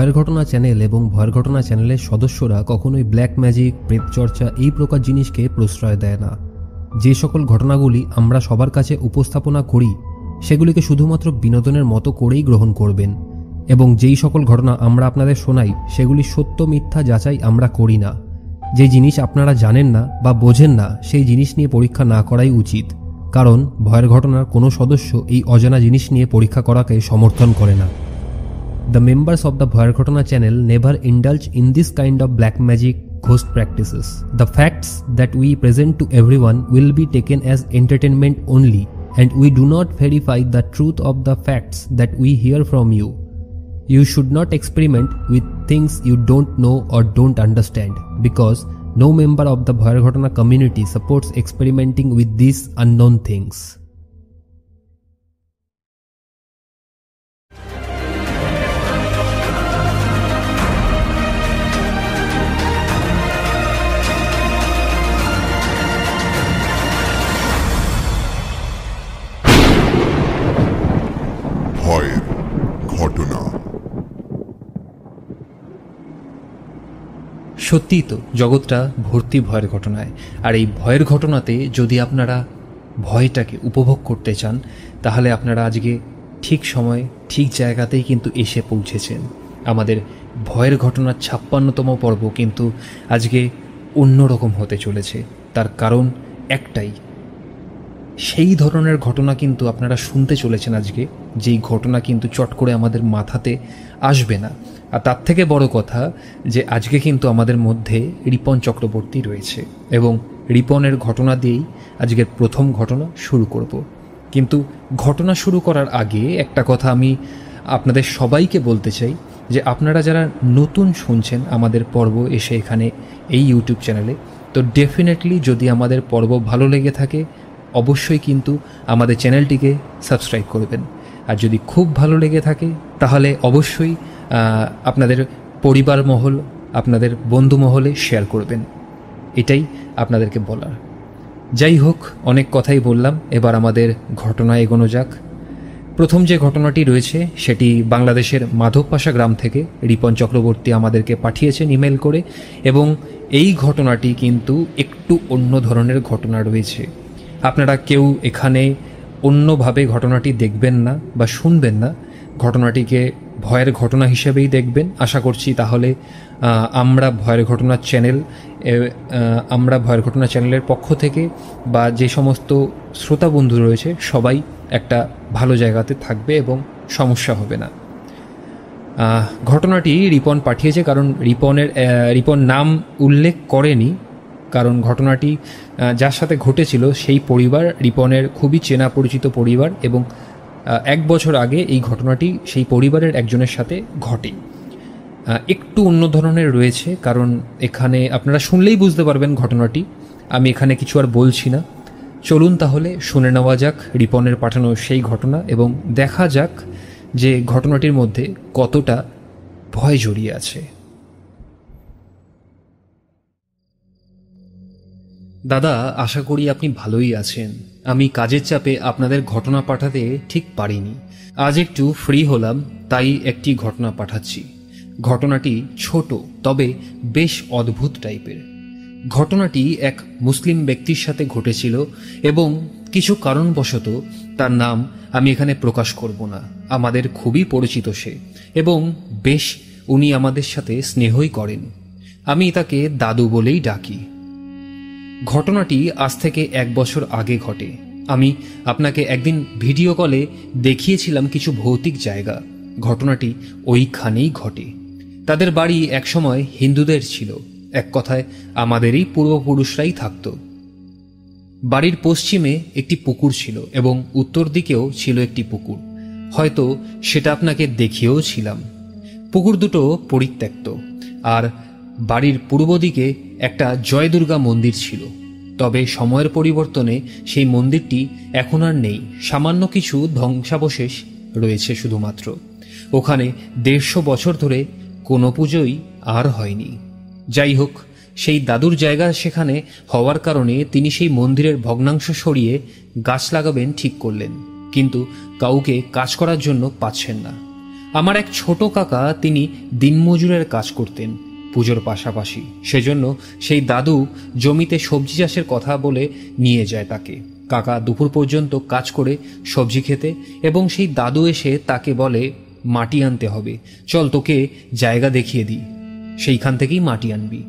ভয়ের ঘটনা চ্যানেল এবং ভয়ের ঘটনা চ্যানেলের সদস্যরা কখনোই ব্ল্যাক ম্যাজিক প্রেত চর্চা এই প্রকার জিনিসকে প্রশ্রয় দেয় না। যে সকল ঘটনাগুলি আমরা সবার কাছে উপস্থাপনা করি, সেগুলিকে শুধুমাত্র বিনোদনের মতো করেই গ্রহণ করবেন। এবং যেই সকল ঘটনা আমরা আপনাদের শোনাই, সেগুলি সত্য, মিথ্যা যাচাই আমরা করি না। যে জিনিস আপনারা জানেন না বা বোঝেন না, সেই জিনিস নিয়ে পরীক্ষা না করাই উচিত। কারণ ভয়ের ঘটনার কোনো সদস্য এই অজানা জিনিস নিয়ে পরীক্ষা করাকে সমর্থন করে না। The members of the Bhoyar Ghotona channel never indulge in this kind of black magic ghost practices. The facts that we present to everyone will be taken as entertainment only, and we do not verify the truth of the facts that we hear from you. You should not experiment with things you don't know or don't understand because no member of the Bhoyar Ghotona community supports experimenting with these unknown things. ঘটনা। সত্যিই তো, জগৎটা ভর্তি ভয়ের ঘটনায়। আর এই ভয়ের ঘটনাতে যদি আপনারা ভয়টাকে উপভোগ করতে চান, তাহলে আপনারা আজকে ঠিক সময়ে, ঠিক জায়গাতেই কিন্তু এসে পৌঁছেছেন। আমাদের ভয়ের ঘটনার ছাপ্পান্নতম পর্ব কিন্তু আজকে অন্যরকম হতে চলেছে। তার কারণ একটাই সেই ধরনের ঘটনা কিন্তু আপনারা শুনতে চলেছেন আজকে, যেই ঘটনা কিন্তু চট করে আমাদের মাথাতে আসবে না। আর তার থেকে বড় কথা যে আজকে কিন্তু আমাদের মধ্যে রিপন চক্রবর্তী রয়েছে এবং রিপনের ঘটনা দিয়েই আজকের প্রথম ঘটনা শুরু করব। কিন্তু ঘটনা শুরু করার আগে একটা কথা আমি আপনাদের সবাইকে বলতে চাই যে আপনারা যারা নতুন শুনছেন আমাদের পর্ব এসে এখানে এই ইউটিউব চ্যানেলে তো ডেফিনেটলি যদি আমাদের পর্ব ভালো লেগে থাকে অবশ্যই কিন্তু আমাদের চ্যানেলটিকে সাবস্ক্রাইব করবেন। আর যদি খুব ভালো লেগে থাকে, তাহলে অবশ্যই আপনাদের পরিবার মহল, আপনাদের বন্ধু মহলে শেয়ার করবেন। এটাই আপনাদেরকে বলার। যাই হোক, অনেক কথাই বললাম, এবার আমাদের ঘটনা এগোনো যাক। প্রথম যে ঘটনাটি রয়েছে, সেটি বাংলাদেশের মাধবপাশা গ্রাম থেকে রিপন চক্রবর্তী আমাদেরকে পাঠিয়েছেন ইমেল করে, এবং এই ঘটনাটি কিন্তু একটু অন্য ধরনের ঘটনা রয়েছে। আপনারা কেউ এখানে অন্যভাবে ঘটনাটি দেখবেন না বা শুনবেন না। ঘটনাটিকে ভয়ের ঘটনা হিসেবেই দেখবেন। আশা করছি তাহলে আমরা ভয়ের ঘটনা চ্যানেল আমরা ভয়ের ঘটনা চ্যানেলের পক্ষ থেকে বা যে সমস্ত শ্রোতা বন্ধু রয়েছে, সবাই একটা ভালো জায়গাতে থাকবে এবং সমস্যা হবে না। ঘটনাটি রিপন পাঠিয়েছে কারণ রিপনের রিপন নাম উল্লেখ করেনি। কারণ ঘটনাটি যার সাথে ঘটেছিল সেই পরিবার, রিপনের খুবই চেনা পরিচিত পরিবার এবং এক বছর আগে এই ঘটনাটি সেই পরিবারের একজনের সাথে ঘটে। একটু অন্য ধরনের রয়েছে কারণ এখানে আপনারা শুনলেই বুঝতে পারবেন ঘটনাটি। আমি এখানে কিছু আর বলছি না। চলুন তাহলে শুনে নেওয়া যাক রিপনের পাঠানো সেই ঘটনা এবং দেখা যাক যে ঘটনাটির মধ্যে কতটা ভয় জড়িয়ে আছে। দাদা, আশা করি আপনি ভালোই আছেন। আমি কাজের চাপে আপনাদের ঘটনা পাঠাতে ঠিক পারিনি। আজ একটু ফ্রি হলাম, তাই একটি ঘটনা পাঠাচ্ছি। ঘটনাটি ছোট, তবে বেশ অদ্ভুত টাইপের। ঘটনাটি এক মুসলিম ব্যক্তির সাথে ঘটেছিল এবং কিছু কারণবশত তার নাম আমি এখানে প্রকাশ করব না। আমাদের খুবই পরিচিত সে এবং বেশ উনি আমাদের সাথে স্নেহই করেন। আমি তাকে দাদু বলেই ডাকি। ঘটনাটি আজ থেকে এক বছর আগে ঘটে। আমি আপনাকে একদিন ভিডিও কলে দেখিয়েছিলাম কিছু ভৌতিক জায়গা। ঘটনাটি ওইখানেই ঘটে। তাদের বাড়ি একসময় হিন্দুদের ছিল। এক কথায়, আমাদেরই পূর্বপুরুষরাই থাকত। বাড়ির পশ্চিমে একটি পুকুর ছিল এবং উত্তর দিকেও ছিল একটি পুকুর। হয়তো সেটা আপনাকে দেখিয়েও ছিলাম। পুকুর দুটো পরিত্যক্ত। আর বাড়ির পূর্ব দিকে একটা জয় দুর্গা মন্দির ছিল। তবে সময়ের পরিবর্তনে সেই মন্দিরটি এখন আর নেই। সামান্য কিছু ধ্বংসাবশেষ রয়েছে শুধুমাত্র। ওখানে দেড়শো বছর ধরে কোনো পুজোই আর হয়নি। যাই হোক, সেই দাদুর জায়গা সেখানে হওয়ার কারণে তিনি সেই মন্দিরের ভগ্নাংশ সরিয়ে গাছ লাগাবেন ঠিক করলেন। কিন্তু কাউকে কাজ করার জন্য পাচ্ছেন না। আমার এক ছোট কাকা তিনি দিনমজুরের কাজ করতেন। পুজোর পাশাপাশি। সেজন্য সেই দাদু জমিতে সবজি চাষের কথা বলে নিয়ে যায় তাকে। কাকা দুপুর পর্যন্ত কাজ করে সবজি খেতে এবং সেই দাদু এসে তাকে বলে, মাটি আনতে হবে। চল তোকে জায়গা দেখিয়ে দিই। সেইখান থেকেই মাটি আনবি।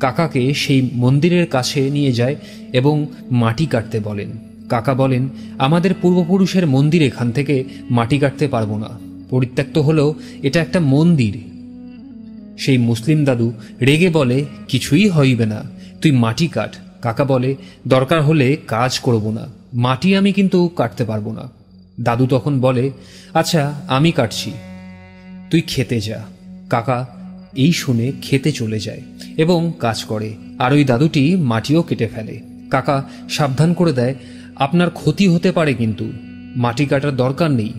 কাকাকে সেই মন্দিরের কাছে নিয়ে যায় এবং মাটি কাটতে বলেন। কাকা বলেন, আমাদের পূর্বপুরুষের মন্দির এখান থেকে মাটি কাটতে পারব না। পরিত্যক্ত হলেও এটা একটা মন্দির। সেই মুসলিম দাদু রেগে বলে, কিছুই হইবে না। তুই মাটি কাট। কাকা বলে, দরকার হলে কাজ করব না। মাটি আমি কিন্তু কাটতে পারব না। দাদু তখন বলে আচ্ছা আমি কাটছি। তুই খেতে যা। কাকা এই শুনে খেতে চলে যায় এবং কাজ করে। আর ওই দাদুটি মাটিও কেটে ফেলে। কাকা সাবধান করে দেয়, আপনার ক্ষতি হতে পারে কিন্তু। মাটি কাটার দরকার নেই।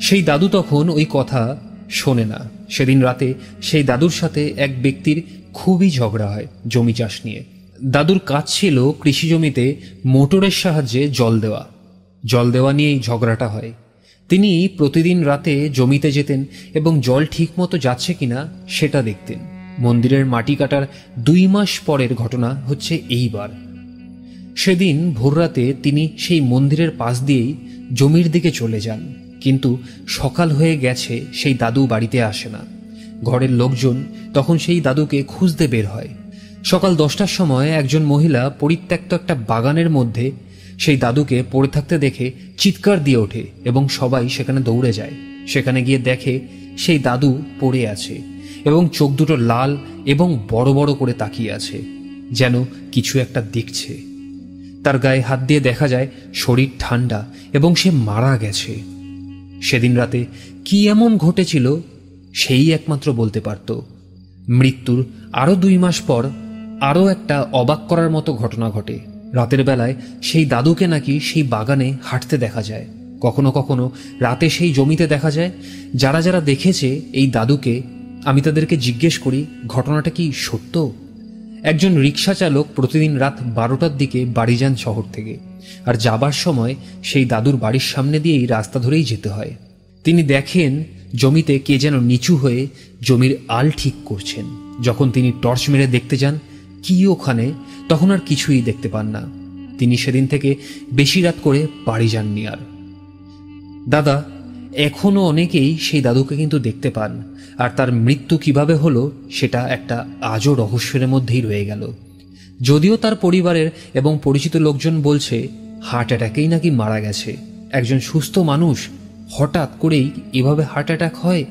সেই দাদু তখন ওই কথা শোনে না। সেদিন রাতে সেই দাদুর সাথে এক ব্যক্তির খুবই ঝগড়া হয় জমি চাষ নিয়ে। দাদুর কাজ ছিল কৃষি জমিতে মোটরের সাহায্যে জল দেওয়া। জল দেওয়া নিয়েই ঝগড়াটা হয়। তিনি প্রতিদিন রাতে জমিতে যেতেন এবং জল ঠিকমতো যাচ্ছে কিনা সেটা দেখতেন। মন্দিরের মাটি কাটার দুই মাস পরের ঘটনা হচ্ছে এইবার। সেদিন ভোররাতে তিনি সেই মন্দিরের পাশ দিয়েই জমির দিকে চলে যান। কিন্তু সকাল হয়ে গেছে, সেই দাদু বাড়িতে আসে না। ঘরের লোকজন তখন সেই দাদুকে খুঁজতে বের হয়। সকাল দশটার সময় একজন মহিলা পরিত্যক্ত একটা বাগানের মধ্যে সেই দাদুকে পড়ে থাকতে দেখে চিৎকার দিয়ে ওঠে এবং সবাই সেখানে দৌড়ে যায়। সেখানে গিয়ে দেখে সেই দাদু পড়ে আছে এবং চোখ দুটো লাল এবং বড় বড় করে তাকিয়ে আছে, যেন কিছু একটা দেখছে। তার গায়ে হাত দিয়ে দেখা যায় শরীর ঠান্ডা এবং সে মারা গেছে। সেদিন রাতে কি এমন ঘটেছিল সেই একমাত্র বলতে পারত। মৃত্যুর আরও দুই মাস পর আরও একটা অবাক করার মতো ঘটনা ঘটে। রাতের বেলায় সেই দাদুকে নাকি সেই বাগানে হাঁটতে দেখা যায়। কখনো কখনো রাতে সেই জমিতে দেখা যায়, যারা যারা দেখেছে এই দাদুকে, আমি তাদেরকে জিজ্ঞেস করি, ঘটনাটা কি সত্য? একজন রিক্সা চালক প্রতিদিন রাত বারোটার দিকে বাড়ি যান শহর থেকে। আর যাবার সময় সেই দাদুর বাড়ির সামনে দিয়েই রাস্তা ধরেই যেতে হয়। তিনি দেখেন জমিতে কে যেন নিচু হয়ে জমির আল ঠিক করছেন। যখন তিনি টর্চ মেরে দেখতে যান, কি ওখানে, তখন আর কিছুই দেখতে পান না। তিনি সেদিন থেকে বেশি রাত করে বাড়ি যাননি আর। দাদা এখনও অনেকেই সেই দাদুকে কিন্তু দেখতে পান, আর তার মৃত্যু কীভাবে হলো সেটা একটা আজও রহস্যের মধ্যেই রয়ে গেল। যদিও তার পরিবারের এবং পরিচিত লোকজন বলছে হার্ট অ্যাটাকেই নাকি মারা গেছে। একজন সুস্থ মানুষ হঠাৎ করেই এভাবে হার্ট অ্যাটাক হয়?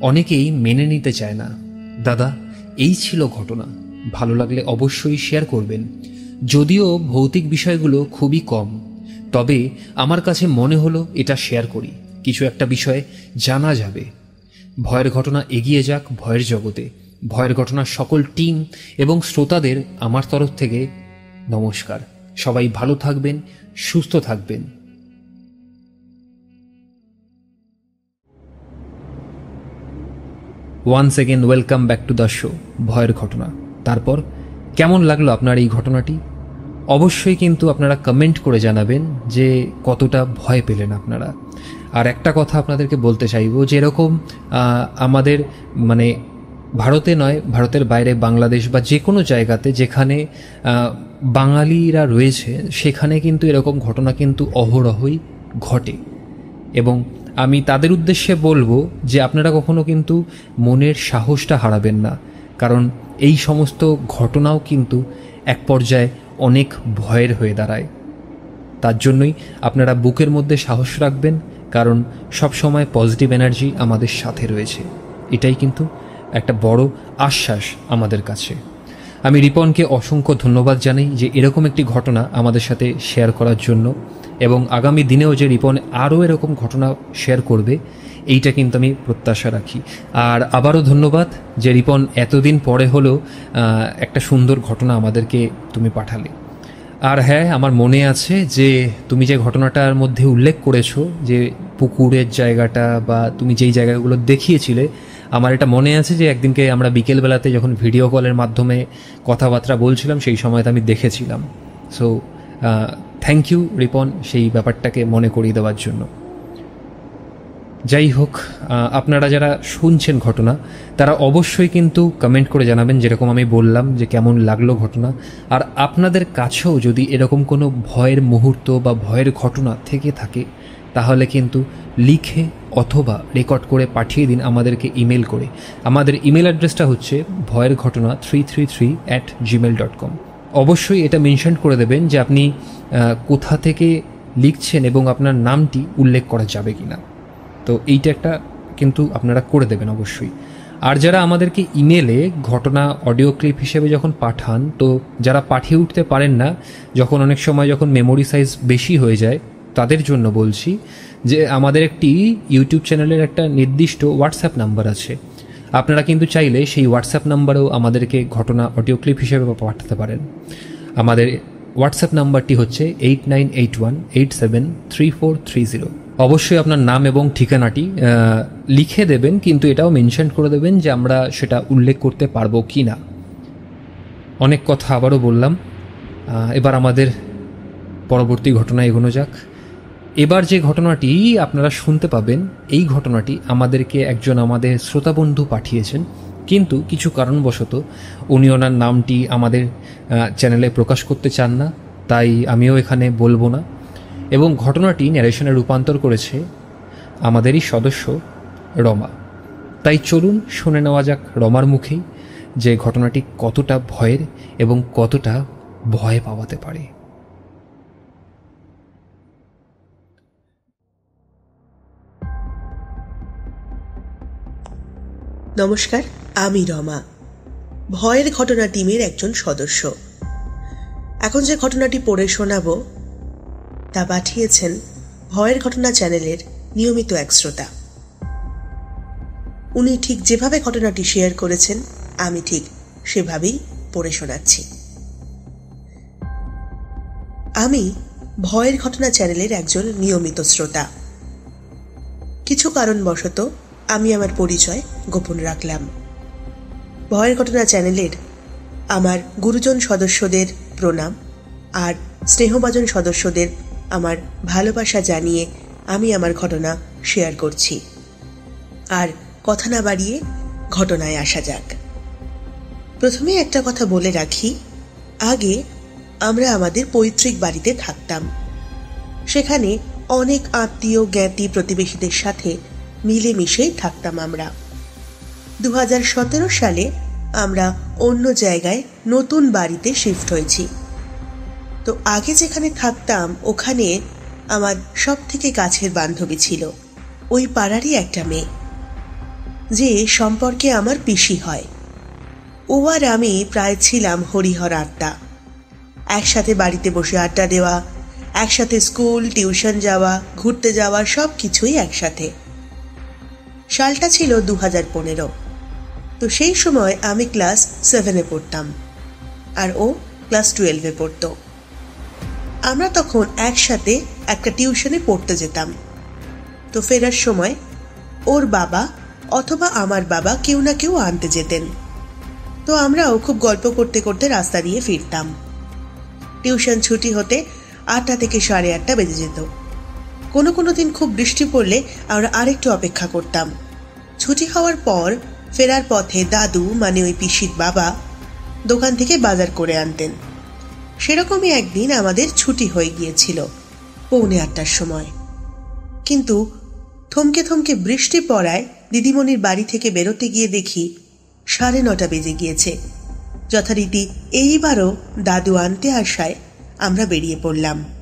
অনেকেই মেনে নিতে চায় না। দাদা, এই ছিল ঘটনা। ভালো লাগলে অবশ্যই শেয়ার করবেন। যদিও ভৌতিক বিষয়গুলো খুবই কম, তবে আমার কাছে মনে হলো এটা শেয়ার করি। কিছু একটা বিষয়ে জানা যাবে। ভয়ের ঘটনা এগিয়ে যাক ভয়ের জগতে। ভয়ের ঘটনার সকল টিম এবং শ্রোতাদের আমার তরফ থেকে নমস্কার। সবাই ভালো থাকবেন, সুস্থ থাকবেন। One second welcome back to the show ভয়ের ঘটনা। তারপর, কেমন লাগল আপনার এই ঘটনাটি? অবশ্যই কিন্তু আপনারা কমেন্ট করে জানাবেন যে কতটা ভয় পেলেন আপনারা। আর একটা কথা আপনাদেরকে বলতে চাইব যে এরকম আমাদের মানে ভারতে নয়, ভারতের বাইরে বাংলাদেশ বা যে কোনো জায়গাতে যেখানে বাঙালিরা রয়েছে, সেখানে কিন্তু এরকম ঘটনা কিন্তু অহরহই ঘটে। এবং আমি তাদের উদ্দেশ্যে বলব যে আপনারা কখনো কিন্তু মনের সাহসটা হারাবেন না। কারণ এই সমস্ত ঘটনাও কিন্তু এক পর্যায়ে অনেক ভয়ের হয়ে দাঁড়ায়। তার জন্যই আপনারা বুকের মধ্যে সাহস রাখবেন, কারণ সবসময় পজিটিভ এনার্জি আমাদের সাথে রয়েছে। এটাই কিন্তু একটা বড় আশ্বাস আমাদের কাছে। আমি রিপনকে অসংখ্য ধন্যবাদ জানাই যে এরকম একটি ঘটনা আমাদের সাথে শেয়ার করার জন্য এবং আগামী দিনেও যে রিপন আরও এরকম ঘটনা শেয়ার করবে, এইটা কিন্তু আমি প্রত্যাশা রাখি। আর আবারও ধন্যবাদ যে রিপন এতদিন পরে হলেও একটা সুন্দর ঘটনা আমাদেরকে তুমি পাঠালে। আর হ্যাঁ আমার মনে আছে যে তুমি যে ঘটনাটার মধ্যে উল্লেখ করেছ যে পুকুরের জায়গাটা বা তুমি যেই জায়গাগুলো দেখিয়েছিলে আমার এটা মনে আছে যে একদিনকে আমরা বিকেলবেলাতে যখন ভিডিও কলের মাধ্যমে কথাবার্তা বলছিলাম, সেই সময়তে আমি দেখেছিলাম। সো থ্যাংক ইউ রিপন, সেই ব্যাপারটাকে মনে করিয়ে দেওয়ার জন্য। যাই হোক আপনারা যারা শুনছেন ঘটনা, তারা অবশ্যই কিন্তু কমেন্ট করে জানাবেন যেরকম আমি বললাম যে কেমন লাগল ঘটনা। আর আপনাদের কাছেও যদি এরকম কোনো ভয়ের মুহূর্ত বা ভয়ের ঘটনা থেকে থাকে তাহলে কিন্তু লিখে অথবা রেকর্ড করে পাঠিয়ে দিন আমাদেরকে ইমেল করে। আমাদের ইমেল অ্যাড্রেসটা হচ্ছে ভয়ের ঘটনা three three three at Gmail dot com. অবশ্যই এটা মেনশন করে দেবেন যে আপনি কোথা থেকে লিখছেন এবং আপনার নামটি উল্লেখ করা যাবে কিনা। তো এইটা একটা কিন্তু আপনারা করে দেবেন অবশ্যই। আর যারা আমাদেরকে ইমেলে ঘটনা অডিও ক্লিপ হিসেবে যখন পাঠান, তো যারা পাঠিয়ে উঠতে পারেন না, যখন অনেক সময় যখন মেমোরি সাইজ বেশি হয়ে যায় তাদের জন্য বলছি যে আমাদের একটি ইউটিউব চ্যানেলের একটা নির্দিষ্ট হোয়াটসঅ্যাপ নাম্বার আছে। আপনারা কিন্তু চাইলে সেই হোয়াটসঅ্যাপ নাম্বারেও আমাদেরকে ঘটনা অডিও ক্লিপ হিসেবে পাঠাতে পারেন। আমাদের হোয়াটসঅ্যাপ নাম্বারটি হচ্ছে eight nine eight one eight seven three four three zero অবশ্যই আপনার নাম এবং ঠিকানাটি লিখে দেবেন, কিন্তু এটাও মেনশন করে দেবেন যে আমরা সেটা উল্লেখ করতে পারব কি না অনেক কথা আবারও বললাম। এবার আমাদের পরবর্তী ঘটনা এগোনো যাক। এবার যে ঘটনাটি আপনারা শুনতে পাবেন, এই ঘটনাটি আমাদেরকে একজন আমাদের শ্রোতাবন্ধু পাঠিয়েছেন। কিন্তু কিছু কারণবশত উনি ওনার নামটি আমাদের চ্যানেলে প্রকাশ করতে চান না, তাই আমিও এখানে বলব না। এবং ঘটনাটি ন্যারেশনে রূপান্তর করেছে আমাদেরই সদস্য রমা। তাই চলুন শুনে নেওয়া যাক রমার মুখেই যে ঘটনাটি কতটা ভয়ের এবং কতটা ভয় পাওয়াতে পারে। নমস্কার, আমি রমা। ভয়ের ঘটনা টিমের একজন সদস্য। এখন যে ঘটনাটি পড়ে শোনাবো, তা পাঠিয়েছেন ভয়ের ঘটনা চ্যানেলের নিয়মিত এক শ্রোতা। উনি ঠিক যেভাবে ঘটনাটি শেয়ার করেছেন, আমি ঠিক সেভাবেই পড়ে শোনাচ্ছি। আমি ভয়ের ঘটনা চ্যানেলের একজন নিয়মিত শ্রোতা। কিছু কারণবশত আমি আমার পরিচয় গোপন রাখলাম। ভয়ের ঘটনা চ্যানেলের আমার গুরুজন সদস্যদের প্রণাম আর স্নেহভাজন সদস্যদের আমার ভালোবাসা জানিয়ে আমি আমার ঘটনা শেয়ার করছি। আর কথা না বাড়িয়ে ঘটনায় আসা যাক। প্রথমে একটা কথা বলে রাখি, আগে আমরা আমাদের পৈতৃক বাড়িতে থাকতাম। সেখানে অনেক আত্মীয় জ্ঞাতি প্রতিবেশীদের সাথে মিলেমিশেই থাকতাম আমরা। দু হাজার সতেরো সালে আমরা অন্য জায়গায় নতুন বাড়িতে শিফট হয়েছি। তো আগে যেখানে থাকতাম, ওখানে আমার সব থেকে কাছের বান্ধবী ছিল। ওই পাড়ারই একটা মেয়ে, যে সম্পর্কে আমার পিসি হয়। ও আর আমি প্রায় ছিলাম হরিহর আড্ডা। একসাথে বাড়িতে বসে আড্ডা দেওয়া, একসাথে স্কুল, টিউশন যাওয়া, ঘুরতে যাওয়া সব কিছুই একসাথে। সালটা ছিল দু হাজার পনেরো। তো সেই সময় আমি ক্লাস সেভেনে পড়তাম আর ও ক্লাস টুয়েলভে পড়তো। আমরা তখন একসাথে একটা টিউশনে পড়তে যেতাম। তো ফেরার সময় ওর বাবা অথবা আমার বাবা কেউ না কেউ আনতে যেতেন। তো আমরাও খুব গল্প করতে করতে রাস্তা দিয়ে ফিরতাম। টিউশন ছুটি হতে আটটা থেকে সাড়ে আটটা বেজে যেত। কোনো কোনো দিন খুব বৃষ্টি পড়লে আমরা আরেকটু অপেক্ষা করতাম। ছুটি হওয়ার পর ফেরার পথে দাদু মানে ওই পিসির বাবা, দোকান থেকে বাজার করে আনতেন। সেরকমই একদিন আমাদের ছুটি হয়ে গিয়েছিল, পৌনে আটটার সময়। কিন্তু থমকে থমকে বৃষ্টি পড়ায় দিদিমণির বাড়ি থেকে বেরোতে গিয়ে দেখি সাড়ে নটা বেজে গিয়েছে। যথারীতি এইবারও দাদু আনতে আসায় আমরা বেরিয়ে পড়লাম।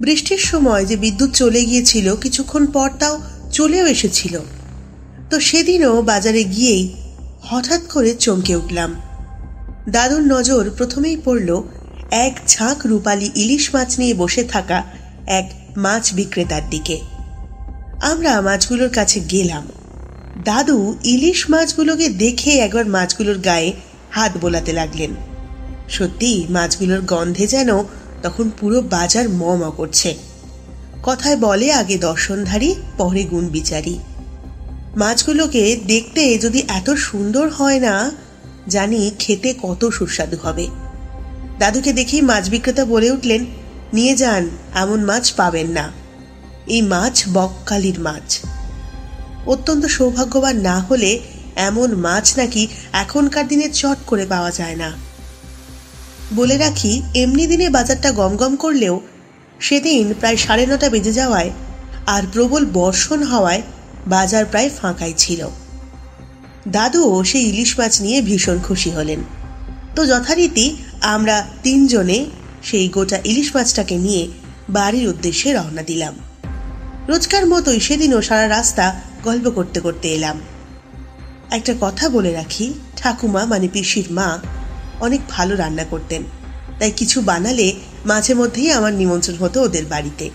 বৃষ্টির সময় যে বিদ্যুৎ চলে গিয়েছিল, কিছুক্ষণ পর তাও চলেও এসেছিল। তো সেদিনও বাজারে গিয়েই হঠাৎ করে চমকে উঠলাম। দাদুর নজর প্রথমেই পড়ল এক ঝাঁক রূপালি ইলিশ মাছ নিয়ে বসে থাকা এক মাছ বিক্রেতার দিকে। আমরা মাছগুলোর কাছে গেলাম। দাদু ইলিশ মাছগুলোকে দেখে একবার মাছগুলোর গায়ে হাত বোলাতে লাগলেন। সত্যি মাছগুলোর গন্ধে যেন তখন পুরো বাজার ম ম করছে। কথায় বলে আগে দর্শনধারী, পরে গুণ বিচারী। মাছগুলোকে দেখতে যদি এত সুন্দর হয় না, জানি খেতে কত সুস্বাদু হবে। দাদুকে দেখেই মাছ বিক্রেতা বলে উঠলেন, নিয়ে যান, এমন মাছ পাবেন না। এই মাছ বককালির মাছ। অত্যন্ত সৌভাগ্যবান না হলে এমন মাছ নাকি এখনকার দিনে চট করে পাওয়া যায় না। বলে রাখি, এমনি দিনে বাজারটা গমগম করলেও সেদিন প্রায় সাড়ে নটা বেজে যাওয়ায় আর প্রবল বর্ষণ হওয়ায় বাজার প্রায় ফাঁকাই ছিল। দাদুও সেই ইলিশ মাছ নিয়ে ভীষণ খুশি হলেন। তো যথারীতি আমরা তিনজনে সেই গোটা ইলিশ মাছটাকে নিয়ে বাড়ির উদ্দেশ্যে রওনা দিলাম। রোজকার মতোই সেদিনও সারা রাস্তা গল্প করতে করতে এলাম। একটা কথা বলে রাখি, ঠাকুমা মানে পিসির মা অনেক ভালো রান্না করতেন। তাই কিছু বানালে মাঝে মধ্যেই আমার নিমন্ত্রণ হতো ওদের বাড়িতে।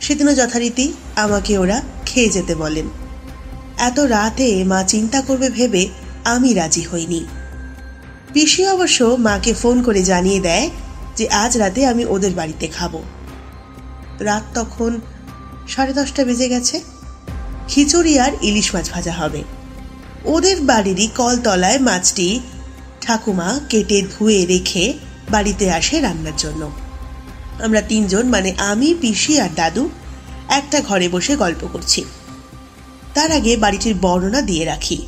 সেদিনও যথারীতি আমাকে ওরা খেয়ে যেতে বলেন। এত রাতে মা চিন্তা করবে ভেবে আমি রাজি হইনি। পিসি অবশ্য মাকে ফোন করে জানিয়ে দেয় যে আজ রাতে আমি ওদের বাড়িতে খাব। রাত তখন সাড়ে দশটা বেজে গেছে। খিচুড়ি আর ইলিশ মাছ ভাজা হবে। ওদের বাড়িরই কলতলায় মাছটি ঠাকুমা কেটে ধুয়ে রেখে বাড়িতে আসে রান্নার জন্য। আমরা তিনজন মানে আমি, পিসি আর দাদু, একটা ঘরে বসে গল্প করছি। তার আগে বাড়িটির বর্ণনা দিয়ে রাখি।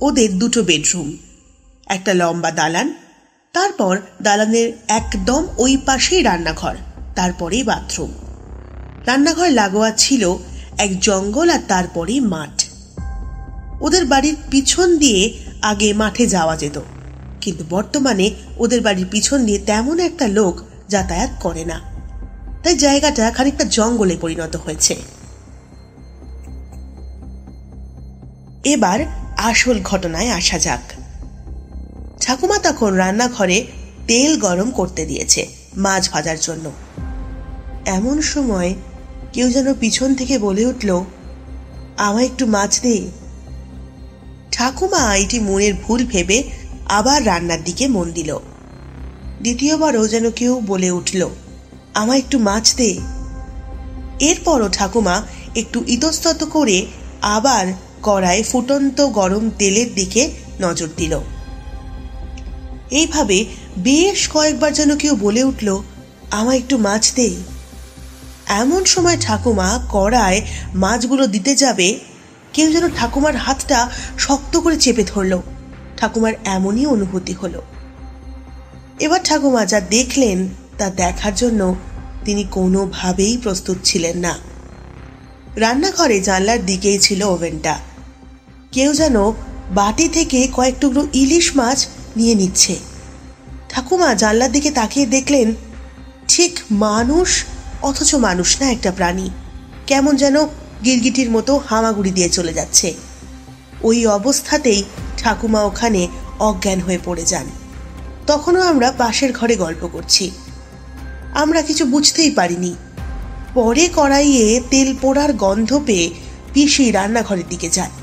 ওদের দুটো বেডরুম, একটা লম্বা দালান, তারপর দালানের একদম ওই পাশেই রান্নাঘর, তারপরেই বাথরুম। রান্নাঘর লাগোয়া ছিল এক জঙ্গল আর তারপরেই মাঠ। ওদের বাড়ির পিছন দিয়ে আগে মাঠে যাওয়া যেত। কিন্তু বর্তমানে ওদের বাড়ির পিছন দিয়ে তেমন একটা লোক যাতায়াত করে না। তাই জায়গাটা খানিকটা জঙ্গলে পরিণত হয়েছে। এবার আসল ঘটনায় আসা যাক। ঠাকুমা তখন রান্নাঘরে তেল গরম করতে দিয়েছে মাছ ভাজার জন্য। এমন সময় কেউ যেন পিছন থেকে বলে উঠল, আমায় একটু মাছ দে। ঠাকুমা এটি মনের ভুল ভেবে আবার রান্নার দিকে মন দিল। দ্বিতীয়বারও যেন কেউ বলে উঠল, আমায় একটু মাছ দে। এরপরও ঠাকুমা একটু ইতস্তত করে আবার কড়ায় ফুটন্ত গরম তেলের দিকে নজর দিল। এইভাবে বেশ কয়েকবার যেন কেউ বলে উঠল, আমায় একটু মাছ দে। এমন সময় ঠাকুমা কড়ায় মাছগুলো দিতে যাবে, কেউ যেন ঠাকুমার হাতটা শক্ত করে চেপে ধরল। ঠাকুমার এমনই অনুভূতি হলো। এবার ঠাকুমা যা দেখলেন, তা দেখার জন্য তিনি কোনোভাবেই প্রস্তুত ছিলেন না। রান্নাঘরে জানলার দিকেই ছিল ওভেনটা। কেউ যেন বাটি থেকে কয়েক টুকরো ইলিশ মাছ নিয়ে নিচ্ছে। ঠাকুমা জানলার দিকে তাকিয়ে দেখলেন, ঠিক মানুষ, অথচ মানুষ না একটা প্রাণী। কেমন যেন গিরগিটির মতো হামাগুড়ি দিয়ে চলে যাচ্ছে। ওই অবস্থাতেই ঠাকুমা ওখানে অজ্ঞান হয়ে পড়ে যান। তখনও আমরা পাশের ঘরে গল্প করছি। আমরা কিছু বুঝতেই পারিনি। পরে কড়াইয়ে তেল পোড়ার গন্ধ পেয়ে পিসি রান্নাঘরের দিকে যায়।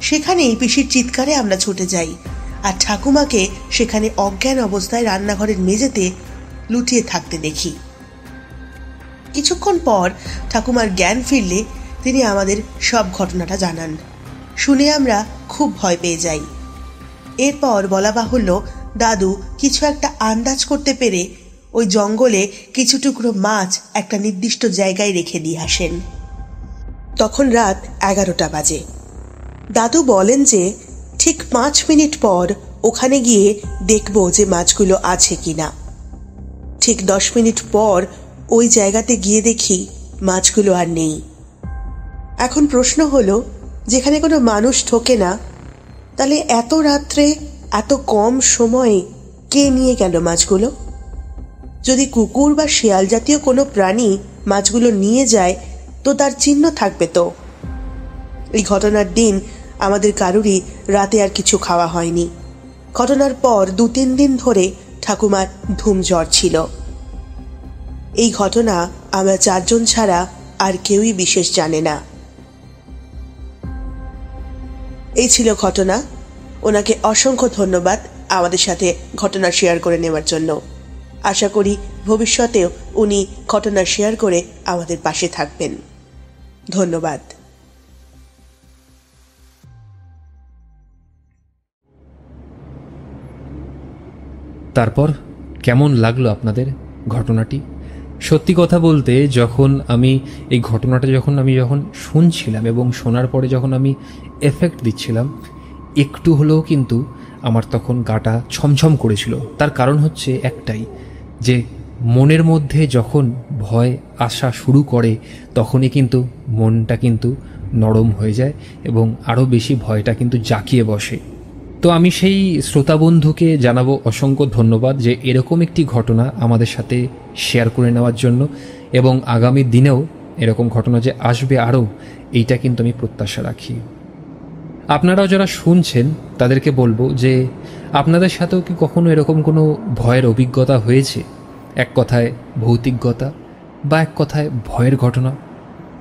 সেখানেই পিসির চিৎকারে আমরা ছুটে যাই আর ঠাকুমাকে সেখানে অজ্ঞান অবস্থায় রান্নাঘরের মেঝেতে লুটিয়ে থাকতে দেখি। কিছুক্ষণ পর ঠাকুমার জ্ঞান ফিরলে তিনি আমাদের সব ঘটনাটা জানান। শুনে আমরা খুব ভয় পেয়ে যাই। এরপর বলা বাহুল্য, দাদু, কিছু একটা আন্দাজ করতে পেরে ওই জঙ্গলে কিছু টুকরো মাছ একটা নির্দিষ্ট জায়গায় রেখে দিয়ে আসেন। তখন রাত এগারোটা বাজে। দাদু বলেন যে, ঠিক পাঁচ মিনিট পর ওখানে গিয়ে দেখব যে মাছগুলো আছে কি না ঠিক দশ মিনিট পর ওই জায়গাতে গিয়ে দেখি মাছগুলো আর নেই। এখন প্রশ্ন হলো যেখানে কোনো মানুষ ঠোকে না, তাহলে এত রাত্রে, এত কম সময়ে কে নিয়ে গেল মাছগুলো? যদি কুকুর বা শিয়াল জাতীয় কোনো প্রাণী মাছগুলো নিয়ে যায়, তো তার চিহ্ন থাকবে তো। এই ঘটনার দিন আমাদের কারুরই রাতে আর কিছু খাওয়া হয়নি। ঘটনার পর দু তিন দিন ধরে ঠাকুমার ধুম জ্বর ছিল। এই ঘটনা আমরা চারজন ছাড়া আর কেউই বিশেষ জানে না। এই ছিল ঘটনা। ওনাকে অসংখ্য ধন্যবাদ আমাদের সাথে ঘটনা শেয়ার করে নেওয়ার জন্য। আশা করি ভবিষ্যতেও উনি ঘটনা শেয়ার করে আমাদের পাশে থাকবেন। ধন্যবাদ। তারপর কেমন লাগল আপনাদের ঘটনাটি? সত্যি কথা বলতে যখন আমি এই ঘটনাটা যখন আমি যখন শুনছিলাম এবং শোনার পরে যখন আমি এফেক্ট দিচ্ছিলাম, একটু হলেও কিন্তু আমার তখন গাটা ছমছম করেছিল। তার কারণ হচ্ছে একটাই, যে মনের মধ্যে যখন ভয় আসা শুরু করে, তখনই কিন্তু মনটা কিন্তু নরম হয়ে যায় এবং আরও বেশি ভয়টা কিন্তু জাঁকিয়ে বসে। তো আমি সেই শ্রোতা বন্ধুকে জানাব অসংখ্য ধন্যবাদ যে এরকম একটি ঘটনা আমাদের সাথে শেয়ার করে নেওয়ার জন্য এবং আগামী দিনেও এরকম ঘটনা যে আসবে আরও, এইটা কিন্তু আমি প্রত্যাশা রাখি। আপনারাও যারা শুনছেন, তাদেরকে বলব যে আপনাদের সাথেও কি কখনো এরকম কোনো ভয়ের অভিজ্ঞতা হয়েছে? এক কথায় ভৌতিকগতা বা এক কথায় ভয়ের ঘটনা?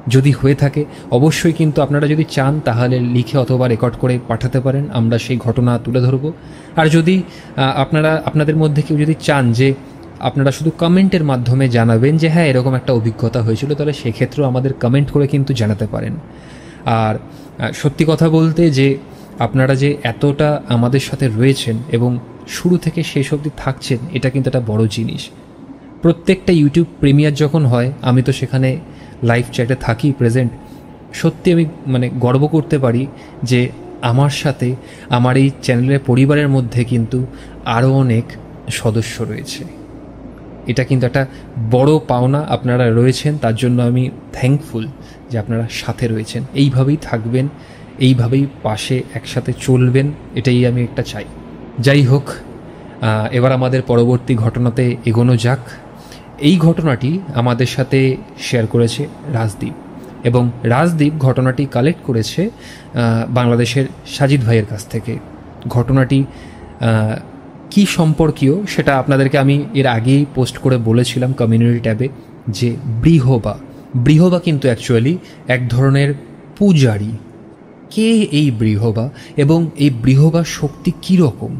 যদি হয়ে থাকে, অবশ্যই কিন্তু আপনারা যদি চান, তাহলে লিখে অথবা রেকর্ড করে পাঠাতে পারেন, আমরা সেই ঘটনা তুলে ধরব। আর যদি আপনারা, আপনাদের মধ্যে কেউ যদি চান যে আপনারা শুধু কমেন্টের মাধ্যমে জানাবেন যে হ্যাঁ এরকম একটা অভিজ্ঞতা হয়েছিল, তাহলে সেক্ষেত্রেও আমাদের কমেন্ট করে কিন্তু জানাতে পারেন। আর সত্যি কথা বলতে যে আপনারা যে এতটা আমাদের সাথে রয়েছেন এবং শুরু থেকে শেষ অবধি থাকছেন, এটা কিন্তু একটা বড় জিনিস। প্রত্যেকটা ইউটিউব প্রিমিয়ার যখন হয়, আমি তো সেখানে লাইভ চ্যাটে থাকি প্রেজেন্ট, সত্যি আমি মানে গর্ব করতে পারি যে আমার সাথে আমার এই চ্যানেলের পরিবারের মধ্যে কিন্তু আরও অনেক সদস্য রয়েছে। এটা কিন্তু একটা বড় পাওনা আপনারা রয়েছেন, তার জন্য আমি থ্যাঙ্কফুল যে আপনারা সাথে রয়েছেন। এইভাবেই থাকবেন, এইভাবেই পাশে একসাথে চলবেন, এটাই আমি একটা চাই। যাই হোক এবার আমাদের পরবর্তী ঘটনাতে এগোনো যাক। এই ঘটনাটি আমাদের সাথে শেয়ার করেছে রাজদীপ এবং রাজদীপ ঘটনাটি কালেক্ট করেছে বাংলাদেশের সাজিদ ভাইয়ের কাছ থেকে। ঘটনাটি কি সম্পর্কীয় সেটা আপনাদেরকে আমি এর আগেই পোস্ট করে বলেছিলাম কমিউনিটি ট্যাবে যে বৃহবা বৃহবা কিন্তু অ্যাকচুয়ালি এক ধরনের পূজারি। কে এই বৃহবা এবং এই বৃহবা শক্তি কী রকম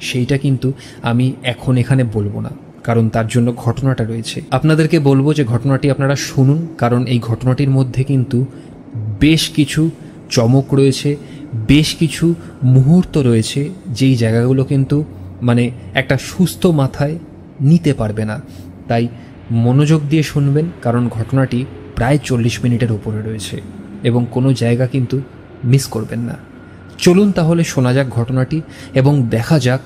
সেইটা কিন্তু আমি এখন এখানে বলব না, কারণ তার জন্য ঘটনাটা রয়েছে। আপনাদেরকে বলব যে ঘটনাটি আপনারা শুনুন, কারণ এই ঘটনাটির মধ্যে কিন্তু বেশ কিছু চমক রয়েছে, বেশ কিছু মুহূর্ত রয়েছে, যেই জায়গাগুলো কিন্তু মানে একটা সুস্থ মাথায় নিতে পারবে না। তাই মনোযোগ দিয়ে শুনবেন, কারণ ঘটনাটি প্রায় চল্লিশ মিনিটের উপরে রয়েছে এবং কোনো জায়গা কিন্তু মিস করবেন না। চলুন তাহলে শোনা যাক ঘটনাটি এবং দেখা যাক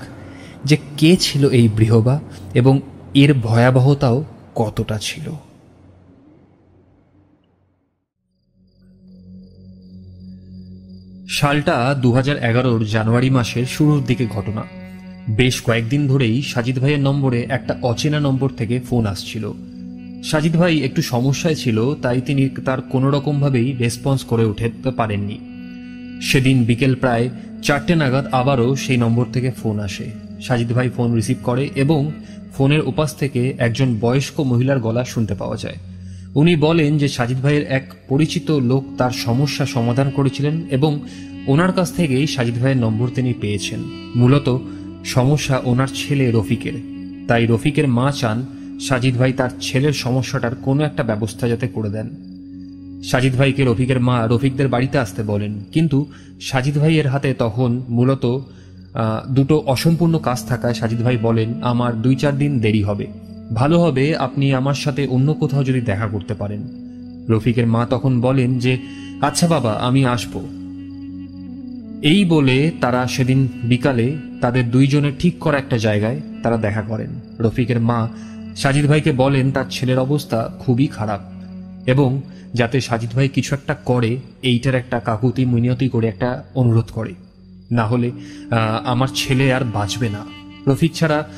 যে কে ছিল এই বৃহবা এবং এর ভয়াবহতাও কতটা ছিল। সালটা দু হাজার জানুয়ারি মাসের শুরুর দিকে ঘটনা। বেশ কয়েকদিন ধরেই সাজিদ ভাইয়ের নম্বরে একটা অচেনা নম্বর থেকে ফোন আসছিল। সাজিদ ভাই একটু সমস্যায় ছিল, তাই তিনি তার কোনো রকমভাবেই রেসপন্স করে উঠতে পারেননি। সেদিন বিকেল প্রায় চারটে নাগাদ আবারও সেই নম্বর থেকে ফোন আসে। সাজিদ ভাই ফোন রিসিভ করে এবং ফোনের উপাস থেকে একজন বয়স্ক মহিলার গলা শুনতে পাওয়া যায়। উনি বলেন যে সাজিদ ভাইয়ের এক পরিচিত লোক তার সমস্যা সমাধান করেছিলেন এবং ওনার কাছ থেকেই সাজিদ ভাইয়ের নম্বর তিনি পেয়েছেন। মূলত সমস্যা ওনার ছেলে রফিকের। তাই রফিকের মা চান সাজিদ ভাই তার ছেলের সমস্যাটার কোনো একটা ব্যবস্থা যাতে করে দেন। সাজিদ ভাইকে রফিকের মা রফিকদের বাড়িতে আসতে বলেন, কিন্তু সাজিদ ভাইয়ের হাতে তখন মূলত দুটো অসম্পূর্ণ কাজ থাকায় সাজিদ ভাই বলেন, আমার দুই চার দিন দেরি হবে। ভালো হবে আপনি আমার সাথে অন্য কোথাও যদি দেখা করতে পারেন। রফিকের মা তখন বলেন যে আচ্ছা বাবা, আমি আসব। এই বলে তারা সেদিন বিকালে তাদের দুইজনের ঠিক করা একটা জায়গায় তারা দেখা করেন। রফিকের মা সাজিদ ভাইকে বলেন, তার ছেলের অবস্থা খুবই খারাপ এবং যাতে সাজিদ ভাই কিছু একটা করে, এইটার একটা কাকুতি মিনতি করে একটা অনুরোধ করে। না হলে আমার ছেলে আর বাঁচবে না। রফিক ছাড়া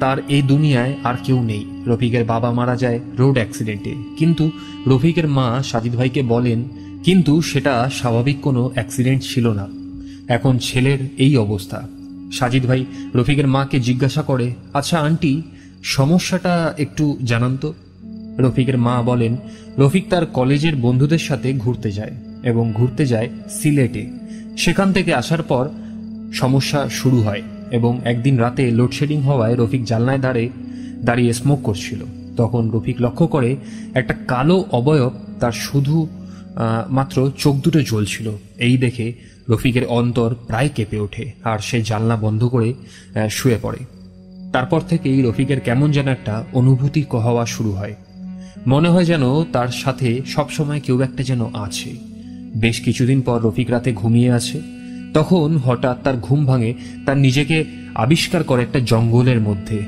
তার এই দুনিয়ায় আর কেউ নেই। রফিকের বাবা মারা যায় রোড অ্যাক্সিডেন্টে। কিন্তু রফিকের মা সাজিদ ভাইকে বলেন, কিন্তু সেটা স্বাভাবিক কোনো অ্যাক্সিডেন্ট ছিল না। এখন ছেলের এই অবস্থা। সাজিদ ভাই রফিকের মাকে জিজ্ঞাসা করে আচ্ছা আন্টি, সমস্যাটা একটু জানান তো। রফিকের মা বলেন, রফিক তার কলেজের বন্ধুদের সাথে ঘুরতে যায় এবং ঘুরতে যায় সিলেটে। সেখান থেকে আসার পর সমস্যা শুরু হয় এবং একদিন রাতে লোডশেডিং হওয়ায় রফিক জানলায় দাঁড়ে, দাঁড়িয়ে স্মোক করছিল। তখন রফিক লক্ষ্য করে একটা কালো অবয়ব তার শুধু মাত্র চোখ দুটো জ্বলছিল। এই দেখে রফিকের অন্তর প্রায় কেঁপে ওঠে আর সে জানলা বন্ধ করে শুয়ে পড়ে। তারপর থেকেই রফিকের কেমন যেন একটা অনুভূতি হওয়া শুরু হয়। মনে হয় যেন তার সাথে সবসময় কেউ একটা যেন আছে। বেশ কিছুদিন পর রফিক রাতে ঘুমিয়ে আছে। তখন হঠাৎ তার ঘুম ভাঙে, তার নিজেকে আবিষ্কার করে একটা জঙ্গলের মধ্যে।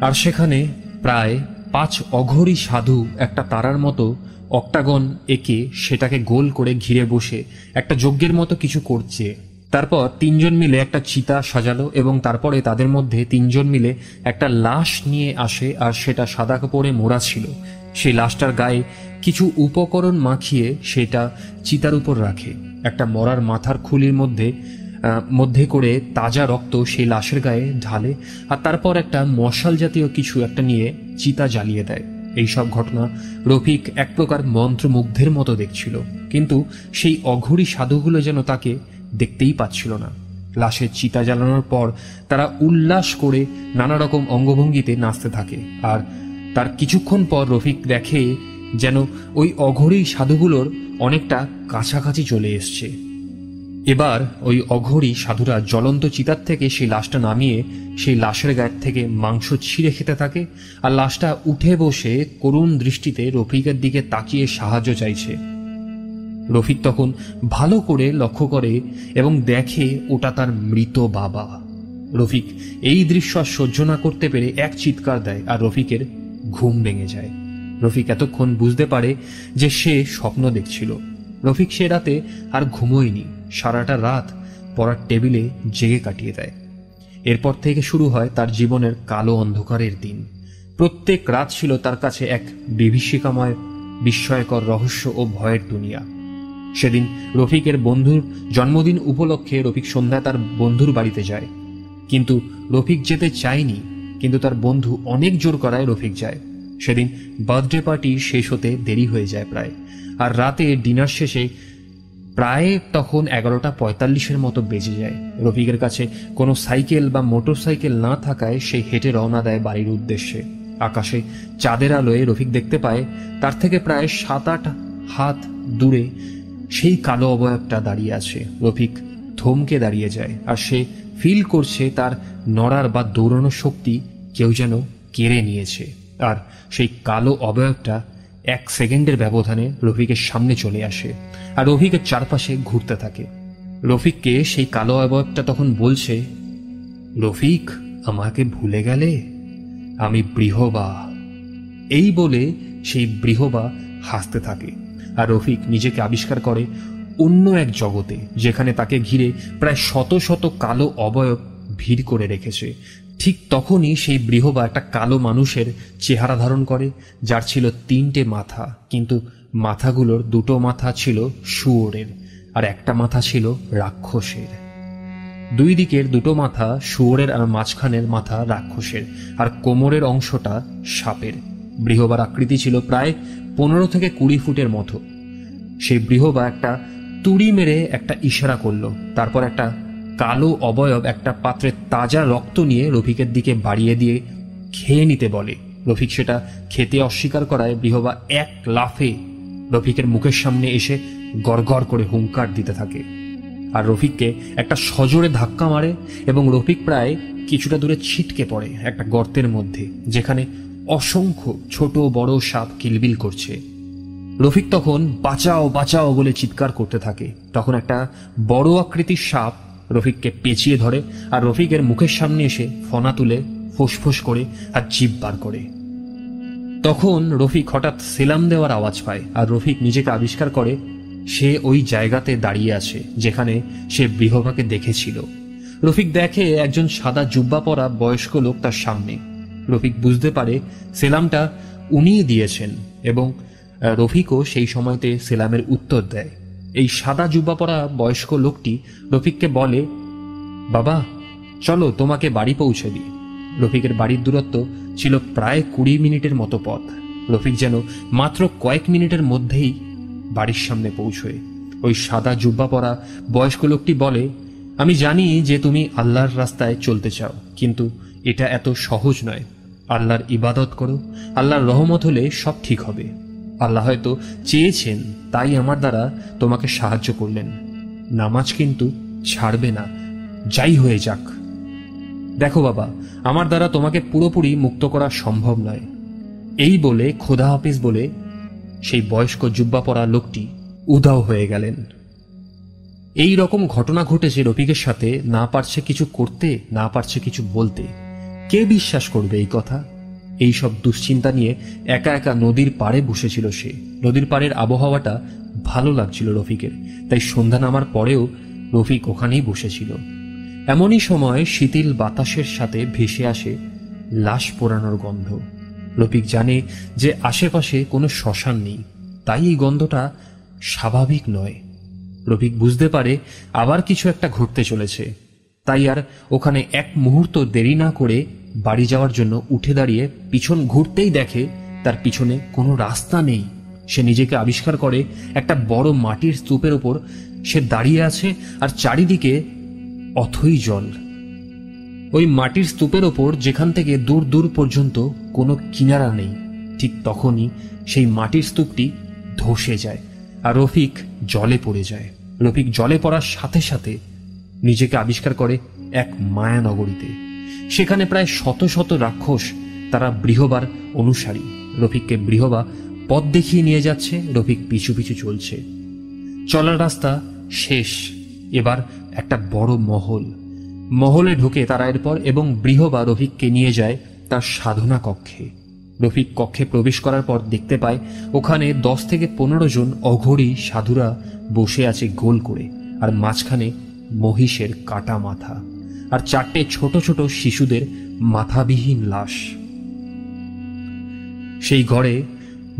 আর সেখানে প্রায় পাঁচ অঘরী সাধু একটা তারার মতো অক্টাগন এঁকে সেটাকে গোল করে ঘিরে বসে একটা যজ্ঞের মতো কিছু করছে। তারপর তিনজন মিলে একটা চিতা সাজালো এবং তারপরে তাদের মধ্যে তিনজন মিলে একটা লাশ নিয়ে আসে আর সেটা সাদা কাপড়ে মোড়া ছিল। সেই লাশটার গায়ে কিছু উপকরণ মাখিয়ে সেটা চিতার উপর রাখে। একটা মরার মাথার খুলির মধ্যে মধ্যে করে তাজা রক্ত সেই লাশের গায়ে ঢালে আর তারপর একটা মশাল জাতীয় কিছু একটা নিয়ে চিতা জ্বালিয়ে দেয়। এই সব ঘটনা রফিক এক প্রকার মন্ত্রমুগ্ধের মতো দেখছিল, কিন্তু সেই অঘরী সাধুগুলো যেন তাকে দেখতেই পাচ্ছিল না। লাশের চিতা জ্বালানোর পর তারা উল্লাস করে নানা রকম অঙ্গভঙ্গিতে নাচতে থাকে, আর তার কিছুক্ষণ পর রফিক দেখে যেন ওই অঘরী সাধুগুলোর অনেকটা কাছাকাছি চলে এসছে। এবার ওই অঘরী সাধুরা জ্বলন্ত চিতার থেকে সেই লাশটা নামিয়ে সেই লাশের গায়ের থেকে মাংস ছিঁড়ে খেতে থাকে আর লাশটা উঠে বসে করুণ দৃষ্টিতে রফিকের দিকে তাকিয়ে সাহায্য চাইছে। রফিক তখন ভালো করে লক্ষ্য করে এবং দেখে ওটা তার মৃত বাবা। রফিক এই দৃশ্য আর সহ্য না করতে পেরে এক চিৎকার দেয় আর রফিকের ঘুম ভেঙে যায়। রফিক এতক্ষণ বুঝতে পারে যে সে স্বপ্ন দেখছিল। রফিক সে রাতে আর ঘুমোয়নি। সারাটা রাত পড়ার টেবিলে জেগে কাটিয়ে দেয়। এরপর থেকে শুরু হয় তার জীবনের কালো অন্ধকারের দিন। প্রত্যেক রাত ছিল তার কাছে এক বিভীষিকাময়, বিস্ময়কর রহস্য ও ভয়ের দুনিয়া। সেদিন রফিকের বন্ধুর জন্মদিন উপলক্ষে রফিক সন্ধ্যায় তার বন্ধুর বাড়িতে যায়। কিন্তু রফিক যেতে চায়নি, কিন্তু তার বন্ধু অনেক জোর করায় রফিক যায়। সেদিন বার্থডে পার্টি শেষ হতে দেরি হয়ে যায় প্রায়। আর রাতে ডিনার শেষে প্রায় তখন এগারোটা পঁয়তাল্লিশের মতো বেজে যায়। রফিকের কাছে কোনো সাইকেল বা মোটর সাইকেল না থাকায় সে হেঁটে রওনা দেয় বাড়ির উদ্দেশ্যে। আকাশে চাঁদের আলোয় রফিক দেখতে পায়, তার থেকে প্রায় সাত আট হাত দূরে সেই কালো অবয়বটা দাঁড়িয়ে আছে। রফিক থমকে দাঁড়িয়ে যায় আর সে ফিল করছে তার নড়ার বা দৌড়ানোর শক্তি কেউ যেন কেড়ে নিয়েছে। আর সেই কালো অবয়বটা এক সেকেন্ডের ব্যবধানে রফিকের সামনে চলে আসে আর রফিকের চারপাশে ঘুরতে থাকে। রফিককে সেই কালো অবয়বটা তখন বলছে, রফিক, আমাকে ভুলে গেলে? আমি বৃহবা। এই বলে সেই বৃহবা হাসতে থাকে আর রফিক নিজেকে আবিষ্কার করে অন্য এক জগতে, যেখানে তাকে ঘিরে প্রায় শত শত কালো অবয়ব ভিড় করে রেখেছে। ঠিক তখনই সেই বৃহবা একটা কালো মানুষের চেহারা ধারণ করে, যার ছিল তিনটে মাথা, কিন্তু মাথাগুলোর দুটো মাথা ছিল শুয়োরের আর একটা মাথা ছিল রাক্ষসের। দুই দিকের দুটো মাথা শুয়োরের আর মাঝখানের মাথা রাক্ষসের, আর কোমরের অংশটা সাপের। বৃহবার আকৃতি ছিল প্রায় পনেরো থেকে কুড়ি ফুটের মতো। সেই বৃহবা একটা তুড়ি মেরে একটা ইশারা করল, তারপর একটা কালো অবয়ব একটা পাত্রে তাজা রক্ত নিয়ে রফিকের দিকে বাড়িয়ে দিয়ে খেয়ে নিতে বলে। রফিক সেটা খেতে অস্বীকার করায় বৃহবা এক লাফে রফিকের মুখের সামনে এসে গড়গড় করে হুঙ্কার দিতে থাকে। আর রফিককে একটা সজোরে ধাক্কা মারে এবং রফিক প্রায় কিছুটা দূরে ছিটকে পড়ে একটা গর্তের মধ্যে, যেখানে অসংখ্য ছোট বড় সাপ কিলবিল করছে। রফিক তখন বাঁচাও বাঁচাও বলে চিৎকার করতে থাকে। তখন একটা বড় আকৃতির সাপ রফিককে পেঁচিয়ে ধরে আর রফিকের মুখের সামনে এসে ফনা তুলে ফোঁস করে আর জিভ বার করে। তখন রফিক হঠাৎ সেলাম দেওয়ার আওয়াজ পায় আর রফিক নিজেকে আবিষ্কার করে সে ওই জায়গাতে দাঁড়িয়ে আছে যেখানে সে বৃহভাকে দেখেছিল। রফিক দেখে একজন সাদা জুব্বা পরা বয়স্ক লোক তার সামনে। রফিক বুঝতে পারে সেলামটা উনিই দিয়েছেন এবং রফিকও সেই সময়তে সেলামের উত্তর দেয়। এই সাদা জুব্বা পরা বয়স্ক লোকটি রফিককে বলে, বাবা, চলো তোমাকে বাড়ি পৌঁছে দিই। রফিকের বাড়ির দূরত্ব ছিল প্রায় কুড়ি মিনিটের মতো পথ। রফিক যেন মাত্র কয়েক মিনিটের মধ্যেই বাড়ির সামনে পৌঁছয়। ওই সাদা জুব্বা পরা বয়স্ক লোকটি বলে, আমি জানি যে তুমি আল্লাহর রাস্তায় চলতে চাও, কিন্তু এটা এত সহজ নয়। আল্লাহর ইবাদত করো, আল্লাহর রহমত হলে সব ঠিক হবে। আল্লাহ হয়তো চেয়েছেন, তাই আমার দ্বারা তোমাকে সাহায্য করলেন। নামাজ কিন্তু ছাড়বে না। যাই হয়ে যাক। দেখো বাবা, আমার দ্বারা তোমাকে পুরোপুরি মুক্ত করা সম্ভব নয়। এই বলে খোদা হাফিজ বলে সেই বয়স্ক জুব্বা পরা লোকটি উধাও হয়ে গেলেন। এই রকম ঘটনা ঘটেছে রফিকের সাথে, না পারছে কিছু করতে, না পারছে কিছু বলতে। কে বিশ্বাস করবে এই কথা? এই সব দুশ্চিন্তা নিয়ে একা একা নদীর পাড়ে বসেছিল সে। নদীর পাড়ের আবহাওয়াটা ভালো লাগছিল রফিকের, তাই সন্ধ্যা নামার পরেও রফিক ওখানেই বসেছিল। এমনই সময় শীতল বাতাসের সাথে ভেসে আসে লাশ পোড়ানোর গন্ধ। রফিক জানে যে আশেপাশে কোনো শ্মশান নেই, তাই এই গন্ধটা স্বাভাবিক নয়। রফিক বুঝতে পারে আবার কিছু একটা ঘটতে চলেছে, তাই আর ওখানে এক মুহূর্ত দেরি না করে বাড়ি যাওয়ার জন্য উঠে দাঁড়িয়ে পিছন ঘুরতেই দেখে তার পিছনে কোনো রাস্তা নেই। সে নিজেকে আবিষ্কার করে একটা বড় মাটির স্তূপের ওপর সে দাঁড়িয়ে আছে আর চারিদিকে অথই জল। ওই মাটির স্তূপের ওপর যেখান থেকে দূর দূর পর্যন্ত কোনো কিনারা নেই। ঠিক তখনই সেই মাটির স্তূপটি ধসে যায় আর রফিক জলে পড়ে যায়। রফিক জলে পড়ার সাথে সাথে নিজেকে আবিষ্কার করে এক মায়ানগরীতে। সেখানে প্রায় শত শত রাক্ষস তারা বৃহবার অনুসারী। রফিককে বৃহবা পথ দেখিয়ে নিয়ে যাচ্ছে, রফিক পিছু পিছু চলছে। চলার রাস্তা শেষ। এবার একটা বড় মহল। মহলে ঢুকে তারা এরপর এবং বৃহবা রফিককে নিয়ে যায় তার সাধনা কক্ষে। রফিক কক্ষে প্রবেশ করার পর দেখতে পায়, ওখানে দশ থেকে পনেরো জন অঘরী সাধুরা বসে আছে গোল করে, আর মাঝখানে মহিষের কাটা মাথা। আর চারটে ছোট ছোট শিশুদের মাথাবিহীন লাশ। সেই ঘরে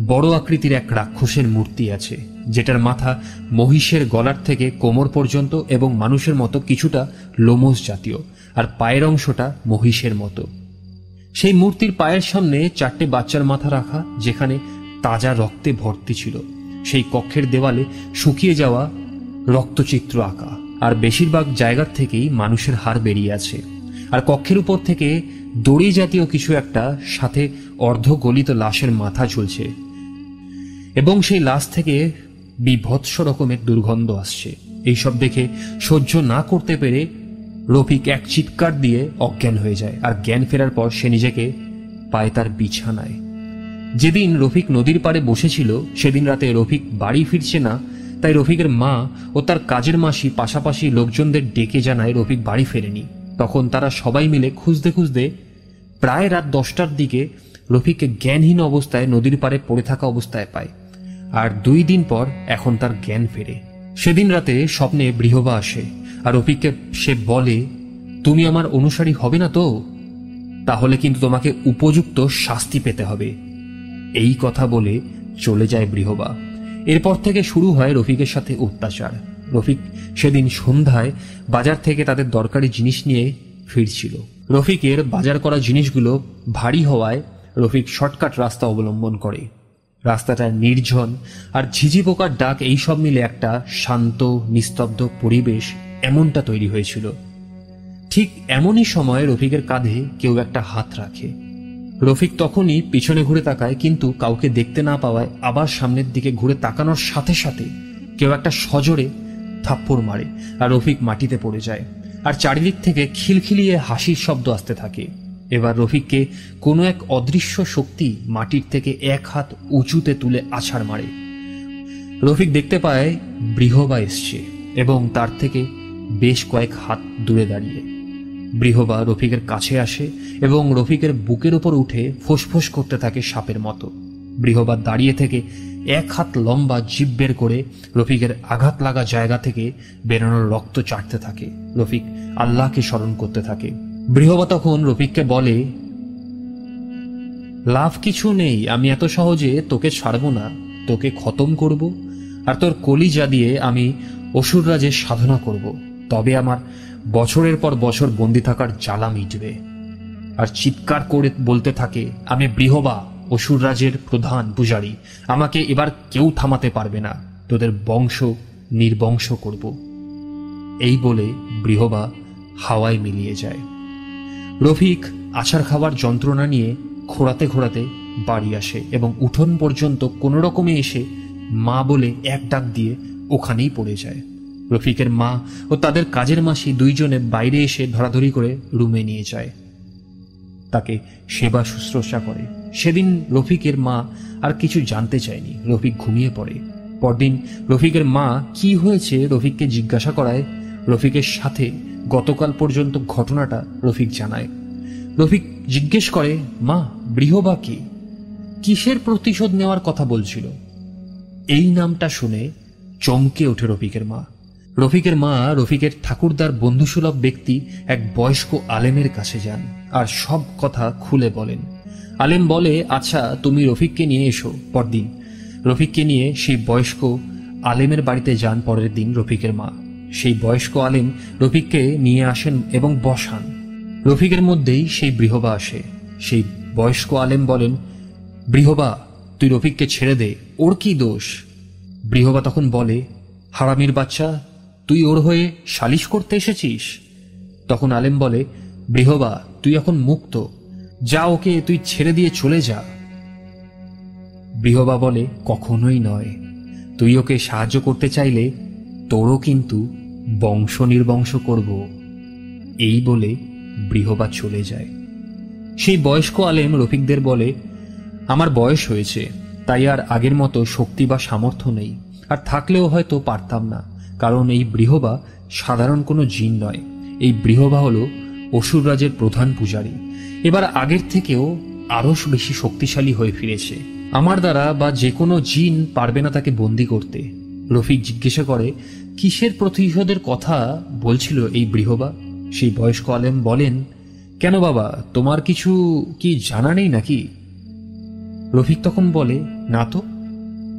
বড় আকৃতির এক রাক্ষসের মূর্তি আছে, যেটার মাথা মহিষের গলার থেকে কোমর পর্যন্ত এবং মানুষের মতো কিছুটা লোমস জাতীয়, আর পায়ের অংশটা মহিষের মতো। সেই মূর্তির পায়ের সামনে চারটে বাচ্চার মাথা রাখা, যেখানে তাজা রক্তে ভর্তি ছিল। সেই কক্ষের দেওয়ালে শুকিয়ে যাওয়া রক্তচিত্র আঁকা। আর বেশিরভাগ জায়গার থেকেই মানুষের হাড় বেরিয়ে আছে। আর কক্ষের উপর থেকে দড়ি জাতীয় কিছু একটা সাথে অর্ধগলিত লাশের মাথা ঝুলছে। এবং সেই লাশ থেকে বিভৎস রকমের দুর্গন্ধ আসছে। এইসব দেখে সহ্য না করতে পেরে রফিক এক চিৎকার দিয়ে অজ্ঞান হয়ে যায় আর জ্ঞান ফেরার পর সে নিজেকে পায় তার বিছানায়। যেদিন রফিক নদীর পাড়ে বসেছিল, সেদিন রাতে রফিক বাড়ি ফিরছে না তাই রফিকের মা ও তার কাজের মাসি পাশাপাশি লোকজনদের ডেকে জানায় রফিক বাড়ি ফেরেনি। তখন তারা সবাই মিলে খুঁজতে খুঁজতে প্রায় রাত দশটার দিকে রফিককে জ্ঞানহীন অবস্থায় নদীর পাড়ে পড়ে থাকা অবস্থায় পায়। আর দুই দিন পর এখন তার জ্ঞান ফেরে। সেদিন রাতে স্বপ্নে বৃহবা আসে আর রফিককে সে বলে, তুমি আমার অনুসারী হবে না তো? তাহলে কিন্তু তোমাকে উপযুক্ত শাস্তি পেতে হবে। এই কথা বলে চলে যায় বৃহবা। এরপর থেকে শুরু হয় রফিকের সাথে অত্যাচার। রফিক সেদিন সন্ধ্যায় বাজার থেকে তাদের দরকারি জিনিস নিয়ে ফিরছিল। রফিকের বাজার করা জিনিসগুলো ভারী হওয়ায় রফিক শর্টকাট রাস্তা অবলম্বন করে। রাস্তাটা নির্জন আর ঝিঝি পোকার ডাক এইসব মিলে একটা শান্ত, নিস্তব্ধ পরিবেশ এমনটা তৈরি হয়েছিল। ঠিক এমনই সময় রফিকের কাঁধে কেউ একটা হাত রাখে। রফিক তখনই পিছনে ঘুরে তাকায়, কিন্তু কাউকে দেখতে না পাওয়ায় আবার সামনের দিকে ঘুরে তাকানোর সাথে সাথে কেউ একটা সজোরে থাপ্পড় মারে আর রফিক মাটিতে পড়ে যায় আর চারিদিক থেকে খিলখিলিয়ে হাসির শব্দ আসতে থাকে। এবার রফিককে কোনো এক অদৃশ্য শক্তি মাটির থেকে এক হাত উঁচুতে তুলে আছাড় মারে। রফিক দেখতে পায় বৃহবা এসছে এবং তার থেকে বেশ কয়েক হাত দূরে দাঁড়িয়ে। বৃহবা রফিকের কাছে আসে এবং রফিকের বুকের উপর উঠে ফোঁসফোঁস করতে থাকে সাপের মতো। বৃহবা দাঁড়িয়ে থেকে এক হাত লম্বা জিভ বের করে রফিকের আঘাত লাগা জায়গা থেকে বেরোনোর রক্ত চাটতে থাকে। রফিক আল্লাহকে স্মরণ করতে থাকে। বৃহবা তখন রফিককে বলে, লাভ কিছু নেই, আমি এত সহজে তোকে ছাড়বো না, তোকে খতম করব, আর তোর কলিজা দিয়ে আমি অসুররাজের সাধনা করব। তবে আমার বছরের পর বছর বন্দি থাকার জ্বালা মিটবে। আর চিৎকার করে বলতে থাকে, আমি বৃহবা অসুররাজের প্রধান পূজারী। আমাকে এবার কেউ থামাতে পারবে না। তোদের বংশ নির্বংশ করব। এই বলে বৃহবা হাওয়ায় মিলিয়ে যায়। রফিক আছাড় খাওয়ার যন্ত্রণা নিয়ে খোঁড়াতে খোঁড়াতে বাড়ি আসে এবং উঠোন পর্যন্ত কোনো রকমে এসে মা বলে এক ডাক দিয়ে ওখানেই পড়ে যায়। রফিকের মা ও তাদের কাজের মাসি দুইজনে বাইরে এসে ধরাধরি করে রুমে নিয়ে যায়। তাকে সেবা শুশ্রূষা করে। সেদিন রফিকের মা আর কিছু জানতে চায়নি। রফিক ঘুমিয়ে পড়ে। পরদিন রফিকের মা কি হয়েছে রফিককে জিজ্ঞাসা করায়। রফিকের সাথে গতকাল পর্যন্ত ঘটনাটা রফিক জানায়। রফিক জিজ্ঞেস করে, মা, বৃহবা কি? কিসের প্রতিশোধ নেওয়ার কথা বলছিল? এই নামটা শুনে চমকে ওঠে রফিকের মা। রফিকের মা রফিকের ঠাকুরদার বন্ধুসুলভ ব্যক্তি এক বয়স্ক আলেমের কাছে যান আর সব কথা খুলে বলেন। আলেম বলে আচ্ছা তুমি রফিককে নিয়ে এসো পরদিন। রফিককে নিয়ে সেই বয়স্ক আলেমের বাড়িতে যান পরের দিন রফিকের মা। সেই বয়স্ক আলেম রফিককে নিয়ে আসেন এবং বসান। রফিকের মধ্যেই সেই বৃহবা আসে। সেই বয়স্ক আলেম বলেন, বৃহবা, তুই রফিককে ছেড়ে দে, ওর কি দোষ? বৃহবা তখন বলে, হারামির বাচ্চা তুই ওর হয়ে সালিশ করতে এসেছিস? তখন আলেম বলে, বৃহবা, তুই এখন মুক্ত। যা ওকে তুই ছেড়ে দিয়ে চলে যা। বৃহবা বলে, কখনোই নয়। তুই ওকে সাহায্য করতে চাইলে তোরও কিন্তু বংশ নির্বংশ করব। এই বলে বৃহবা চলে যায়। সেই বয়স্ক আলেম রফিকদের বলে, আমার বয়স হয়েছে, তাই আর আগের মতো শক্তি বা সামর্থ্য নেই। আর থাকলেও হয়তো পারতাম না। কারণ এই বৃহবা সাধারণ কোনো জিন নয়। এই বৃহবা হলো অসুররাজের প্রধান পূজারী। এবার আগের থেকেও আরও বেশি শক্তিশালী হয়ে ফিরেছে। আমার দ্বারা বা যে কোনো জিন পারবে না তাকে বন্দি করতে। রফিক জিজ্ঞাসা করে, কিসের প্রতিশোধের কথা বলছিল এই বৃহবা? সেই বয়স্ক আলেম বলেন, কেন বাবা, তোমার কিছু কি জানা নেই নাকি? রফিক তখন বলে, না তো।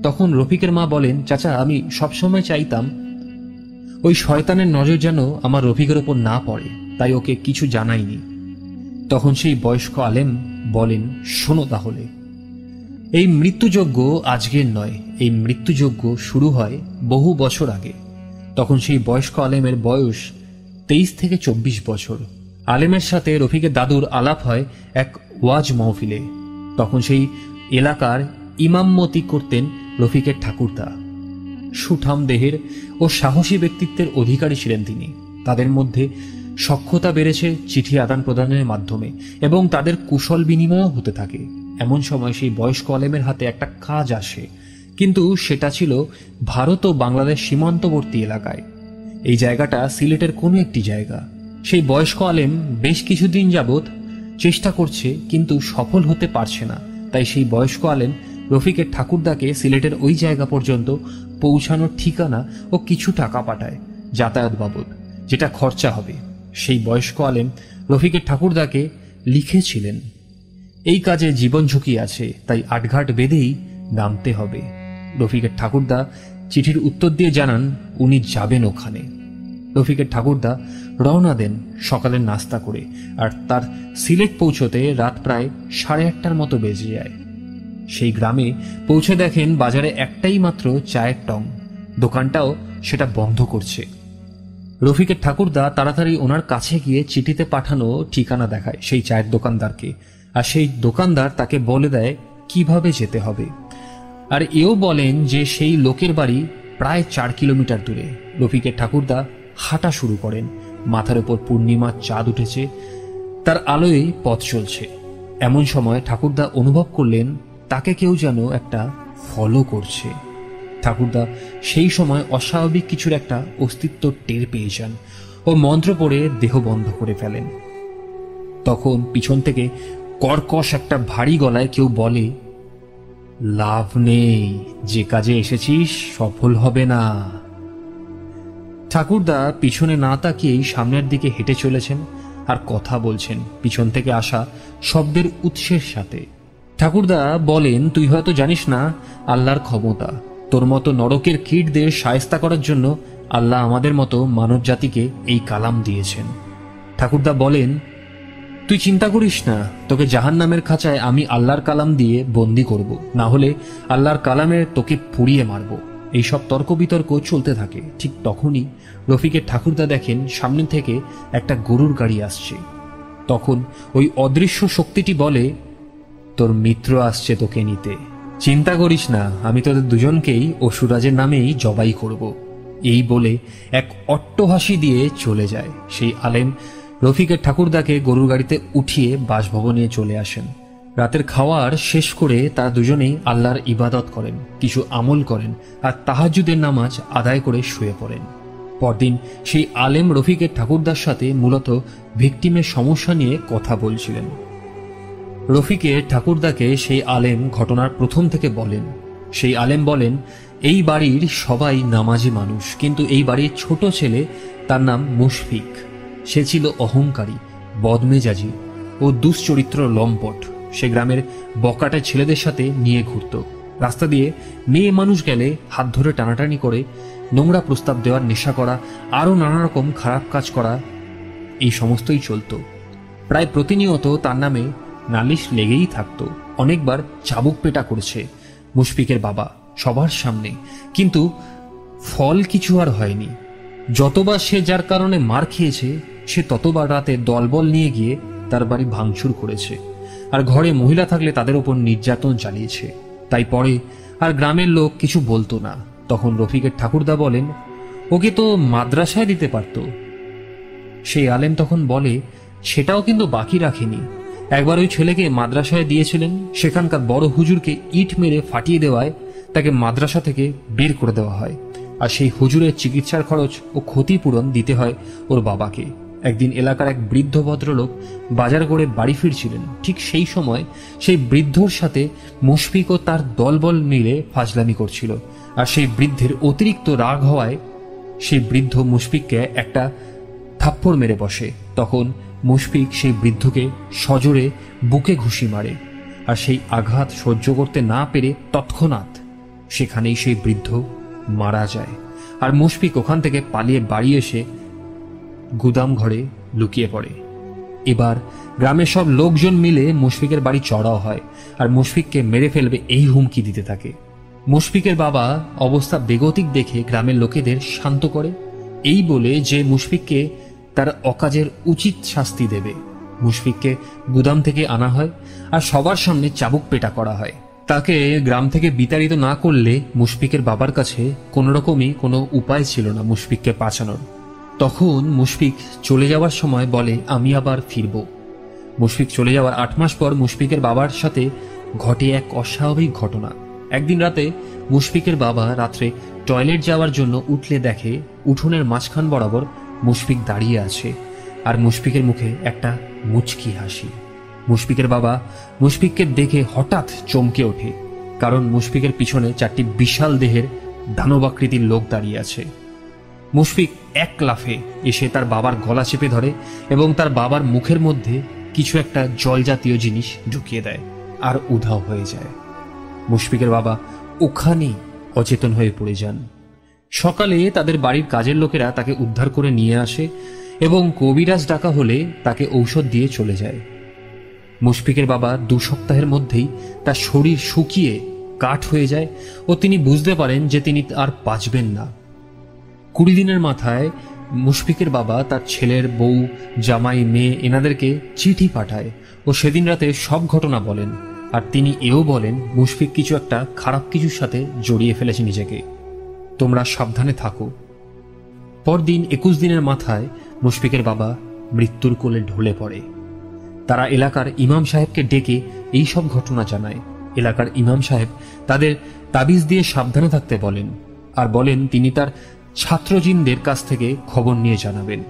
তখন রফিকের মা বলেন, চাচা, আমি সবসময় চাইতাম ওই শয়তানের নজর যেন আমার রফিকের ওপর না পড়ে, তাই ওকে কিছু জানাইনি। তখন সেই বয়স্ক আলেম বলেন, শোনো তাহলে। এই মৃত্যুযজ্ঞ আজকের নয়, এই মৃত্যুযজ্ঞ শুরু হয় বহু বছর আগে। তখন সেই বয়স্ক আলেমের বয়স তেইশ থেকে চব্বিশ বছর। আলেমের সাথে রফিকের দাদুর আলাপ হয় এক ওয়াজ মহফিলে। তখন সেই এলাকার ইমামমতি করতেন রফিকের ঠাকুরদা। সুঠাম দেহের ও সাহসী ব্যক্তিত্বের অধিকারী ছিলেন তিনি। তাদের মধ্যে সক্ষতা বেড়েছে চিঠি আদান প্রদানের মাধ্যমে এবং তাদের কুশল বিনিময়ও হতে থাকে। এমন সময় সেই বয়স্ক আলেমের হাতে একটা কাজ আসে, কিন্তু সেটা ছিল ভারত ও বাংলাদেশ সীমান্তবর্তী এলাকায়। এই জায়গাটা সিলেটের কোনো একটি জায়গা। সেই বয়স্ক আলেম বেশ কিছুদিন যাবৎ চেষ্টা করছে, কিন্তু সফল হতে পারছে না। তাই সেই বয়স্ক আলেম রফিকের ঠাকুরদাকে সিলেটের ওই জায়গা পর্যন্ত পৌঁছানোর ঠিকানা ও কিছু টাকা পাঠায় যাতায়াত বাবদ, যেটা খরচা হবে। সেই বয়স্ক আলেম রফিকের ঠাকুরদাকে লিখেছিলেন, এই কাজে জীবন ঝুঁকি আছে, তাই আটঘাট বেঁধেই নামতে হবে। রফিকের ঠাকুরদা চিঠির উত্তর দিয়ে জানান, উনি যাবেন ওখানে। রফিকের ঠাকুরদা রওনা দেন সকালের নাস্তা করে, আর তার সিলেট পৌঁছতে রাত প্রায় সাড়ে আটটার মতো বেজে যায়। সেই গ্রামে পৌঁছে দেখেন বাজারে একটাই মাত্র চায়ের টং। দোকানটাও সেটা বন্ধ করছে। রফিকের ঠাকুরদা তাড়াতাড়ি ওনার কাছে গিয়ে চিঠিতে পাঠানো ঠিকানা দেখায় সেই চায়ের দোকানদারকে। আর সেই দোকানদার তাকে বলে দেয়, কীভাবে যেতে হবে? আর এও বলেন যে সেই লোকের বাড়ি প্রায় চার কিলোমিটার দূরে। রফিকের ঠাকুরদা হাঁটা শুরু করেন। মাথার উপর পূর্ণিমার চাঁদ উঠেছে। তার আলোয় পথ চলছে। এমন সময় ঠাকুরদা অনুভব করলেন তাকে কেউ যেন একটা ফলো করছে। ঠাকুরদা সেই সময় অস্বাভাবিক কিছুর একটা অস্তিত্ব টের পেয়ে যান ও মন্ত্র পড়ে দেহ বন্ধ করে ফেলেন। তখন পিছন থেকে কর্কশ একটা ভারী গলায় কেউ বলে, লাভ নেই, যে কাজে এসেছিস সফল হবে না। ঠাকুরদা পিছনে না তাকিয়েই সামনের দিকে হেঁটে চলেছেন আর কথা বলছেন। পিছন থেকে আসা শব্দের উৎসের সাথে। ঠাকুরদা বলেন, তুই হয়তো জানিস না, আল্লাহর ক্ষমতা। তোর মতো নরকের কীটদের সায়স্তা করার জন্য আল্লাহ আমাদের মতো মানব জাতিকে এই কালাম দিয়েছেন। ঠাকুরদা বলেন, তুই চিন্তা করিস না, তোকে জাহান নামের খাঁচায় আমি আল্লাহর কালাম দিয়ে বন্দি করব। না হলে আল্লাহর কালামে তোকে পুড়িয়ে মারব। এইসব তর্ক বিতর্ক চলতে থাকে। ঠিক তখনই রফিকের ঠাকুরদা দেখেন, সামনে থেকে একটা গরুর গাড়ি আসছে। তখন ওই অদৃশ্য শক্তিটি বলে তোর মিত্র আসছে তোকে নিতে। চিন্তা করিস না, আমি তোদের দুজনকেই অসুরাজের নামেই জবাই করব। এই বলে এক অট্টহাসি দিয়ে চলে যায়। সেই আলেম রফিকের ঠাকুরদাকে গরুর গাড়িতে উঠিয়ে বাসভবনে চলে আসেন। রাতের খাওয়ার শেষ করে তারা দুজনেই আল্লাহর ইবাদত করেন, কিছু আমল করেন আর তাহাজুদের নামাজ আদায় করে শুয়ে পড়েন। পরদিন সেই আলেম রফিকের ঠাকুরদার সাথে মূলত ভিকটিমের সমস্যা নিয়ে কথা বলছিলেন। রফিকের ঠাকুরদাকে সেই আলেম ঘটনার প্রথম থেকে বলেন। সেই আলেম বলেন, এই বাড়ির সবাই নামাজি মানুষ, কিন্তু এই বাড়ির ছোট ছেলে তার নাম মুশফিক। সে ছিল অহংকারী, বদমেজাজি ও দুশ্চরিত্র লম্পট। সে গ্রামের বকাটা ছেলেদের সাথে নিয়ে ঘুরত। রাস্তা দিয়ে মেয়ে মানুষ গেলে হাত ধরে টানাটানি করে, নোংরা প্রস্তাব দেওয়ার নেশা করা, আরও নানা রকম খারাপ কাজ করা, এই সমস্তই চলতো। প্রায় প্রতিনিয়ত তার নামে নালিশ লেগেই থাকতো। অনেকবার চাবুক পেটা করেছে মুশফিকের বাবা সবার সামনে। কিন্তু ফল কিছু আর হয়নি। যতবার সে যার কারণে মার খেয়েছে, সে ততবার রাতে দলবল নিয়ে গিয়ে তার বাড়ি ভাঙচুর করেছে। আর ঘরে মহিলা থাকলে তাদের ওপর নির্যাতন চালিয়েছে। তাই পরে আর গ্রামের লোক কিছু বলতো না। তখন রফিকের ঠাকুরদা বলেন, ওকে তো মাদ্রাসায় দিতে পারতো। সেই আলেম তখন বলে, সেটাও কিন্তু বাকি রাখেনি। একবার ওই ছেলেকে মাদ্রাসায় দিয়েছিলেন। সেখানকার বড় হুজুরকে ইট মেরে ফাটিয়ে দেওয়ায় তাকে মাদ্রাসা থেকে বের করে দেওয়া হয়। আর সেই হুজুরের চিকিৎসার খরচ ও ক্ষতিপূরণ দিতে হয় ওর বাবাকে। একদিন এলাকার এক বৃদ্ধ ভদ্রলোক বাজার করে বাড়ি ফিরছিলেন। ঠিক সেই সময় সেই বৃদ্ধর সাথে মুশফিক ও তার দলবল মিলে ফাজলামি করছিল। আর সেই বৃদ্ধের অতিরিক্ত রাগ হওয়ায় সেই বৃদ্ধ মুশফিককে একটা থাপ্পড় মেরে বসে। তখন মুশফিক সেই বৃদ্ধকে সজোরে বুকে ঘুষি মারে আর সেই আঘাত সহ্য করতে না পেরে তৎক্ষণাৎ সেখানেই সেই বৃদ্ধ মারা যায় আর মুশফিক ওখান থেকে পালিয়ে বাড়ি এসে গুদাম ঘরে লুকিয়ে পড়ে। এবার গ্রামের সব লোকজন মিলে মুশফিকের বাড়ি চড়াও হয় আর মুশফিককে মেরে ফেলবে এই হুমকি দিতে থাকে। মুশফিকের বাবা অবস্থা বেগতিক দেখে গ্রামের লোকেদের শান্ত করে। এই বলে যে মুশফিককে তার অকাজের উচিত শাস্তি দেবে। মুশফিককে গুদাম থেকে আনা হয় আর সবার সামনে চাবুক পেটা করা হয়। তাকে গ্রাম থেকে বিতাড়িত না করলে মুশফিকের বাবার কাছে কোনো রকমই কোনো উপায় ছিল না মুশফিককে বাঁচানোর। তখন মুশফিক চলে যাওয়ার সময় বলে, আমি আবার ফিরব। মুশফিক চলে যাওয়ার আট মাস পর মুশফিকের বাবার সাথে ঘটে এক অস্বাভাবিক ঘটনা। একদিন রাতে মুশফিকের বাবা রাত্রে টয়লেট যাওয়ার জন্য উঠলে দেখে, উঠোনের মাঝখান বরাবর মুশফিক দাঁড়িয়ে আছে আর মুশফিকের মুখে একটা মুচকি হাসি। মুশফিকের বাবা মুশফিককে দেখে হঠাৎ চমকে ওঠে, কারণ মুশফিকের পিছনে চারটি বিশাল দেহের দানবাকৃতির লোক দাঁড়িয়ে আছে। মুশফিক এক লাফে এসে তার বাবার গলা চেপে ধরে এবং তার বাবার মুখের মধ্যে কিছু একটা জল জাতীয় জিনিস ঢুকিয়ে দেয় আর উধাও হয়ে যায়। মুশফিকের বাবা ওখানেই অচেতন হয়ে পড়ে যান। সকালে তাদের বাড়ির কাজের লোকেরা তাকে উদ্ধার করে নিয়ে আসে এবং কবিরাজ ডাকা হলে তাকে ঔষধ দিয়ে চলে যায়। মুশফিকের বাবা দু সপ্তাহের মধ্যেই তার শরীর শুকিয়ে কাঠ হয়ে যায় ও তিনি বুঝতে পারেন যে তিনি আর বাঁচবেন না। কুড়ি দিনের মাথায় মুশফিকের বাবা তার ছেলের বউ, জামাই, মেয়ে এনাদেরকে চিঠি পাঠায় ও সেদিন রাতে সব ঘটনা বলেন। আর তিনি এও বলেন, মুশফিক কিছু একটা খারাপ কিছুর সাথে জড়িয়ে ফেলেছে নিজেকে। তোমরা সাবধানে থাকো। পরদিন একুশ দিনের মাথায় মুশফিকের বাবা মৃত্যুর কোলে ঢলে পড়ে। তারা এলাকার ইমাম সাহেবকে ডেকে এই সব ঘটনা জানায়। এলাকার ইমাম সাহেব তাদের তাবিজ দিয়ে সাবধানে থাকতে বলেন আর বলেন তিনি তার ছাত্রজিনদের কাছ থেকে খবর নিয়ে জানাবেন।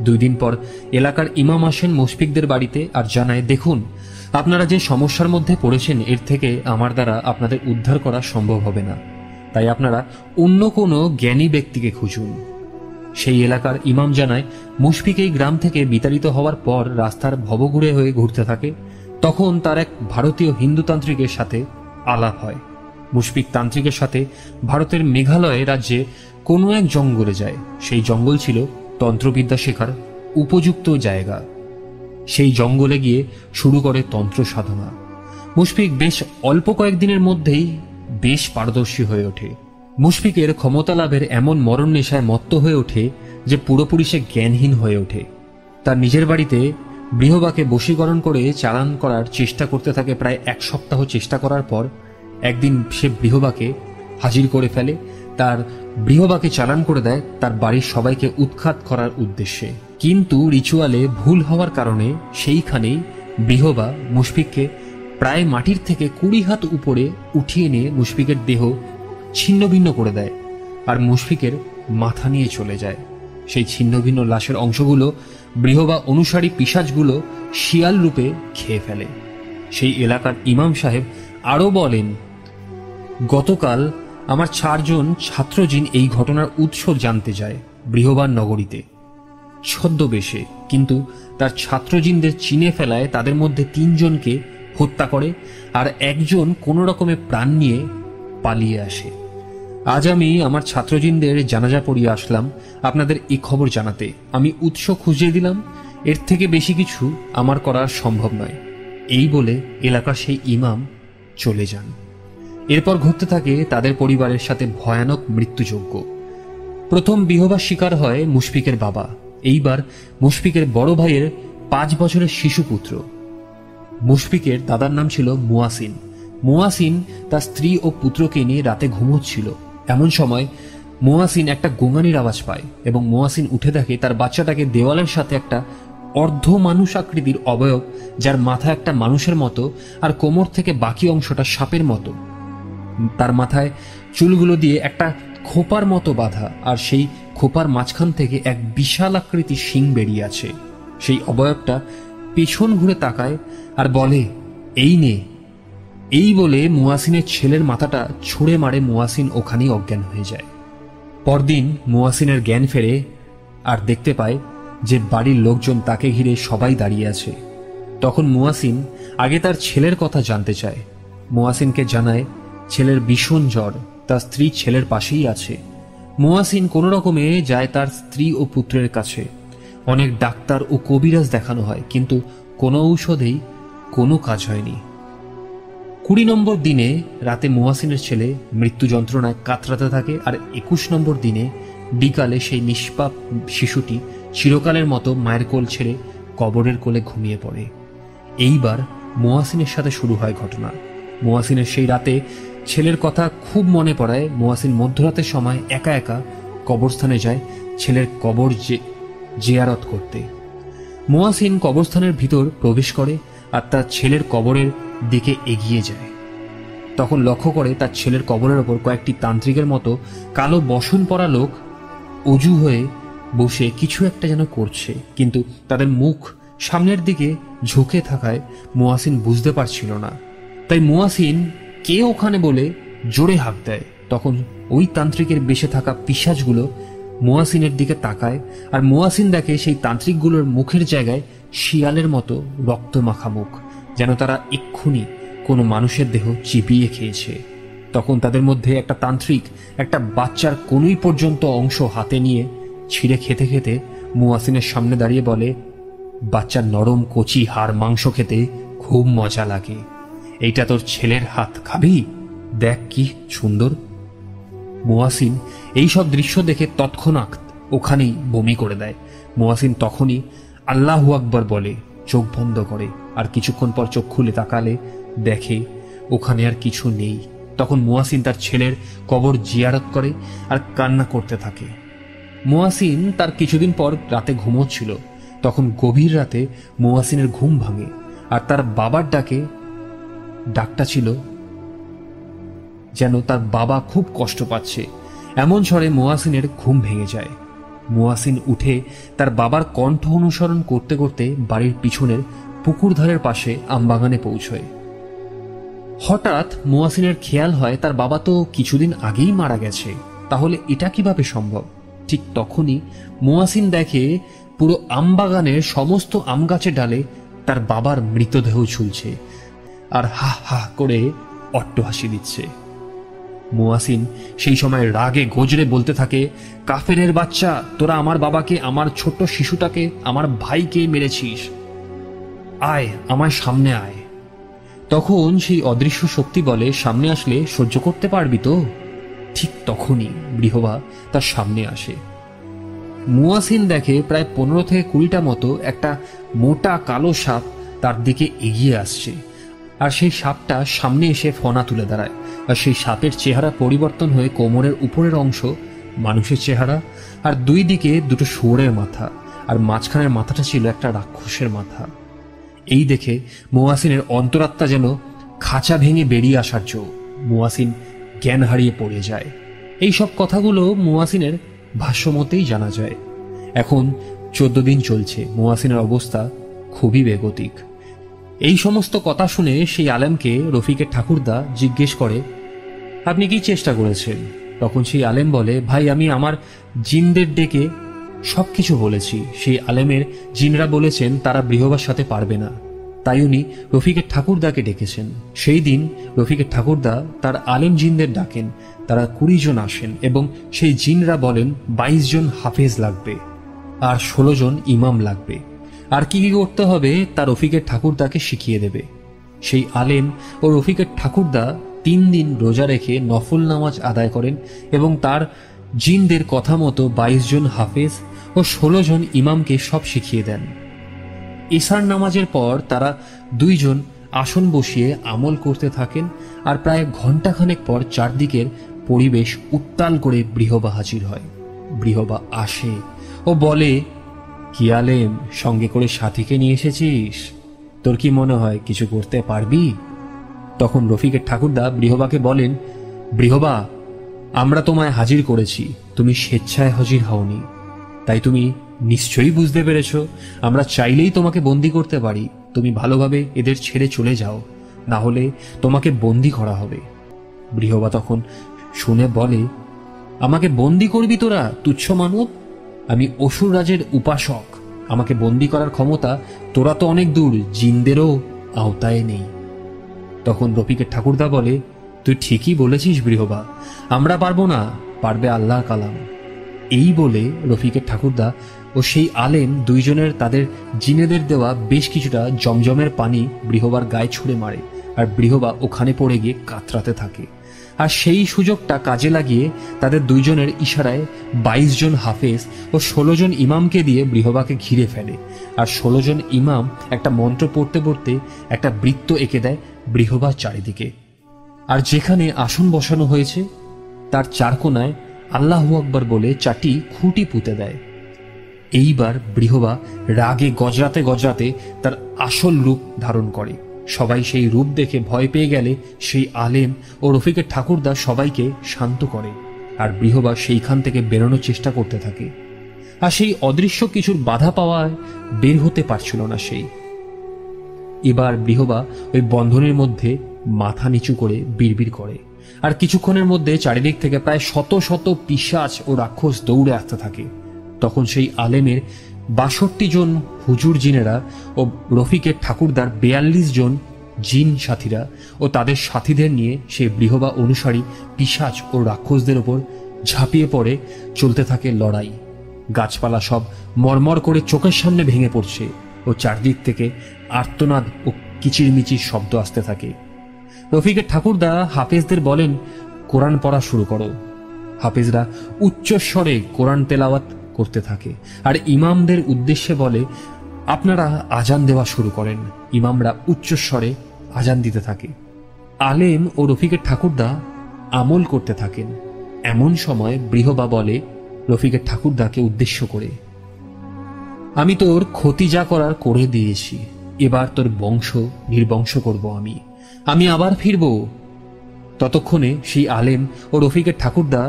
দুই দিন পর এলাকার ইমাম আসেন মুশফিকদের বাড়িতে আর জানায়, দেখুন, আপনারা যে সমস্যার মধ্যে পড়েছেন, এর থেকে আমার দ্বারা আপনাদের উদ্ধার করা সম্ভব হবে না। তাই আপনারা অন্য কোনো জ্ঞানী ব্যক্তিকে খুঁজুন। সেই এলাকার ইমাম জানায়, মুশফিক এই গ্রাম থেকে বিতাড়িত হওয়ার পর রাস্তার ভবঘুরে হয়ে ঘুরতে থাকে। তখন তার এক ভারতীয় হিন্দুতান্ত্রিকের সাথে আলাপ হয়। মুশফিক তান্ত্রিকের সাথে ভারতের মেঘালয় রাজ্যে কোনো এক জঙ্গলে যায়। সেই জঙ্গল ছিল তন্ত্রবিদ্যা শেখার উপযুক্ত জায়গা। সেই জঙ্গলে গিয়ে শুরু করে তন্ত্র সাধনা। মুশফিক বেশ অল্প কয়েকদিনের মধ্যেই বেশ পারদর্শী হয়ে ওঠে। মুশফিকের ক্ষমতা লাভের এমন মরণ নেশায় মত্ত হয়ে ওঠে যে পুরোপুরি সে জ্ঞানহীন হয়ে ওঠে। তার নিজের বাড়িতে বৃহবাকে বশীকরণ করে চালান করার চেষ্টা করতে থাকে প্রায় এক সপ্তাহ চেষ্টা করার পর একদিন সে বৃহবাকে হাজির করে ফেলে। তার বৃহবাকে চালান করে দেয় তার বাড়ির সবাইকে উৎখাত করার উদ্দেশ্যে। কিন্তু রিচুয়ালে ভুল হওয়ার কারণে সেইখানেই বৃহবা মুশফিককে প্রায় মাটির থেকে কুড়ি হাত উপরে উঠিয়ে নিয়ে মুশফিকের দেহ ছিন্ন ভিন্ন করে দেয় আর মুশফিকের মাথা নিয়ে চলে যায়। সেই ছিন্ন ভিন্ন লাশের অংশগুলো বৃহবা অনুসারী পিসাজগুলো শিয়াল রূপে খেয়ে ফেলে। সেই এলাকার ইমাম সাহেব আরও বলেন, গতকাল আমার চারজন ছাত্রজিন এই ঘটনার উৎস জানতে যায় বৃহবান নগরীতে। ছদ্মবেশে। কিন্তু তার ছাত্রজিনদের চিনে ফেলায় তাদের মধ্যে তিনজনকে হত্যা করে আর একজন কোনো রকমে প্রাণ নিয়ে পালিয়ে আসে। আজ আমি আমার ছাত্রজিনদের জানাজা পড়িয়ে আসলাম আপনাদের এই খবর জানাতে। আমি উৎস খুঁজে দিলাম, এর থেকে বেশি কিছু আমার করা সম্ভব নয়। এই বলে এলাকার সেই ইমাম চলে যান। এরপর ঘটতে থাকে তাদের পরিবারের সাথে ভয়ানক মৃত্যুযোগ্য প্রথম বিহবার শিকার হয় মুশফিকের বাবা। এইবার মুশফিকের বড় ভাইয়ের পাঁচ বছরের শিশুপুত্র মুশফিকের দাদার নাম ছিল মুয়াসিন। মুয়াসিন তার স্ত্রী ও পুত্রকে নিয়ে রাতে ঘুমোচ্ছিল। এমন সময় মুয়াসিন একটা গোঙানির আওয়াজ পায় এবং মুয়াসিন উঠে দেখে তার বাচ্চাটাকে দেওয়ালের সাথে একটা অর্ধ মানুষ আকৃতির অবয়ব, যার মাথা একটা মানুষের মতো আর কোমর থেকে বাকি অংশটা সাপের মতো। তার মাথায় চুলগুলো দিয়ে একটা খোপার মতো বাঁধা আর সেই খোপার মাঝখান থেকে এক বিশাল আকৃতির শিং বেরিয়ে আছে। সেই অবয়বটা পেছন ঘুরে তাকায় আর বলে, এই নে। এই বলে মুয়াসিনের ছেলের মাথাটা ছুঁড়ে মারে মুয়াসিন ওখানেই অজ্ঞান হয়ে যায়। পরদিন মুয়াসিনের জ্ঞান ফেরে আর দেখতে পায় যে বাড়ির লোকজন তাকে ঘিরে সবাই দাঁড়িয়ে আছে। তখন মুয়াসিন আগে তার ছেলের কথা জানতে চায়। মুয়াসিনকে জানায়, ছেলের ভীষণ জ্বর, তার স্ত্রী ছেলের পাশেই আছে। মুয়াসিন কোনো রকমে যায় তার স্ত্রী ও পুত্রের কাছে। অনেক ডাক্তার ও কবিরাজ দেখানো হয়, কিন্তু কোনো ঔষধেই কোনো কাজ হয়নি। কুড়ি নম্বর দিনে রাতে মুহাসিনের ছেলে মৃত্যু যন্ত্রণায় কাতরাতে থাকে, আর একুশ নম্বর দিনে বিকালে সেই নিষ্পাপ শিশুটি চিরকালের মতো মায়ের কোল ছেড়ে কবরের কোলে ঘুমিয়ে পড়ে। এইবার মোয়াসিনের সাথে শুরু হয় ঘটনা। মোয়াসিনের সেই রাতে ছেলের কথা খুব মনে পড়ায়, মোয়াসিন মধ্যরাতের সময় একা একা কবরস্থানে যায়। ছেলের কবর যে জিয়ারত করতে। মোয়াসিন কবরস্থানের ভিতর প্রবেশ করে আর তার ছেলের কবরের দিকে এগিয়ে যায়। তখন লক্ষ্য করে তার ছেলের কবরের ওপর কয়েকটি তান্ত্রিকের মতো কালো বসন পরা লোক অজু হয়ে বসে কিছু একটা যেন করছে, কিন্তু তাদের মুখ সামনের দিকে ঝুঁকে থাকায় মোয়াসিন বুঝতে পারছিল না। তাই মোয়াসিন কে ওখানে বলে জোরে হাঁক দেয়? তখন ওই তান্ত্রিকের বেশে থাকা পিসাজগুলো মোয়াসিনের দিকে তাকায় আর মোয়াসিন দেখে সেই তান্ত্রিকগুলোর মুখের জায়গায় শিয়ালের মতো রক্ত মাখা মুখ যেন তারা এক্ষুনি কোনো মানুষের দেহ চিপিয়ে খেয়েছে। তখন তাদের মধ্যে একটা তান্ত্রিক একটা বাচ্চার কোনই পর্যন্ত অংশ হাতে নিয়ে ছিঁড়ে খেতে খেতে মুয়াসিনের সামনে দাঁড়িয়ে বলে বাচ্চার নরম কচি হাড় মাংস খেতে খুব মজা লাগে। এইটা তোর ছেলের হাত খাবি? দেখ কি সুন্দর মোয়াসিন এই সব দৃশ্য দেখে তৎক্ষণাৎ ওখানেই বমি করে দেয়। মোয়াসিন তখনই আল্লাহু আকবর বলে, চোখ বন্ধ করে আর কিছুক্ষণ পর চোখ খুলে তাকালে দেখে ওখানে আর কিছু নেই। তখন মোয়াসিন তার ছেলের কবর জিয়ারত করে আর কান্না করতে থাকে। মোয়াসিন তার কিছুদিন পর রাতে ঘুমোচ্ছিল। তখন গভীর রাতে মোয়াসিনের ঘুম ভাঙে আর তার বাবার ডাকে ডাকটা ছিল যেন তার বাবা খুব কষ্ট পাচ্ছে। এমন স্বরে মোয়াসিনের ঘুম ভেঙে যায়। মোয়াসিন উঠে তার বাবার কণ্ঠ অনুসরণ করতে করতে বাড়ির পিছনের পুকুর ধারের পাশে আমবাগানে পৌঁছয়। হঠাৎ মোয়াসিনের খেয়াল হয় তার বাবা তো কিছুদিন আগেই মারা গেছে। তাহলে এটা কীভাবে সম্ভব? ঠিক তখনই মোয়াসিন দেখে পুরো আমবাগানের সমস্ত আম গাছের ডালে তার বাবার মৃতদেহ ঝুলছে। আর হা হা করে অট্টহাসি দিচ্ছে। মোয়াসিন সেই সময় রাগে গজরে বলতে থাকে, কাফেরের বাচ্চা, তোরা আমার বাবাকে, আমার ছোট্ট শিশুটাকে, আমার ভাইকে মেরেছিস। আয় আমার সামনে আয়। তখন সেই অদৃশ্য শক্তি বলে, সামনে আসলে সহ্য করতে পারবি তো? ঠিক তখনই বৃহবা তার সামনে আসে। মুয়াসিন দেখে প্রায় পনেরো থেকে কুড়িটা মতো একটা মোটা কালো সাপ তার দিকে এগিয়ে আসছে। আর সেই সাপটা সামনে এসে ফনা তুলে দাঁড়ায়। আর সেই সাপের চেহারা পরিবর্তন হয়ে কোমরের উপরের অংশ মানুষের চেহারা, আর দুই দিকে দুটো শুয়োরের মাথা, আর মাঝখানের মাথাটা ছিল একটা রাক্ষসের মাথা। এই দেখে মোয়াসিনের অন্তরাত্মা যেন খাঁচা ভেঙে বেরিয়ে আসার জো, মুয়াসিন জ্ঞান হারিয়ে পড়ে যায়। এই সব কথাগুলো মুয়াসিনের ভাষ্যমতেই জানা যায়। এখন চোদ্দ দিন চলছে, মোয়াসিনের অবস্থা খুবই বেগতিক। এই সমস্ত কথা শুনে সেই আলেমকে রফিকের ঠাকুরদা জিজ্ঞেস করে, আপনি কি চেষ্টা করেছেন? তখন সেই আলেম বলে, ভাই, আমি আমার জিনদের ডেকে সব কিছু বলেছি। সেই আলেমের জিনরা বলেছেন তারা বৃহবার সাথে পারবে না। তাই উনি রফিকের ঠাকুরদাকে ডেকেছেন। সেই দিন রফিকের ঠাকুরদা তার আলেম জিনদের ডাকেন। তারা কুড়ি জন আসেন এবং সেই জিনরা বলেন, বাইশ জন হাফেজ লাগবে আর ষোলো জন ইমাম লাগবে। আর কি কি করতে হবে, তা রফিকের ঠাকুরদাকে শিখিয়ে দেবে। সেই আলেম ও রফিকের ঠাকুরদা তিন দিন রোজা রেখে নফল নামাজ আদায় করেন এবং তার জিনদের কথা মতো বাইশ জন হাফেজ ও ষোলো জন ইমামকে সব শিখিয়ে দেন। ইসার নামাজের পর তারা দুইজন আসন বসিয়ে আমল করতে থাকেন আর প্রায় ঘন্টাখানেক পর চারদিকের পরিবেশ উত্তাল করে বৃহবা হাজির হয়। বৃহবা আসে ও বলে কি আলেম সঙ্গে করে সাথীকে নিয়ে এসেছিস? তোর কি মনে হয় কিছু করতে পারবি? তখন রফিকের ঠাকুরদা বৃহবাকে বলেন, বৃহবা, আমরা তোমায় হাজির করেছি। তুমি স্বেচ্ছায় হাজির হওনি। তাই তুমি নিশ্চয়ই বুঝতে পেরেছ, আমরা চাইলেই তোমাকে বন্দি করতে পারি। তুমি ভালোভাবে এদের ছেড়ে চলে যাও। না হলে তোমাকে বন্দি করা হবে। বৃহবা তখন শুনে বলে, আমাকে বন্দি করবি তোরা, তুচ্ছ মানব? আমি অসুর রাজের উপাসক। আমাকে বন্দি করার ক্ষমতা তোরা তো অনেক দূর, জিনদেরও আওতায় নেই। তখন রফিকের ঠাকুরদা বলে, তুই ঠিকই বলেছিস বৃহবা, আমরা পারব না, পারবে আল্লাহ কালাম। এই বলে রফিকের ঠাকুরদা ও সেই আলেম দুইজনের তাদের জিনেদের দেওয়া বেশ কিছুটা জমজমের পানি বৃহবার গায়ে ছুঁড়ে মারে, আর বৃহবা ওখানে পড়ে গিয়ে কাতরাতে থাকে। আর সেই সুযোগটা কাজে লাগিয়ে তাদের দুইজনের ইশারায় বাইশ জন হাফেজ ও ষোলো জন ইমামকে দিয়ে বৃহবাকে ঘিরে ফেলে। আর ষোলো জন ইমাম একটা মন্ত্র পড়তে পড়তে একটা বৃত্ত এঁকে দেয় বৃহবার চারিদিকে। আর যেখানে আসন বসানো হয়েছে, তার চার কোনায় আল্লাহু আকবর বলে চাটি খুঁটি পুঁতে দেয়। এইবার বৃহবা রাগে গজরাতে গজরাতে তার আসল রূপ ধারণ করে। সবাই সেই রূপ দেখে ভয় পেয়ে গেলে সেই আলেম ও রফিকের ঠাকুরদা সবাইকে শান্ত করে আর বৃহবা সেইখান থেকে বেরোনোর চেষ্টা করতে থাকে। আর সেই অদৃশ্য কিছুর বাধা পাওয়ায় বের হতে পারছিল না সেই। এবার বৃহবা ওই বন্ধনের মধ্যে মাথা নিচু করে বিড়বিড় করে আর কিছুক্ষণের মধ্যে চারিদিক থেকে প্রায় শত শত পিসাচ ও রাক্ষস দৌড়ে আসতে থাকে। তখন সেই আলেমের বাষট্টি জন হুজুর জিনেরা ও রফিকের ঠাকুরদার বেয়াল্লিশ জন জিন সাথীরা ও তাদের সাথীদের নিয়ে সেই বৃহবা অনুসারী পিসাচ ও রাক্ষসদের ওপর ঝাঁপিয়ে পড়ে, চলতে থাকে লড়াই। গাছপালা সব মরমর করে চোখের সামনে ভেঙে পড়ছে ও চারদিক থেকে আর্তনাদ ও কিচিরমিচির শব্দ আসতে থাকে। রফিকের ঠাকুরদা হাফেজদের বলেন, কোরআন পড়া শুরু করো। হাফেজরা উচ্চস্বরে কোরআন তেলাওয়াত করতে থাকে। আর ইমামদের উদ্দেশ্যে বলে, আপনারা আজান দেওয়া শুরু করেন। ইমামরা উচ্চস্বরে আজান দিতে থাকে। আলেম ও রফিকের ঠাকুরদা আমল করতে থাকেন। এমন সময় বৃহবা বলে, রফিকের ঠাকুরদাকে উদ্দেশ্য করে, আমি তোর ক্ষতি যা করার করে দিয়েছি, এবার তোর বংশ নির্বংশ করব আমি। আমি আবার ফিরব। ততক্ষণে সেই আলেম ও রফিকের ঠাকুরদা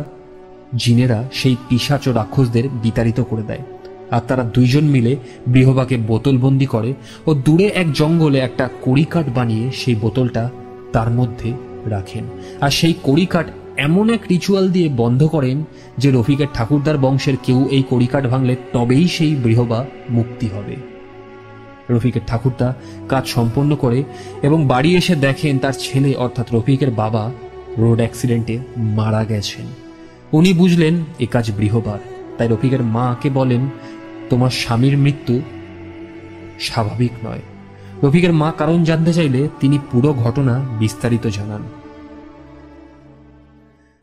জিনেরা সেই পিসাচ ও রাক্ষসদের বিতাড়িত করে দেয়। আর তারা দুইজন মিলে বৃহবাকে বোতলবন্দি করে ও দূরে এক জঙ্গলে একটা কড়িকাঠ বানিয়ে সেই বোতলটা তার মধ্যে রাখেন। আর সেই কড়িকাঠ এমন এক রিচুয়াল দিয়ে বন্ধ করেন যে রফিকের ঠাকুরদার বংশের কেউ এই কড়িকাঠ ভাঙলে তবেই সেই বৃহবা মুক্তি হবে। রফিকের ঠাকুরদা কাজ সম্পন্ন করে এবং বাড়ি এসে দেখেন তার ছেলে অর্থাৎ রফিকের বাবা রোড অ্যাক্সিডেন্টে মারা গেছেন। উনি বুঝলেন এ কাজ বৃহবার। তাই রফিকের মাকে বলেন, তোমার স্বামীর মৃত্যু স্বাভাবিক নয়। রফিকের মা কারণ জানতে চাইলে তিনি পুরো ঘটনা বিস্তারিত জানান।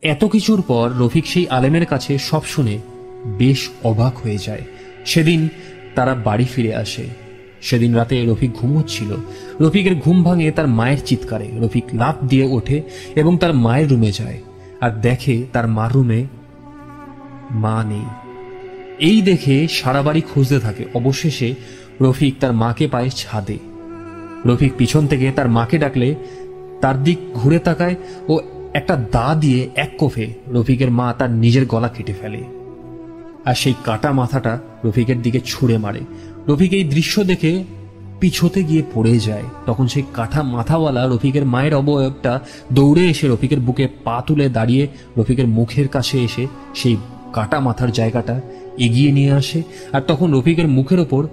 এত কিছুর পর রফিক সেই আলেমের কাছে সব শুনে বেশ অবাক হয়ে যায়। সেদিন তারা বাড়ি ফিরে আসে। সেদিন রাতে রফিক ঘুমোচ্ছিল। রফিকের ঘুম ভাঙে তার মায়ের চিৎকারে। রফিক লাফ দিয়ে ওঠে এবং তার মায়ের রুমে যায়। আর দেখে তার মার রুমে মা নেই। এই দেখে সারা বাড়ি খুঁজতে থাকে। অবশেষে রফিক তার মাকে পায় ছাদে। রফিক পিছন থেকে তার মাকে ডাকলে তার দিক ঘুরে তাকায় ও একটা দা দিয়ে এক কোফে রফিকের মা তার নিজের গলা কেটে ফেলে। আর সেই কাটা মাথাটা রফিকের দিকে ছুঁড়ে মারে। রফিক এই দৃশ্য দেখে পিছোতে গিয়ে পড়ে যায়। তখন সেই কাঠা মাথাওয়ালা রফিকের মায়ের অবয়বটা দৌড়ে এসে রফিকের বুকে পা তুলে দাঁড়িয়ে রফিকের মুখের কাছে এসে সেই কাটা মাথার জায়গাটা এগিয়ে নিয়ে আসে আর তখন রফিকের মুখের ওপর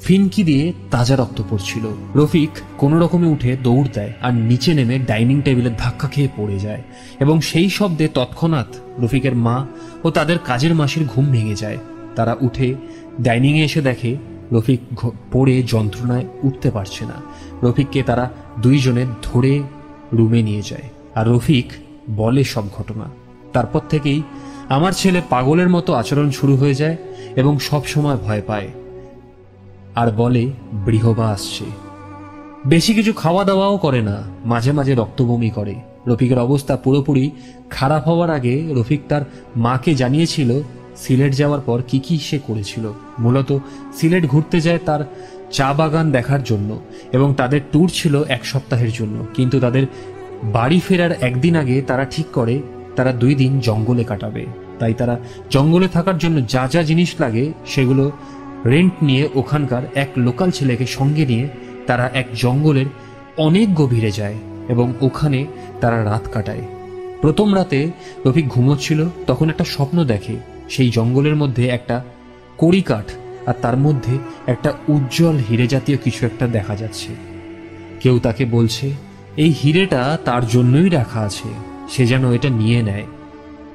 ফিনকি দিয়ে তাজা রক্ত পড়ছিল। রফিক কোনো রকমে উঠে দৌড় দেয় আর নিচে নেমে ডাইনিং টেবিলে ধাক্কা খেয়ে পড়ে যায় এবং সেই শব্দে তৎক্ষণাৎ রফিকের মা ও তাদের কাজের মাসির ঘুম ভেঙে যায়। তারা উঠে ডাইনিংয়ে এসে দেখে রফিক পড়ে যন্ত্রণায় উঠতে পারছে না। রফিককে তারা দুইজনে ধরে রুমে নিয়ে যায়। আর রফিক বলে সব ঘটনা। তারপর থেকেই আমার ছেলে পাগলের মতো আচরণ শুরু হয়ে যায় এবং সব সময় ভয় পায়। আর বলে, বৃহবা আসছে। বেশি কিছু খাওয়া দাওয়াও করে না, মাঝে মাঝে রক্তবমি করে। রফিকের অবস্থা পুরোপুরি খারাপ হওয়ার আগে রফিক তার মাকে জানিয়েছিল সিলেট যাওয়ার পর কি কি সে করেছিল? মূলত সিলেট ঘুরতে যায় তার চা বাগান দেখার জন্য এবং তাদের ট্যুর ছিল এক সপ্তাহের জন্য। কিন্তু তাদের বাড়ি ফেরার একদিন আগে তারা ঠিক করে, তারা দুই দিন জঙ্গলে কাটাবে। তাই তারা জঙ্গলে থাকার জন্য যা যা জিনিস লাগে সেগুলো রেন্ট নিয়ে ওখানকার এক লোকাল ছেলেকে সঙ্গে নিয়ে তারা এক জঙ্গলের অনেক গভীরে যায় এবং ওখানে তারা রাত কাটায়। প্রথম রাতে রফিক ঘুমোচ্ছিল, তখন একটা স্বপ্ন দেখে। সেই জঙ্গলের মধ্যে একটা কড়িকাঠ আর তার মধ্যে একটা উজ্জ্বল হিরে জাতীয় কিছু একটা দেখা যাচ্ছে। কেউ তাকে বলছে, এই হিরেটা তার জন্যই রাখা আছে, সে যেন এটা নিয়ে নেয়।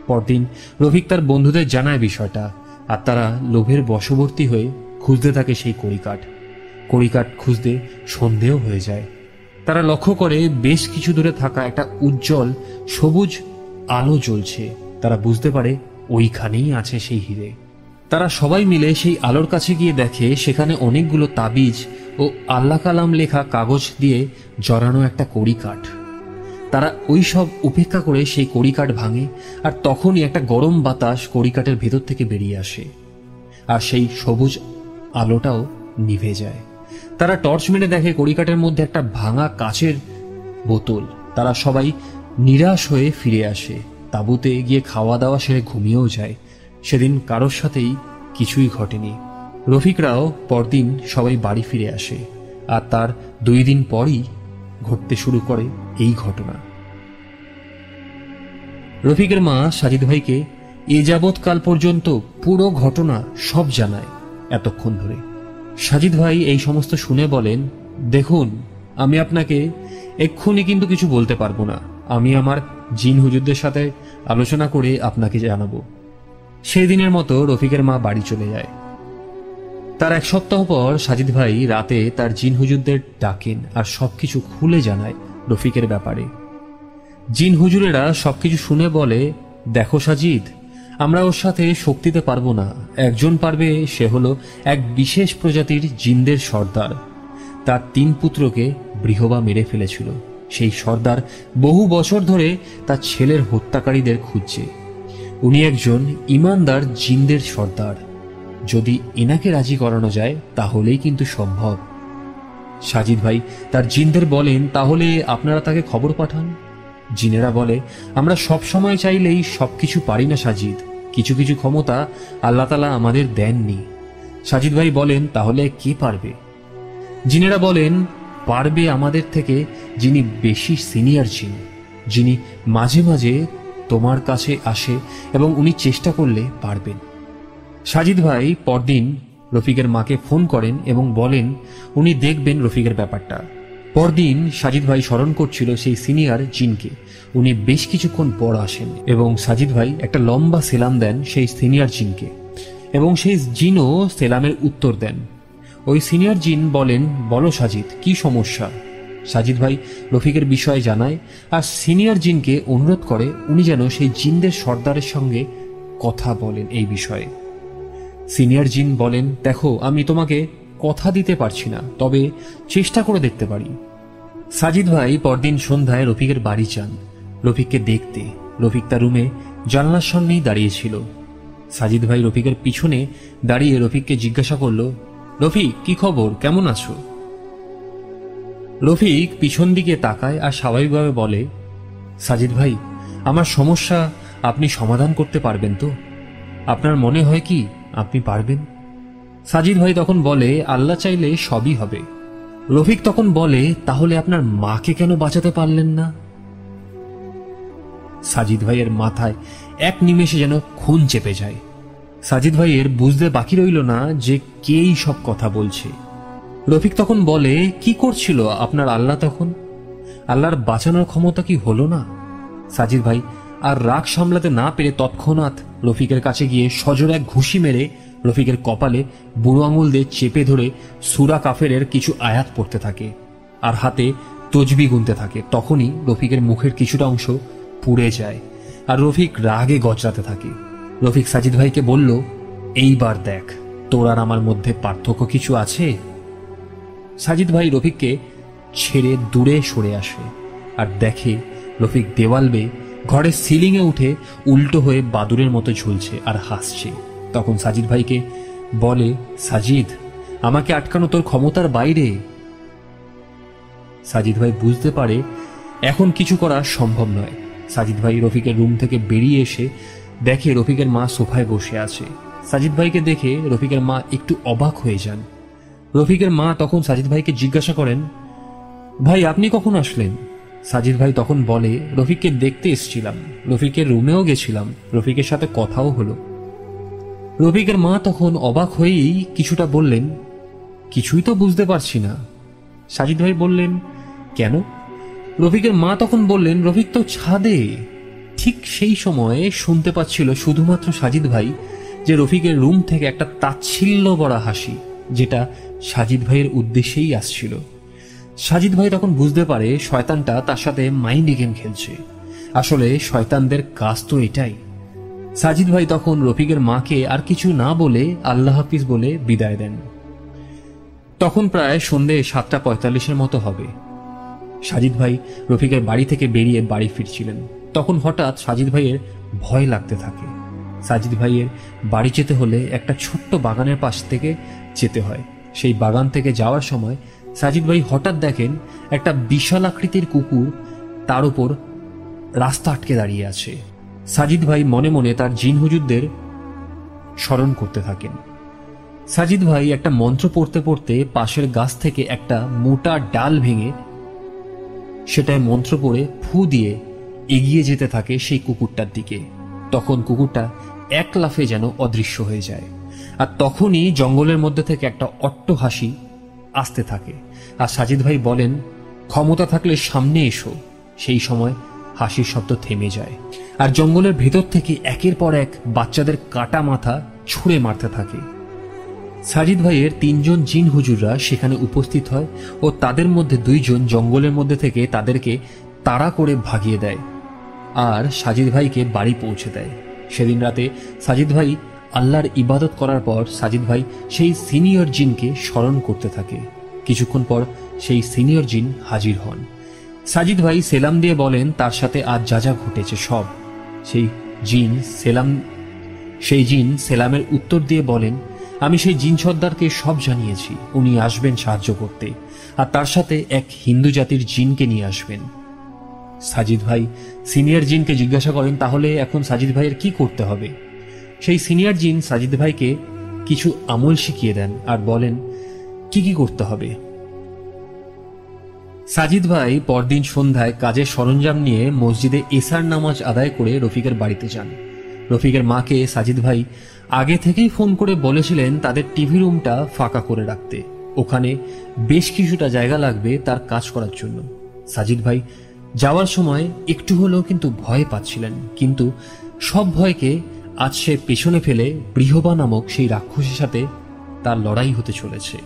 পরদিন রফিক তার বন্ধুদের জানায় বিষয়টা, আর তারা লোভের বশবর্তী হয়ে খুঁজতে থাকে সেই কড়িকাঠ। কড়িকাঠ খুঁজতে সন্দেহ হয়ে যায়। তারা লক্ষ্য করে বেশ কিছু দূরে থাকা একটা উজ্জ্বল সবুজ আলো জ্বলছে। তারা বুঝতে পারে ওইখানেই আছে সেই হিরে। তারা সবাই মিলে সেই আলোর কাছে গিয়ে দেখে সেখানে অনেকগুলো তাবিজ ও আল্লাহ কালাম লেখা কাগজ দিয়ে জড়ানো একটা কড়িকাঠ। তারা ওই সব উপেক্ষা করে সেই কড়িকাঠ ভাঙে আর তখনই একটা গরম বাতাস কড়িকাঠের ভেতর থেকে বেরিয়ে আসে। আর সেই সবুজ আলোটাও নিভে যায়। তারা টর্চ মেরে দেখে কড়িকাঠের মধ্যে একটা ভাঙা কাচের বোতল। তারা সবাই নিরাশ হয়ে ফিরে আসে। তাঁবুতে গিয়ে খাওয়া দাওয়া সেরে ঘুমিয়েও যায়। সেদিন কারোর সাথেই কিছুই ঘটেনি। রফিকরাও পরদিন সবাই বাড়ি ফিরে আসে আর তার দুই দিন পরই ঘটতে শুরু করে এই ঘটনা। রফিকের মা সাজিদ ভাইকে এ যাবৎকাল পর্যন্ত পুরো ঘটনা সব জানায় এতক্ষণ ধরে। সাজিদ ভাই এই সমস্ত শুনে বলেন, দেখুন, আমি আপনাকে এক্ষুনি কিন্তু কিছু বলতে পারব না। আমি আমার জিন হুজুরদের সাথে আলোচনা করে আপনাকে জানাব। সেই দিনের মতো রফিকের মা বাড়ি চলে যায়। তার এক সপ্তাহ পর সাজিদ ভাই রাতে তার জিন হুজুরদের ডাকেন আর সবকিছু খুলে জানায় রফিকের ব্যাপারে। জিন হুজুরেরা সবকিছু শুনে বলে, দেখো সাজিদ, আমরা ওর সাথে শক্তিতে পারব না। একজন পারবে সে হলো এক বিশেষ প্রজাতির জিনদের সর্দার। তার তিন পুত্রকে বৃহবা মেরে ফেলেছিল। সেই সর্দার বহু বছর ধরে তার ছেলের হত্যাকারীদের খুঁজছে। উনি একজন ইমানদার জিনদের সর্দার। যদি এনাকে রাজি করানো যায়, তাহলেই কিন্তু সম্ভব। সাজিদ ভাই, তার জিনদের বলেন, তাহলে আপনারা তাকে খবর পাঠান। জিনেরা বলে, আমরা সব সময় চাইলেই সবকিছু পারি না, সাজিদ। কিছু কিছু ক্ষমতা আল্লাহ তালা আমাদের দেননি। সাজিদ ভাই বলেন, তাহলে কে পারবে? জিনেরা বলেন পারবে আমাদের থেকে যিনি বেশি সিনিয়র জিন যিনি মাঝে মাঝে তোমার কাছে আসে এবং উনি চেষ্টা করলে পারবেন। সাজিদ ভাই পরদিন রফিকের মাকে ফোন করেন এবং বলেন, উনি দেখবেন রফিকের ব্যাপারটা। পরদিন সাজিদ ভাই স্মরণ করছিল সেই সিনিয়র জিনকে। উনি বেশ কিছুক্ষণ পর আসেন এবং সাজিদ ভাই একটা লম্বা সেলাম দেন সেই সিনিয়র জিনকে এবং সেই জিনও সেলামের উত্তর দেন। ওই সিনিয়র জিন বলেন, বলো সাজিদ, কি সমস্যা? সাজিদ ভাই রফিকের বিষয়ে জানায়, আর সিনিয়র জিনকে অনুরোধ করে উনি যেন সেই জিনদের সর্দারের সঙ্গে কথা বলেন এই বিষয়ে। সিনিয়র জিন বলেন, দেখো, আমি তোমাকে কথা দিতে পারছি না, তবে চেষ্টা করে দেখতে পারি। সাজিদ ভাই পরদিন সন্ধ্যায় রফিকের বাড়ি যান। রফিককে দেখতে, রফিক তার রুমে জানলার সামনেই দাঁড়িয়েছিল সাজিদ ভাই রফিকের পিছনে দাঁড়িয়ে রফিককে জিজ্ঞাসা করল রফিক কি খবর? কেমন আছো? রফিক পিছন দিকে তাকায় আর স্বাভাবিকভাবে বলে, সাজিদ ভাই, আমার সমস্যা আপনি সমাধান করতে পারবেন তো? আপনার মনে হয় কি আপনি পারবেন? সাজিদ ভাই তখন বলে, আল্লাহ চাইলে সবই হবে। রফিক তখন বলে, তাহলে আপনার মাকে কেন বাঁচাতে পারলেন না? সাজিদ ভাইয়ের মাথায় এক নিমেষে যেন খুন চেপে যায়। সাজিদ ভাইয়ের বুঝতে বাকি রইল না যে কেই সব কথা বলছে। রফিক তখন বলে, কি করছিল আপনার আল্লাহ তখন? আল্লাহর বাঁচানোর ক্ষমতা কি হলো না? সাজিদ ভাই, আর রাগ সামলাতে না পেরে তৎক্ষণাৎ রফিকের কাছে গিয়ে সজোর এক ঘুষি মেরে রফিকের কপালে বুড়ো আঙুল দিয়ে চেপে ধরে সুরা কাফেরের কিছু আয়াত পড়তে থাকে আর হাতে তজবি গুনতে থাকে। তখনই রফিকের মুখের কিছুটা অংশ পুড়ে যায় আর রফিক রাগে গজরাতে থাকে। রফিক সাজিদ ভাইকে বলল, এইবার দেখ, তোর আর আমার মধ্যে পার্থক্য কিছু আছে? সাজিদ ভাই রফিককে ছেড়ে দূরে সরে আসে আর দেখে রফিক দেওয়াল বেয়ে ঘরের সিলিংয়ে উঠে উল্টো হয়ে বাদুরের মতো ঝুলছে আর হাসছে। তখন সাজিদ ভাইকে বলে, সাজিদ, আমাকে আটকানো তোর ক্ষমতার বাইরে? সাজিদ ভাই বুঝতে পারে, এখন কিছু করা সম্ভব নয়। সাজিদ ভাই রফিকের রুম থেকে বেরিয়ে এসে দেখে রফিকের মা সোফায় বসে আছে। সাজিদ ভাইকে দেখে রফিকের মা একটু অবাক হয়ে যান। রফিকের মা তখন সাজিদ ভাইকে জিজ্ঞাসা করেন, ভাই, আপনি কখন আসলেন? সাজিদ ভাই তখন বলে, রফিককে দেখতে এসেছিলাম। রফিকের রুমেও গেছিলাম। রফিকের সাথে কথাও হলো। রফিকের মা তখন অবাক হয়েই কিছুটা বললেন, কিছুই তো বুঝতে পারছি না। সাজিদ ভাই বললেন, কেন? রফিকের মা তখন বললেন, রফিক তো ছাদে। ঠিক সেই সময়ে শুনতে পাচ্ছিল শুধুমাত্র সাজিদ ভাই যে রফিকের রুম থেকে একটা তাচ্ছিল্য বড়া হাসি, যেটা সাজিদ ভাইয়ের উদ্দেশ্যেই আসছিল। সাজিদ ভাই তখন বুঝতে পারে শয়তানটা তার সাথে মাইন্ড গেম খেলছে। আসলে শয়তানদের কাজ তো এটাই। সাজিদ ভাই তখন রফিকের মাকে আর কিছু না বলে আল্লাহ হাফিজ বলে বিদায় দেন। তখন প্রায় সন্ধে সাতটা পঁয়তাল্লিশের মতো হবে। সাজিদ ভাই রফিকের বাড়ি থেকে বেরিয়ে বাড়ি ফিরছিলেন। তখন হঠাৎ সাজিদ ভাইয়ের ভয় লাগতে থাকে। সাজিদ ভাইয়ের বাড়ি যেতে হলে একটা ছোট্ট বাগানের পাশ থেকে যেতে হয়। সেই বাগান থেকে যাওয়ার সময় সাজিদ ভাই হঠাৎ দেখেন একটা বিশাল আকৃতির কুকুর তার উপর রাস্তা আটকে দাঁড়িয়ে আছে। সাজিদ ভাই মনে মনে তার জিন হুজুরদের স্মরণ করতে থাকেন। সাজিদ ভাই একটা মন্ত্র পড়তে পড়তে পাশের গাছ থেকে একটা মোটা ডাল ভেঙে সেটায় মন্ত্র পড়ে ফু দিয়ে এগিয়ে যেতে থাকে সেই কুকুরটার দিকে। তখন কুকুরটা এক লাফে যেন অদৃশ্য হয়ে যায়। আর তখনই জঙ্গলের মধ্যে থেকে একটা অট্ট হাসি আসতে থাকে। আর সাজিদ ভাই বলেন, ক্ষমতা থাকলে সামনে এসো। সেই সময় হাসির শব্দ থেমে যায়। আর জঙ্গলের ভেতর থেকে একের পর এক বাচ্চাদের কাটা মাথা ছুঁড়ে মারতে থাকে। সাজিদ ভাইয়ের তিনজন জিন হুজুররা সেখানে উপস্থিত হয় ও তাদের মধ্যে দুইজন জঙ্গলের মধ্যে থেকে তাদেরকে তাড়া করে ভাগিয়ে দেয়। আর সাজিদ ভাইকে বাড়ি পৌঁছে দেয়। সেদিন রাতে সাজিদ ভাই আল্লাহর ইবাদত করার পর সাজিদ ভাই সেই সিনিয়র জিনকে স্মরণ করতে থাকে। কিছুক্ষণ পর সেই সিনিয়র জিন হাজির হন। সাজিদ ভাই সেলাম দিয়ে বলেন, তার সাথে আজ যা যা ঘটেছে সব। সেই জিন সেলাম, সেই জিন সেলামের উত্তর দিয়ে বলেন, আমি সেই জিন সর্দারকে সব জানিয়েছি। উনি আসবেন সাহায্য করতে। আর তার সাথে এক হিন্দু জাতির জিনকে নিয়ে আসবেন। সাজিদ ভাই, সিনিয়র জিনকে জিজ্ঞাসা করেন, তাহলে এখন সাজিদ ভাইয়ের কি করতে হবে? সেই সিনিয়র জিন সাজিদ ভাইকে কিছু আমল শিখিয়ে দেন আর বলেন, কি কি করতে হবে? সাজিদ ভাই পরদিন সন্ধ্যায় কাজের সরঞ্জাম নিয়ে মসজিদে এসার নামাজ আদায় করে রফিকের বাড়িতে যান। রফিকের মাকে সাজিদ ভাই আগে থেকেই ফোন করে বলেছিলেন তাদের টিভি রুমটা ফাঁকা করে রাখতে। ওখানে বেশ কিছুটা জায়গা লাগবে তার কাজ করার জন্য। সাজিদ ভাই যাওয়ার সময় একটু হলেও কিন্তু ভয় পাচ্ছিলেন। কিন্তু সব ভয়কে আজ সে পেছনে ফেলে বৃহবা নামক সেই রাক্ষসের সাথে তার লড়াই হতে চলেছে।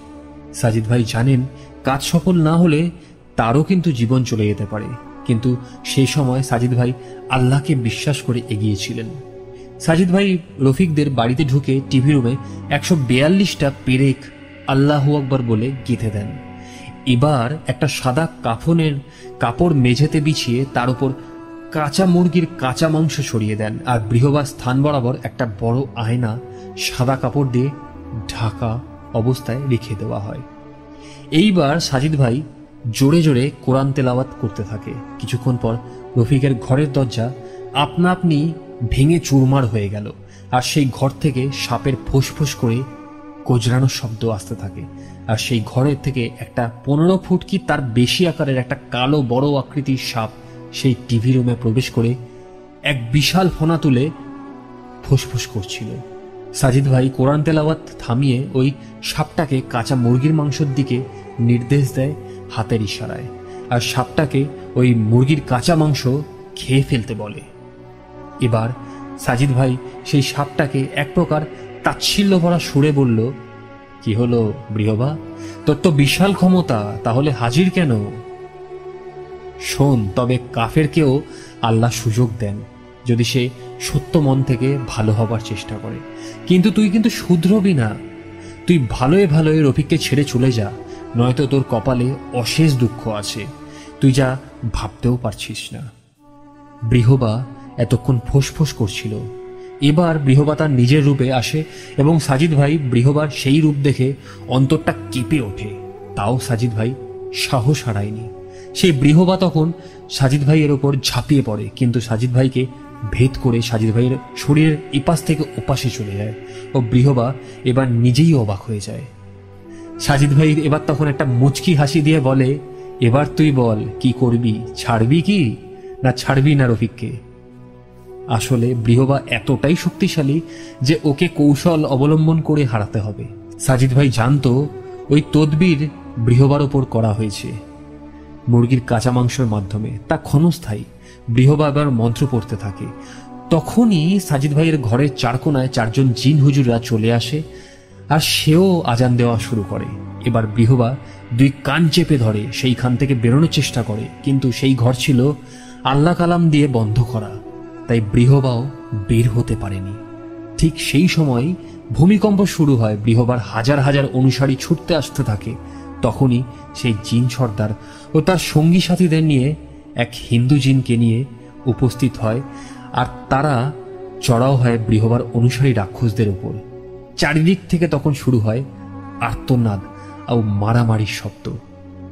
সাজিদ ভাই জানেন, কাজ সফল না হলে তারও কিন্তু জীবন চলে যেতে পারে। কিন্তু সেই সময় সাজিদ ভাই আল্লাহকে বিশ্বাস করে এগিয়েছিলেন। সাজিদ ভাই রফিকদের বাড়িতে ঢুকে টিভি রুমে একশো বিয়াল্লিশটা পেরেক আল্লাহু আকবর বলে গেঁথে দেন। এবার একটা সাদা কাফনের কাপড় মেঝেতে বিছিয়ে তার উপর কাঁচা মুরগির কাঁচা মাংস সরিয়ে দেন আর বৃহবার স্থান বরাবর একটা বড় আয়না সাদা কাপড় দিয়ে ঢাকা অবস্থায় রেখে দেওয়া হয়। এইবার সাজিদ ভাই জোরে জোরে কোরআন তেলাওয়াত করতে থাকে। কিছুক্ষণ পর রফিকের ঘরের দরজা আপনা আপনি ভেঙে চুরমার হয়ে গেল আর সেই ঘর থেকে সাপের ফোঁস করে কোজরানোর শব্দ আসতে থাকে। আর সেই ঘরের থেকে একটা পনেরো ফুট কি তার বেশি আকারের একটা কালো বড় আকৃতির সাপ সেই টিভি রুমে প্রবেশ করে এক বিশাল ফোনা তুলে ফুসফুস করছিল। সাজিদ ভাই কোরআন তেলাওয়াত থামিয়ে ওই সাপটাকে কাঁচা মুরগির মাংসের দিকে নির্দেশ দেয় হাতের ইশারায়। আর সাপটাকে ওই মুরগির কাঁচা মাংস খেয়ে ফেলতে বলে। এবার সাজিদ ভাই সেই সাপটাকে এক প্রকার তাচ্ছিল্য ভরা সুরে বলল কি হলো বৃহবা তোর তো বিশাল ক্ষমতা, তাহলে হাজির কেন? শোন, তবে কাফেরকেও আল্লাহ সুযোগ দেন, যদি সে সত্য মন থেকে ভালো হবার চেষ্টা করে। কিন্তু তুই কিন্তু শুধরবি না। তুই ভালোই ভালোই রফিককে ছেড়ে চলে যা, নয়তো তোর কপালে অশেষ দুঃখ আছে। তুই যা ভাবতেও পারছিস না। বৃহবা এতক্ষণ ফোঁস করছিল। এবার বৃহবা তার নিজের রূপে আসে এবং সাজিদ ভাই বৃহবার সেই রূপ দেখে অন্তরটা কেঁপে ওঠে। তাও সাজিদ ভাই সাহস হারায়নি। সেই বৃহবা তখন সাজিদ ভাইয়ের ওপর ঝাঁপিয়ে পড়ে, কিন্তু সাজিদ ভাইকে ভেদ করে সাজিদ ভাইয়ের শরীরের এপাশ থেকে ওপাশে চলে যায় ও বৃহবা এবার নিজেই অবাক হয়ে যায়। সাজিদ ভাই এবার তখন একটা মুচকি হাসি দিয়ে বলে, এবার তুই বল, কি করবি? ছাড়বি কি? না ছাড়বি না রফিককে? আসলে বৃহবা এতটাই শক্তিশালী যে ওকে কৌশল অবলম্বন করে হারাতে হবে। সাজিদ ভাই জানতো, ওই তদবির বৃহবার ওপর করা হয়েছে। মুরগির কাঁচা মাংসের মাধ্যমে। তা ক্ষণস্থায়ী। বৃহবা এবার মন্ত্র পড়তে থাকে। তখনই সাজিদ ভাইয়ের ঘরের চারকোনায় চারজন জিন হুজুররা চলে আসে আর সেও আজান দেওয়া শুরু করে। এবার বৃহবা দুই কান চেপে ধরে, সেইখান থেকে বেরোনোর চেষ্টা করে, কিন্তু সেই ঘর ছিল আল্লাহ কালাম দিয়ে বন্ধ করা। তাই বৃহবাও বের হতে পারেনি। ঠিক সেই সময় ভূমিকম্প শুরু হয়, বৃহবার হাজার হাজার অনুসারী ছুটতে আসতে থাকে। তখনই সেই জিন সর্দার ও তার সঙ্গী সাথীদের নিয়ে এক হিন্দু জিনকে নিয়ে উপস্থিত হয় আর তারা চড়াও হয় বৃহবার অনুসারী রাক্ষসদের উপর। চারিদিক থেকে তখন শুরু হয় আর্তনাদ ও মারামারির শব্দ।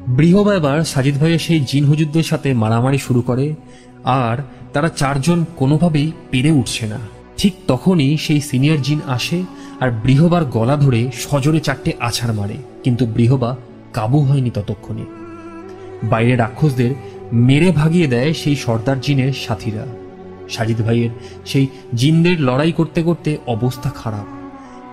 বৃহবা এবার সাজিদ ভাইয়ের সেই জিন হুজুরদের সাথে মারামারি শুরু করে আর তারা চারজন কোনোভাবেই পেরে উঠছে না। ঠিক তখনই সেই সিনিয়র জিন আসে আর বৃহবার গলা ধরে সজোরে চারটে আছাড় মারে, কিন্তু বৃহবা কাবু হয়নি ততক্ষণে। বাইরে রাক্ষসদের মেরে ভাগিয়ে দেয় সেই সর্দার জিনের সাথীরা। সাজিদ ভাইয়ের সেই জিনদের লড়াই করতে করতে অবস্থা খারাপ।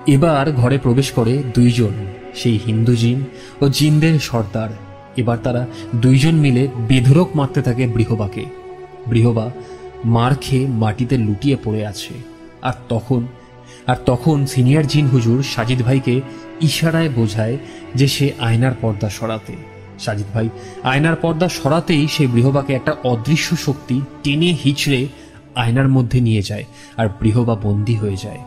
এবার ঘরে প্রবেশ করে দুইজন, সেই হিন্দু জিন ও জিনদের সর্দার। এবার তারা দুইজন মিলে বেধরক মারতে থাকে বৃহবাকে। বৃহবা মার খেয়ে মাটিতে লুটিয়ে পড়ে আছে। আর তখন আর তখন সিনিয়র জিন হুজুর সাজিদ ভাইকে ইশারায় বোঝায় যে সে আয়নার পর্দা সরাতে। সাজিদ ভাই আয়নার পর্দা সরাতেই সে বৃহবাকে একটা অদৃশ্য শক্তি টেনে হিচড়ে আয়নার মধ্যে নিয়ে যায় আর বৃহবা বন্দী হয়ে যায়।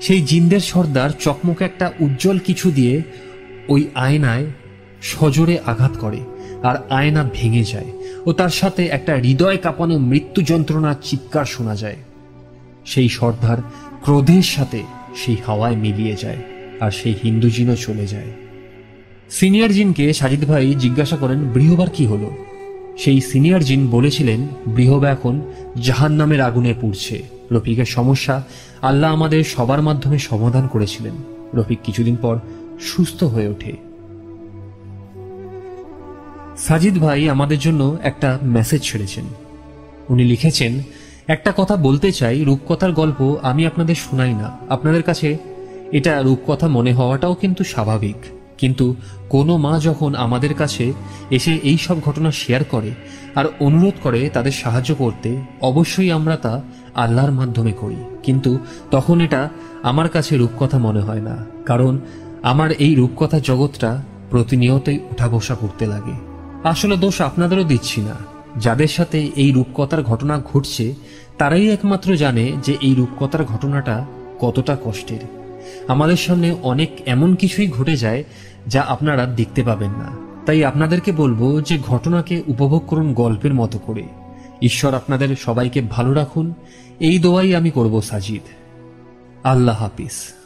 সেই জিন্দের সর্দার চকমকে একটা উজ্জ্বল কিছু দিয়ে ওই আয়নায় সজোরে আঘাত করে। আর আয়না ভেঙে যায় ও তার সাথে একটা হৃদয় কাঁপানো মৃত্যু যন্ত্রণার চিৎকার শোনা যায়। সেই সর্দার ক্রোধের সাথে সেই হাওয়ায় মিলিয়ে যায় আর সেই হিন্দু জিনও চলে যায়। সিনিয়র জিনকে সাজিদ ভাই জিজ্ঞাসা করেন, বৃহবার কি হলো? সেই সিনিয়র জিন বলেছিলেন, বৃহবা এখন জাহান নামের আগুনে পুড়ছে। রফিকের সমস্যা আল্লাহ আমাদের সবার মাধ্যমে সমাধান করেছিলেন। রফিক কিছুদিন পর সুস্থ হয়ে ওঠে। সাজিদ ভাই আমাদের জন্য একটা মেসেজ ছেড়েছেন। উনি লিখেছেন, একটা কথা বলতে চাই, রূপকথার গল্প আমি আপনাদের শোনাই না। আপনাদের কাছে এটা রূপকথা মনে হওয়াটাও কিন্তু স্বাভাবিক। কিন্তু কোনো মা যখন আমাদের কাছে এসে এই সব ঘটনা শেয়ার করে আর অনুরোধ করে তাদের সাহায্য করতে, অবশ্যই আমরা তা আল্লাহর মাধ্যমে করি। কিন্তু তখন এটা আমার কাছে রূপকথা মনে হয় না। কারণ আমার এই রূপকথা জগৎটা প্রতিনিয়তই উঠা বসা করতে লাগে। আসলে দোষ আপনাদেরও দিচ্ছি না। যাদের সাথে এই রূপকথার ঘটনা ঘটছে, তারাই একমাত্র জানে যে এই রূপকথার ঘটনাটা কতটা কষ্টের। আমাদের সামনে অনেক এমন কিছুই ঘটে যায় যা আপনারা দেখতে পাবেন না। তাই আপনাদেরকে বলব যে ঘটনাকে উপভোগ করুন গল্পের মতো করে। ঈশ্বর আপনাদের সবাইকে ভালো রাখুন। এই দোয়াই আমি করব সাজিদ। আল্লাহ হাফিজ।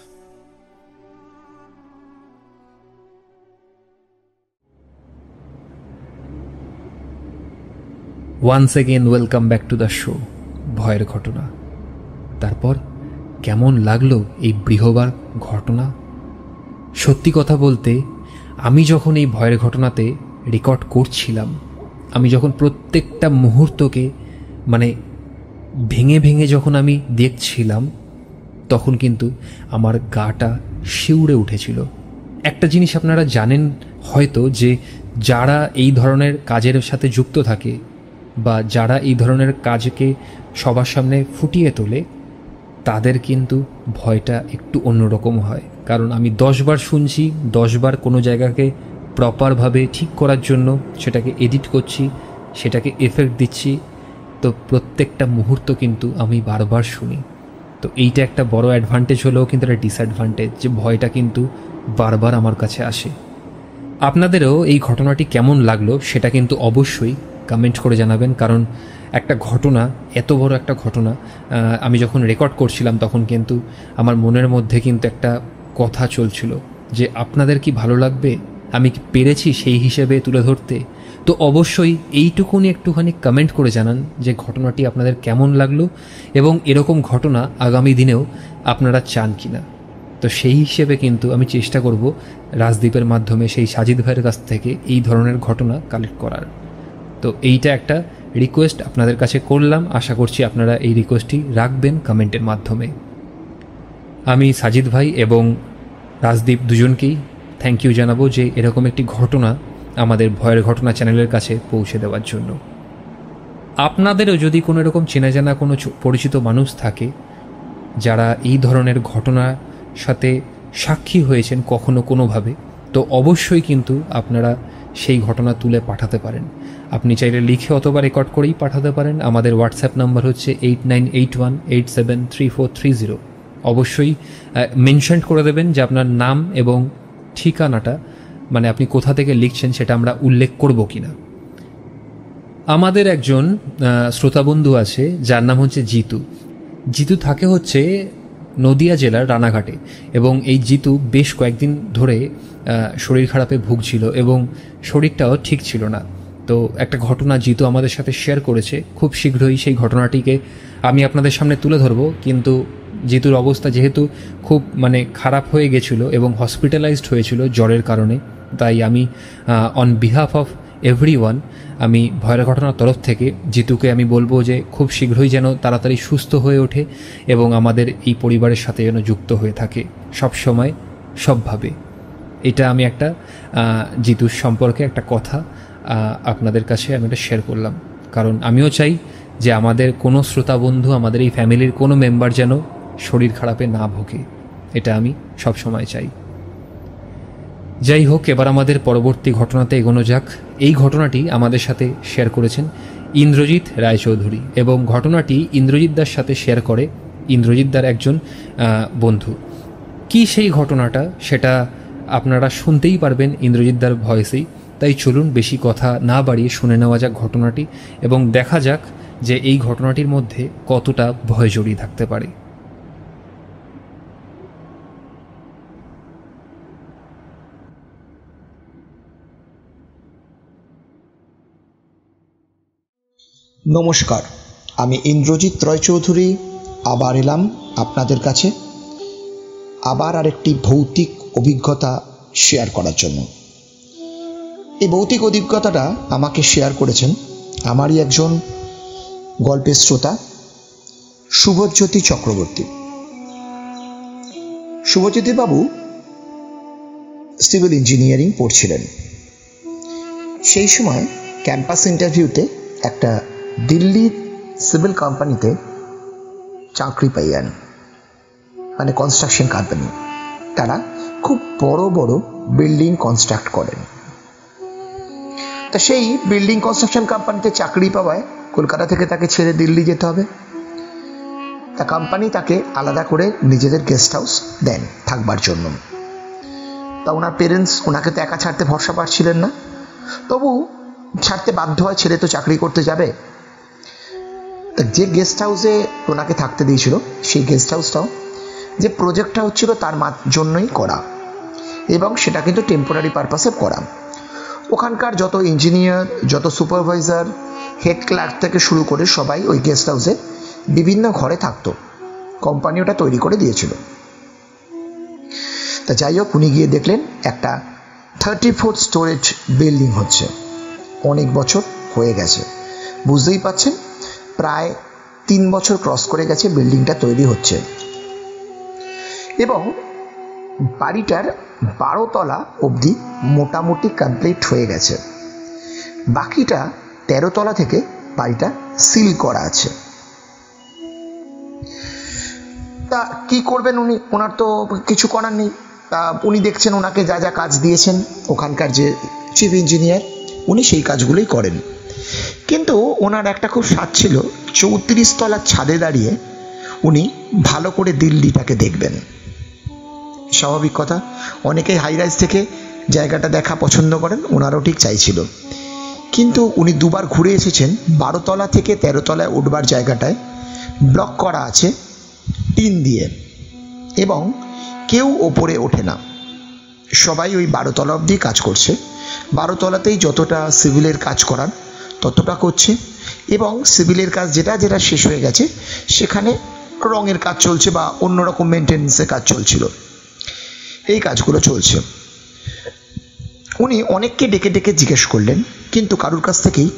Once again welcome back to the show ভয়ের ঘটনা। তারপর কেমন লাগল এই বৃহবার ঘটনা? সত্যি কথা বলতে, আমি যখন এই ভয়ের ঘটনাতে রেকর্ড করছিলাম, আমি যখন প্রত্যেকটা মুহূর্তকে মানে ভেঙে ভেঙে যখন আমি দেখছিলাম, তখন কিন্তু আমার গাটা শিউড়ে উঠেছিল। একটা জিনিস আপনারা জানেন হয়তো যে, যারা এই ধরনের কাজের সাথে যুক্ত থাকে বা যারা এই ধরনের কাজকে সবার সামনে ফুটিয়ে তোলে, তাদের কিন্তু ভয়টা একটু অন্যরকম হয়। কারণ আমি দশবার শুনছি, দশবার কোনো জায়গাকে প্রপারভাবে ঠিক করার জন্য সেটাকে এডিট করছি, সেটাকে এফেক্ট দিচ্ছি, তো প্রত্যেকটা মুহূর্ত কিন্তু আমি বারবার শুনি। তো এইটা একটা বড় অ্যাডভান্টেজ হলেও কিন্তু একটা ডিসঅ্যাডভান্টেজ যে ভয়টা কিন্তু বারবার আমার কাছে আসে। আপনাদেরও এই ঘটনাটি কেমন লাগল সেটা কিন্তু অবশ্যই কমেন্ট করে জানাবেন, কারণ একটা ঘটনা, এত বড় একটা ঘটনা আমি যখন রেকর্ড করছিলাম তখন কিন্তু আমার মনের মধ্যে কিন্তু একটা কথা চলছিল যে আপনাদের কি ভালো লাগবে? আমি কি পেরেছি সেই হিসেবে তুলে ধরতে? তো অবশ্যই এইটুকুনি একটুখানি কমেন্ট করে জানান যে ঘটনাটি আপনাদের কেমন লাগল এবং এরকম ঘটনা আগামী দিনেও আপনারা চান কি না তো সেই হিসেবে কিন্তু আমি চেষ্টা করব রাজদীপের মাধ্যমে সেই সাজিদ ভাইয়ের কাছ থেকে এই ধরনের ঘটনা কালেক্ট করার। তো এইটা একটা রিকোয়েস্ট আপনাদের কাছে করলাম। আশা করছি আপনারা এই রিকোয়েস্টটি রাখবেন কমেন্টের মাধ্যমে। আমি সাজিদ ভাই এবং রাজদীপ দুজনকেই থ্যাংক ইউ জানাব যে এরকম একটি ঘটনা আমাদের ভয়ের ঘটনা চ্যানেলের কাছে পৌঁছে দেওয়ার জন্য। আপনাদেরও যদি কোনো এরকম চেনা জানা কোনো পরিচিত মানুষ থাকে, যারা এই ধরনের ঘটনার সাথে সাক্ষী হয়েছেন কখনো কোনোভাবে, তো অবশ্যই কিন্তু আপনারা সেই ঘটনা তুলে পাঠাতে পারেন। আপনি চাইলে লিখে অথবা রেকর্ড করেই পাঠাতে পারেন। আমাদের হোয়াটসঅ্যাপ নাম্বার হচ্ছে eight nine eight one eight seven three four three zero অবশ্যই মেনশন করে দেবেন যে আপনার নাম এবং ঠিকানাটা মানে আপনি কোথা থেকে লিখছেন সেটা আমরা উল্লেখ করব কিনা। আমাদের একজন শ্রোতাবন্ধু আছে, যার নাম হচ্ছে জিতু। জিতু থাকে হচ্ছে নদিয়া জেলার রানাঘাটে এবং এই জিতু বেশ কয়েকদিন ধরে শরীর খারাপে ভুগছিল এবং শরীরটাও ঠিক ছিল না। তো একটা ঘটনা জিতু আমাদের সাথে শেয়ার করেছে, খুব শীঘ্রই সেই ঘটনাটিকে আমি আপনাদের সামনে তুলে ধরবো, কিন্তু জিতুর অবস্থা যেহেতু খুব মানে খারাপ হয়ে গেছিল এবং হসপিটালাইজড হয়েছিল জ্বরের কারণে, তাই আমি অন বিহাফ অফ এভরি আমি ভয়ের ঘটনার তরফ থেকে জিতুকে আমি বলব যে খুব শীঘ্রই যেন তাড়াতাড়ি সুস্থ হয়ে ওঠে এবং আমাদের এই পরিবারের সাথে যেন যুক্ত হয়ে থাকে। সব সময়, সবভাবে। এটা আমি একটা জিতুর সম্পর্কে একটা কথা আপনাদের কাছে আমি এটা শেয়ার করলাম। কারণ আমিও চাই যে আমাদের কোনো শ্রোতা বন্ধু, আমাদের এই ফ্যামিলির কোনো মেম্বার যেন শরীর খারাপে না ভোগে। এটা আমি সব সময় চাই। যাই হোক এবার আমাদের পরবর্তী ঘটনাতে এগোনো যাক। এই ঘটনাটি আমাদের সাথে শেয়ার করেছেন ইন্দ্রজিৎ রায়চৌধুরী এবং ঘটনাটি ইন্দ্রজিৎ দার সাথে শেয়ার করে ইন্দ্রজিৎ দার একজন বন্ধু। কি সেই ঘটনাটা, সেটা আপনারা শুনতেই পারবেন ইন্দ্রজিৎ দার ভয়েসেই। তাই চলুন বেশি কথা না বাড়িয়ে শুনে নেওয়া যাক ঘটনাটি এবং দেখা যাক যে এই ঘটনাটির মধ্যে কতটা ভয় জড়িয়ে থাকতে পারে। নমস্কার, আমি ইন্দ্রজিৎ রয়চৌধুরী, আবার এলাম আপনাদের কাছে। আবার আরেকটি ভৌতিক অভিজ্ঞতা শেয়ার করার জন্য। এই ভৌতিক অভিজ্ঞতাটা আমাকে শেয়ার করেছেন আমারই একজন গল্পের শ্রোতা, শুভজ্যোতি চক্রবর্তী। শুভজ্যোতি বাবু সিভিল ইঞ্জিনিয়ারিং পড়ছিলেন। সেই সময় ক্যাম্পাস ইন্টারভিউতে একটা দিল্লির সিভিল কোম্পানিতে চাকরি পাইয়ান। মানে কনস্ট্রাকশন কোম্পানি তারা খুব বড় বড় বিল্ডিং কনস্ট্রাক্ট করেন। তা সেই বিল্ডিং কনস্ট্রাকশন কোম্পানিতে চাকরি পাওয়ায় কলকাতা থেকে তাকে ছেড়ে দিল্লি যেতে হবে। তা কোম্পানি তাকে আলাদা করে নিজেদের গেস্ট হাউস দেন থাকবার জন্য। তা ওনার পেরেন্টস ওনাকে তো একা ছাড়তে ভরসা পাচ্ছিলেন না। তবু ছাড়তে বাধ্য হয় ছেলে তো চাকরি করতে যাবে। তা যে গেস্ট হাউসে ওনাকে থাকতে দিয়েছিল, সেই গেস্ট হাউসটাও যে প্রজেক্টটা হচ্ছিল তার জন্যই করা। এবং সেটা কিন্তু টেম্পোরারি পারপাসে করা। ওখানকার যত ইঞ্জিনিয়ার যত সুপারভাইজার হেড ক্লার্ক থেকে শুরু করে সবাই ওই গেস্ট হাউসে বিভিন্ন ঘরে থাকতো। কোম্পানি ওটা তৈরি করে দিয়েছিল। তা যাই হোক, উনি গিয়ে দেখলেন একটা থার্টি ফুট স্টোরেজ বিল্ডিং হচ্ছে। অনেক বছর হয়ে গেছে। বুঝতেই পাচ্ছেন প্রায় তিন বছর ক্রস করে গেছে বিল্ডিংটা তৈরি হচ্ছে। এবং বাড়িটার বারো তলা অবধি মোটামুটি কমপ্লিট হয়ে গেছে। বাকিটা তেরো তলা থেকে বাড়িটা সিল করা আছে। তা কি করবেন উনি? ওনার তো কিছু করার নেই। তা উনি দেখছেন ওনাকে যা যা কাজ দিয়েছেন, ওখানকার যে চিফ ইঞ্জিনিয়ার উনি সেই কাজগুলোই করেন। কিন্তু ওনার একটা খুব স্বাদ ছিল। চৌত্রিশ তলার ছাদে দাঁড়িয়ে উনি ভালো করে দিল্লিটাকে দেখবেন। স্বাভাবিক কথা, অনেকেই হাইরাইজ থেকে জায়গাটা দেখা পছন্দ করেন, ওনারও ঠিক চাইছিল। কিন্তু উনি দুবার ঘুরে এসেছেন বারোতলা থেকে তেরোতলায় উঠবার জায়গাটায় ব্লক করা আছে টিন দিয়ে এবং কেউ ওপরে ওঠে না। সবাই ওই বারোতলা অবধি কাজ করছে। বারোতলাতেই যতটা সিভিলের কাজ করার ততটা করছে এবং সিভিলের কাজ যেটা যেটা শেষ হয়ে গেছে, সেখানে রঙের কাজ চলছে বা অন্যরকম মেনটেন্সের কাজ চলছিল। এই কাজগুলো চলছে। উনি অনেককে ডেকে ডেকে জিজ্ঞেস করলেন, কিন্তু কারুর কাছ থেকেই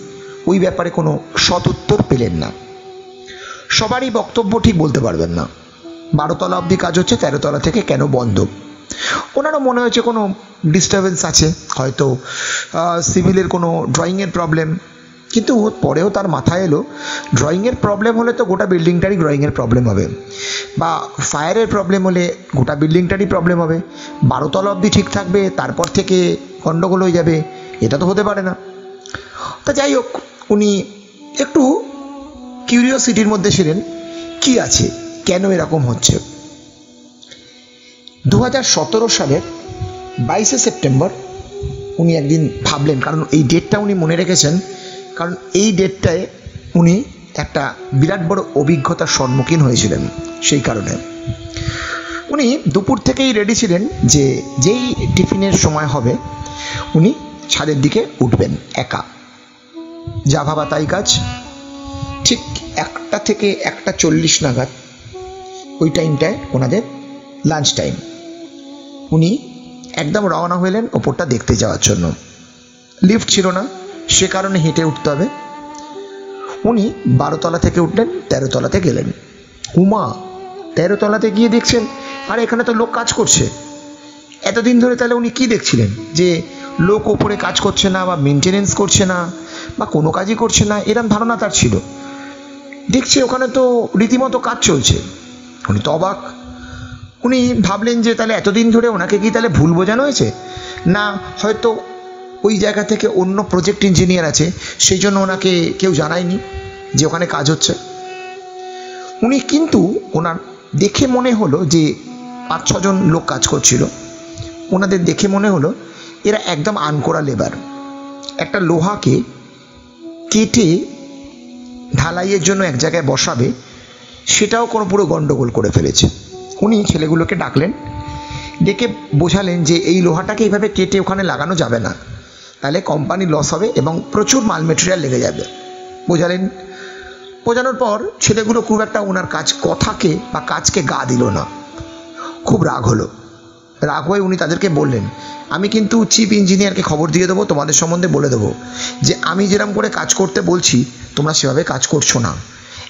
ওই ব্যাপারে কোনো সৎ উত্তর পেলেন না। সবারই বক্তব্য ঠিক বলতে পারবেন না। বারোতলা অবধি কাজ হচ্ছে, তেরোতলা থেকে কেন বন্ধ? ওনারও মনে হয়েছে কোনো ডিস্টারবেন্স আছে, হয়তো সিভিলের কোনো ড্রয়িংয়ের প্রবলেম কিন্তু পরেও তার মাথায় এলো ড্রয়িংয়ের প্রবলেম হলে তো গোটা বিল্ডিংটারই ড্রয়িংয়ের প্রবলেম হবে। বা ফায়ারের প্রবলেম হলে গোটা বিল্ডিংটারই প্রবলেম হবে। বারোতলা অবধি ঠিক থাকবে, তারপর থেকে গণ্ডগোল হয়ে যাবে, এটা তো হতে পারে না। তা যাই হোক, উনি একটু কিউরিওসিটির মধ্যে ছিলেন, কি আছে, কেন এরকম হচ্ছে? দু হাজার সতেরো সালের বাইশে সেপ্টেম্বর উনি একদিন ভাবলেন, কারণ এই ডেটটা উনি মনে রেখেছেন কারণ এই ডেটটায় উনি একটা বিরাট বড় অভিজ্ঞতার সম্মুখীন হয়েছিলেন, সেই কারণে। উনি দুপুর থেকেই রেডি ছিলেন যে যেই টিফিনের সময় হবে, উনি ছাদের দিকে উঠবেন একা। যা ভাবা তাই কাজ। ঠিক একটা থেকে একটা চল্লিশ নাগাদ ওই টাইমটায় ওনাদের লাঞ্চ টাইম উনি একদম রওনা হইলেন ওপরটা দেখতে যাওয়ার জন্য। লিফট ছিল না। সে কারণে হেঁটে উঠতে হবে। উনি বারোতলা থেকে উঠলেন, তেরোতলাতে গেলেন। উমা, তেরোতলাতে গিয়ে দেখছেন, আর এখানে তো লোক কাজ করছে। এতদিন ধরে তাহলে উনি কি দেখছিলেন? যে লোক ওপরে কাজ করছে না বা মেনটেনেন্স করছে না বা কোনো কাজই করছে না, এরম ধারণা তার ছিল। দেখছি ওখানে তো রীতিমতো কাজ চলছে। উনি তো অবাক। উনি ভাবলেন যে তাহলে এতদিন ধরে ওনাকে কি তাহলে ভুল বোঝানো হয়েছে? না, হয়তো ওই জায়গা থেকে অন্য প্রজেক্ট ইঞ্জিনিয়ার আছে, সেই জন্য ওনাকে কেউ জানায়নি যে ওখানে কাজ হচ্ছে। উনি কিন্তু ওনার দেখে মনে হলো যে পাঁচ ছজন লোক কাজ করছিল। ওনাদের দেখে মনে হলো এরা একদম আনকোরা লেবার একটা লোহাকে কেটে ঢালাইয়ের জন্য এক জায়গায় বসাবে, সেটাও কোনো পুরো গণ্ডগোল করে ফেলেছে। উনি ছেলেগুলোকে ডাকলেন, ডেকে বোঝালেন যে এই লোহাটাকে এইভাবে কেটে ওখানে লাগানো যাবে না। তাহলে কোম্পানি লস হবে এবং প্রচুর মাল মেটেরিয়াল লেগে যাবে। বোঝালেন? বোঝানোর পর ছেলেগুলো খুব একটা ওনার কাজ কথাকে বা কাজকে গা দিল না। খুব রাগ হলো। রাগ হয়ে উনি তাদেরকে বললেন, আমি কিন্তু চিফ ইঞ্জিনিয়ারকে খবর দিয়ে দেবো, তোমাদের সম্বন্ধে বলে দেবো যে আমি যেরকম করে কাজ করতে বলছি, তোমরা সেভাবে কাজ করছ না।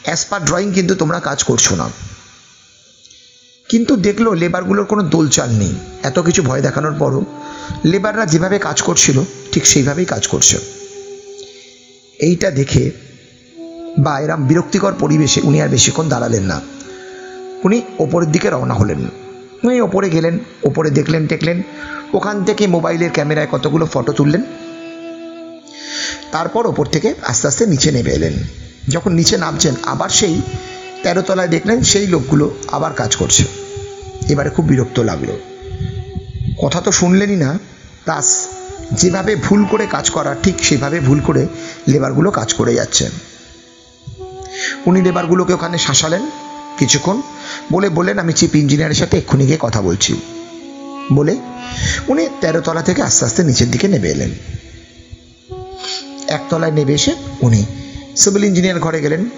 অ্যাজ পার ড্রয়িং কিন্তু তোমরা কাজ করছ না। কিন্তু দেখল লেবারগুলোর কোনো দোলচাল নেই। এত কিছু ভয় দেখানোর পরও লেবাররা যেভাবে কাজ করছিল ঠিক সেইভাবেই কাজ করছে। এইটা দেখে বা এরম বিরক্তিকর পরিবেশে উনি আর বেশিক্ষণ দাঁড়ালেন না। উনি ওপরের দিকে রওনা হলেন। উনি ওপরে গেলেন, ওপরে দেখলেন, টেকলেন, ওখান থেকে মোবাইলের ক্যামেরায় কতগুলো ফটো তুললেন। তারপর ওপর থেকে আস্তে আস্তে নিচে নেমে এলেন। যখন নিচে নামছেন, আবার সেই তেরোতলায় দেখলেন সেই লোকগুলো আবার কাজ করছে। এবারে খুব বিরক্ত লাগল। কথা তো শুনলেনই না, প্লাস যেভাবে ভুল করে কাজ করা, ঠিক সেভাবে ভুল করে লেবারগুলো কাজ করে যাচ্ছেন উনি লেবারগুলোকে ওখানে শাসালেন কিছুক্ষণ, বলে, বললেন, আমি চিফ ইঞ্জিনিয়ারের সাথে এক্ষুনি গিয়ে কথা বলছি। বলে, উনি তেরোতলা থেকে আস্তে আস্তে নিচের দিকে নেমে এলেন। একতলায় নেমে এসে উনি সিভিল ইঞ্জিনিয়ার ঘরে গেলেন।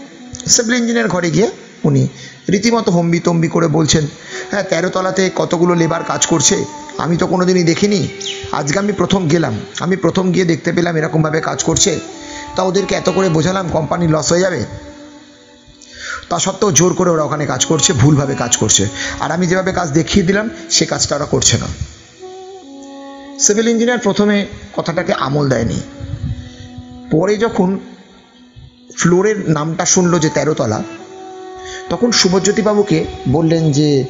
সিভিল ইঞ্জিনিয়ার ঘরে গিয়ে উনি। রীতিমতো হম্বি তম্বি করে বলছেন হ্যাঁ তেরো তলাতে কতগুলো লেবার কাজ করছে? আমি তো কোনো দিনই দেখিনি। আজকে আমি প্রথম গেলাম। আমি প্রথম গিয়ে দেখতে পেলাম এরকমভাবে কাজ করছে। তা ওদেরকে এত করে বোঝালাম, কোম্পানি লস হয়ে যাবে? তা সত্ত্বেও জোর করে ওরা ওখানে কাজ করছে, ভুলভাবে কাজ করছে। আর আমি যেভাবে কাজ দেখিয়ে দিলাম, সে কাজটা ওরা করছে না। সিভিল ইঞ্জিনিয়ার প্রথমে কথাটাকে আমল দেয়নি। পরে যখন ফ্লোরের নামটা শুনলো যে তেরোতলা তখন শুভজ্যোতিবাবুকে বললেন যে,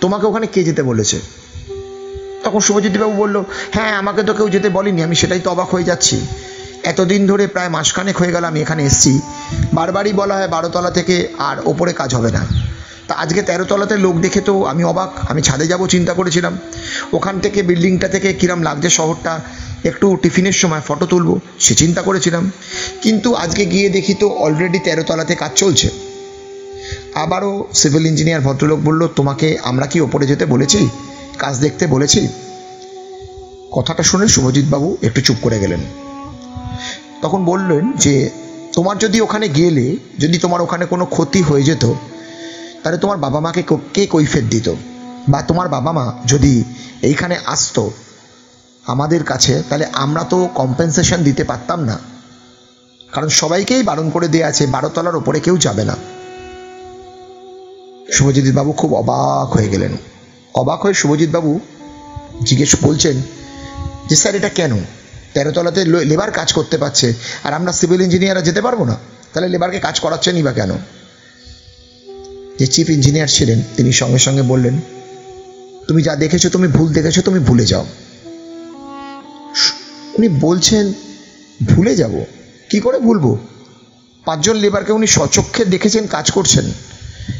তোমাকে ওখানে কে যেতে বলেছে? তখন শুভজ্যোতিবাবু বলল হ্যাঁ আমাকে তো কেউ যেতে বলেনি, আমি সেটাই তো অবাক হয়ে যাচ্ছি। এতদিন ধরে প্রায় মাসখানেক হয়ে গেল আমি এখানে এসেছি। বারবারই বলা হয় বারোতলা থেকে আর ওপরে কাজ হবে না। তা আজকে তেরোতলাতে লোক দেখে তো আমি অবাক, আমি ছাদে যাব চিন্তা করেছিলাম। ওখান থেকে বিল্ডিংটা থেকে কিরম লাগছে শহরটা, একটু টিফিনের সময় ফটো তুলবো, সে চিন্তা করেছিলাম। কিন্তু আজকে গিয়ে দেখি তো অলরেডি তেরোতলাতে কাজ চলছে। আবারও সিভিল ইঞ্জিনিয়ার ভদ্রলোক বলল, তোমাকে আমরা কি ওপরে যেতে বলেছি? কাজ দেখতে বলেছি? কথাটা শুনে শুভজিৎবাবু একটু চুপ করে গেলেন। তখন বললেন যে, তোমার যদি ওখানে গেলে, যদি তোমার ওখানে কোনো ক্ষতি হয়ে যেত, তাহলে তোমার বাবা মাকে কে কৈফের দিত? বা তোমার বাবা মা যদি এইখানে আসতো আমাদের কাছে, তাহলে আমরা তো কম্পেনসেশন দিতে পারতাম না। কারণ সবাইকেই বারণ করে দেওয়া আছে, বারোতলার ওপরে কেউ যাবে না। শুভজিৎ বাবু খুব অবাক হয়ে গেলেন। অবাক হয়ে শুভজিৎ বাবু জিজ্ঞেস বলছেন যে, স্যার, এটা কেন? তেরোতলাতে লেবার কাজ করতে পারছে, আর আমরা সিভিল ইঞ্জিনিয়াররা যেতে পারব না? তাহলে লেবারকে কাজ করাচ্ছেনই বা কেন? যে চিফ ইঞ্জিনিয়ার ছিলেন, তিনি সঙ্গে সঙ্গে বললেন, তুমি যা দেখেছ, তুমি ভুল দেখেছ, তুমি ভুলে যাও। উনি বলছেন, ভুলে যাব? কি করে ভুলবো? পাঁচজন লেবারকে উনি সচক্ষে দেখেছেন, কাজ করছেন।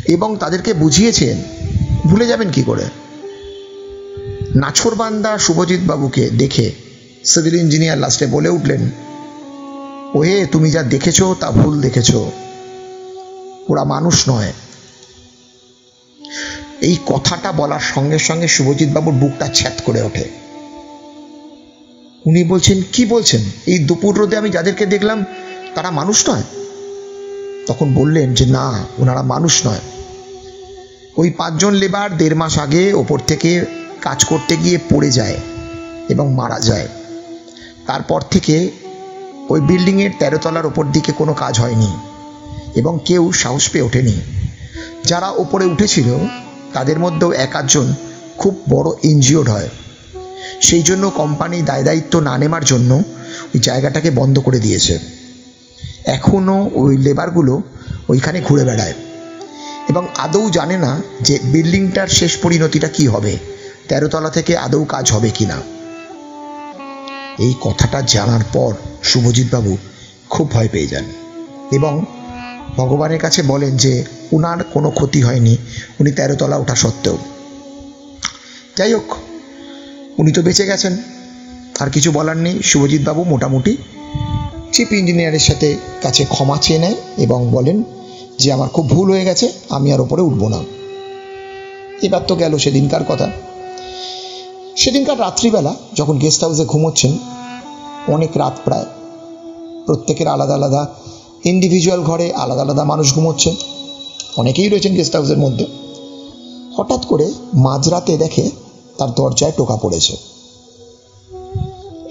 এবং তাদেরকে বুঝিয়েছেন, ভুলে যাবেন কি করে? নাছরবান্দা শুভজিৎ বাবুকে দেখে সিভিল ইঞ্জিনিয়ার লাস্টে বলে উঠলেন, ওহে, তুমি যা দেখেছ তা ভুল দেখেছ। ওরা মানুষ নয়। এই কথাটা বলার সঙ্গে সঙ্গে শুভজিৎ বাবুর বুকটা ছ্যাত করে ওঠে। উনি বলছেন, কি বলছেন? এই দুপুর রোদে আমি যাদেরকে দেখলাম, তারা মানুষ নয়? তখন বললেন যে, না, ওনারা মানুষ নয়। ওই পাঁচজন লেবার দেড় মাস আগে ওপর থেকে কাজ করতে গিয়ে পড়ে যায় এবং মারা যায়। তারপর থেকে ওই বিল্ডিংয়ের তেরোতলার ওপর দিকে কোনো কাজ হয়নি এবং কেউ সাহস পেয়ে ওঠেনি। যারা ওপরে উঠেছিল, তাদের মধ্যেও এক আধজন খুব বড় এনজিওড হয়। সেই জন্য কোম্পানি দায় দায়িত্ব না নেবার জন্য ওই জায়গাটাকে বন্ধ করে দিয়েছে। এখনও ওই লেবারগুলো ওইখানে ঘুরে বেড়ায়। এবং আদৌ জানে না যে বিল্ডিংটার শেষ পরিণতিটা কি হবে, তেরোতলা থেকে আদৌ কাজ হবে কি না এই কথাটা জানার পর শুভজিৎবাবু খুব ভয় পেয়ে যান এবং ভগবানের কাছে বলেন যে উনার কোনো ক্ষতি হয়নি, উনি তেরোতলা ওঠা সত্ত্বেও। যাই হোক, উনি তো বেঁচে গেছেন, আর কিছু বলার নেই। শুভজিৎবাবু মোটামুটি চিফ ইঞ্জিনিয়ারের সাথে কাছে ক্ষমা চেয়ে নেয় এবং বলেন যে আমার খুব ভুল হয়ে গেছে, আমি আর ওপরে উঠবো না। এবার তো গেল সেদিনকার কথা। সেদিনকার রাত্রিবেলা যখন গেস্ট হাউসে ঘুমোচ্ছেন, অনেক রাত প্রায়। প্রত্যেকের আলাদা আলাদা ইন্ডিভিজুয়াল ঘরে আলাদা আলাদা মানুষ ঘুমোচ্ছে অনেকেই রয়েছেন গেস্ট হাউসের মধ্যে। হঠাৎ করে মাঝরাতে দেখে তার দরজায় টোকা পড়েছে।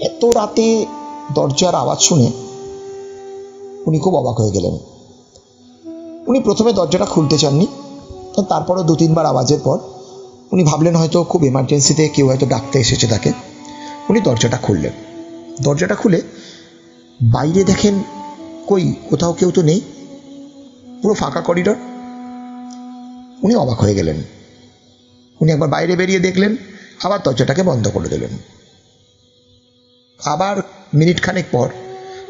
এত রাতে দরজার আওয়াজ শুনে উনি খুব অবাক হয়ে গেলেন। উনি প্রথমে দরজাটা খুলতে চাননি তারপরও দু তিনবার আওয়াজের পর উনি ভাবলেন হয়তো খুব এমার্জেন্সিতে কেউ হয়তো ডাকতে এসেছে তাকে। উনি দরজাটা খুললেন। দরজাটা খুলে বাইরে দেখেন কই, কোথাও কেউ তো নেই, পুরো ফাঁকা করিডর উনি অবাক হয়ে গেলেন। উনি একবার বাইরে বেরিয়ে দেখলেন, আবার দরজাটাকে বন্ধ করে দিলেন। আবার মিনিট খানেক পর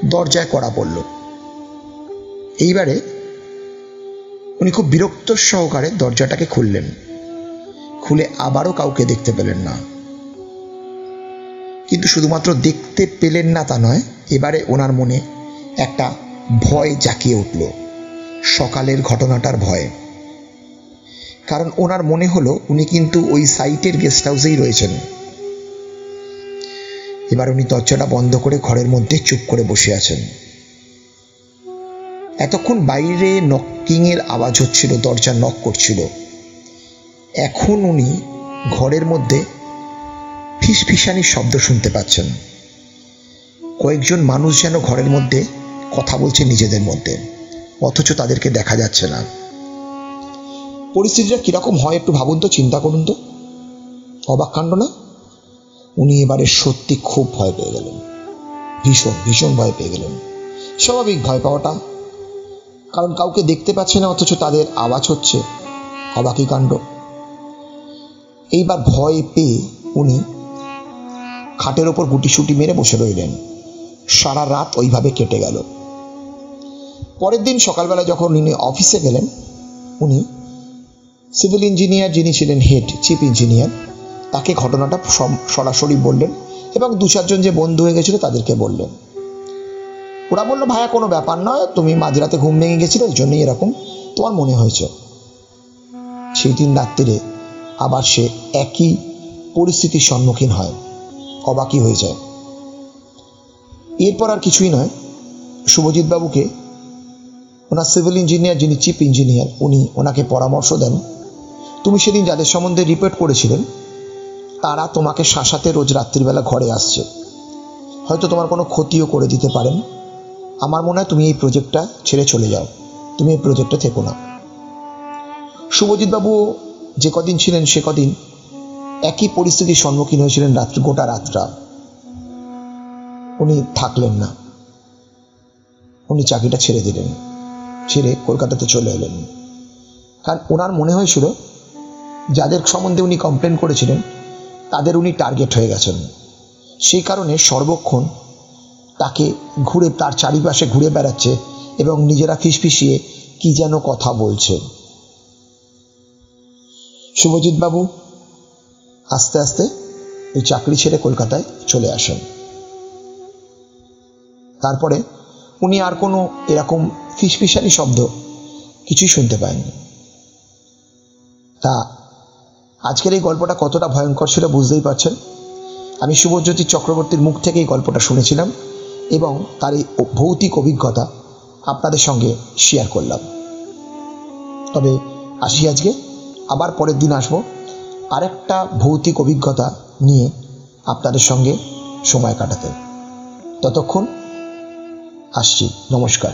দরজায় কড়া পড়ল। এইবারে উনি খুব বিরক্ত সহকারে দরজাটাকে খুললেন। খুলে আবারও কাউকে দেখতে পেলেন না। কিন্তু শুধুমাত্র দেখতে পেলেন না তা নয়, এবারে ওনার মনে একটা ভয় জাকিয়ে উঠল। সকালের ঘটনাটার ভয়। কারণ ওনার মনে হলো উনি কিন্তু ওই সাইটের গেস্ট হাউসেই রয়েছেন। এবার উনি দরজাটা বন্ধ করে ঘরের মধ্যে চুপ করে বসে আছেন। এতক্ষণ বাইরে নকিংয়ের আওয়াজ হচ্ছিল, দরজা নক করছিল। এখন উনি ঘরের মধ্যে ফিসফিসানির শব্দ শুনতে পাচ্ছেন। কয়েকজন মানুষ যেন ঘরের মধ্যে কথা বলছে নিজেদের মধ্যে, অথচ তাদেরকে দেখা যাচ্ছে না। পরিস্থিতিটা কীরকম হয় একটু ভাবুন তো, চিন্তা করুন তো। অবাক কাণ্ড না? উনি এবারে সত্যি খুব ভয় পেয়ে গেলেন। ভীষণ ভীষণ ভয় পেয়ে গেলেন। স্বাভাবিক ভয় পাওয়াটা কারণ কাউকে দেখতে পাচ্ছে না, অথচ তাদের আওয়াজ হচ্ছে অবাকই কাণ্ড। এইবার ভয় পেয়ে উনি খাটের ওপর গুটিসুটি মেরে বসে রইলেন। সারা রাত ওইভাবে কেটে গেল। পরের দিন সকালবেলা যখন উনি অফিসে গেলেন, উনি সিভিল ইঞ্জিনিয়ার যিনি ছিলেন, হেড, চিফ ইঞ্জিনিয়ার, তাকে ঘটনাটা সরাসরি বললেন এবং দু চারজন যে বন্ধু হয়ে গেছিল তাদেরকে বললেন। ওরা বলল, ভাইয়া, কোনো ব্যাপার নয়, তুমি মাঝরাতে ঘুম ভেঙে গেছিল ওই জন্যই এরকম। তোমার মনে হয়েছে? সেই দিন রাত্রিরে আবার সে একই পরিস্থিতির সম্মুখীন হয়, অবাকই হয়ে যায়। এরপর আর কিছুই নয়। শুভজিৎ বাবুকে, ওনার সিভিল ইঞ্জিনিয়ার যিনি চিফ ইঞ্জিনিয়ার, উনি ওনাকে পরামর্শ দেন, তুমি সেদিন যাদের সম্বন্ধে রিপোর্ট করেছিলেন, তারা তোমাকে শাসাতে রোজ রাত্রিবেলা ঘরে আসছে। হয়তো তোমার কোনো ক্ষতিও করে দিতে পারেন। আমার মনে হয় তুমি এই প্রজেক্টটা ছেড়ে চলে যাও। তুমি এই প্রজেক্টে থেকো না। শুভজিৎবাবু যে কদিন ছিলেন সে কদিন একই পরিস্থিতির সম্মুখীন হয়েছিলেন রাত্রি, গোটা রাতটা উনি থাকলেন না। উনি চাকরিটা ছেড়ে দিলেন। ছেড়ে কলকাতাতে চলে এলেন। কারণ ওনার মনে হয়েছিল, যাদের সম্বন্ধে উনি কমপ্লেন করেছিলেন, তাদের উনি টার্গেট হয়ে গেছেন। সেই কারণে সর্বক্ষণ তাকে ঘুরে, তার চারিপাশে ঘুরে বেড়াচ্ছে এবং নিজেরা ফিসফিসিয়ে কি যেন কথা বলছে। শুভজিৎ বাবু, আস্তে আস্তে এই চাকরি ছেড়ে কলকাতায় চলে আসেন। তারপরে উনি আর কোনো এরকম ফিসফিসানি শব্দ কিছুই শুনতে পায়নি। তা আজকের এই গল্পটা কতটা ভয়ঙ্কর ছিল বুঝতেই পারছেন? আমি শুভজ্যোতি চক্রবর্তীর মুখ থেকে এই গল্পটা শুনেছিলাম। এবং তার এই ভৌতিক অভিজ্ঞতা আপনাদের সঙ্গে শেয়ার করলাম। তবে আসি আজকে, আবার পরের দিন আসব আরেকটা ভৌতিক অভিজ্ঞতা নিয়ে আপনাদের সঙ্গে সময় কাটাতে। ততক্ষণ আসছি, নমস্কার।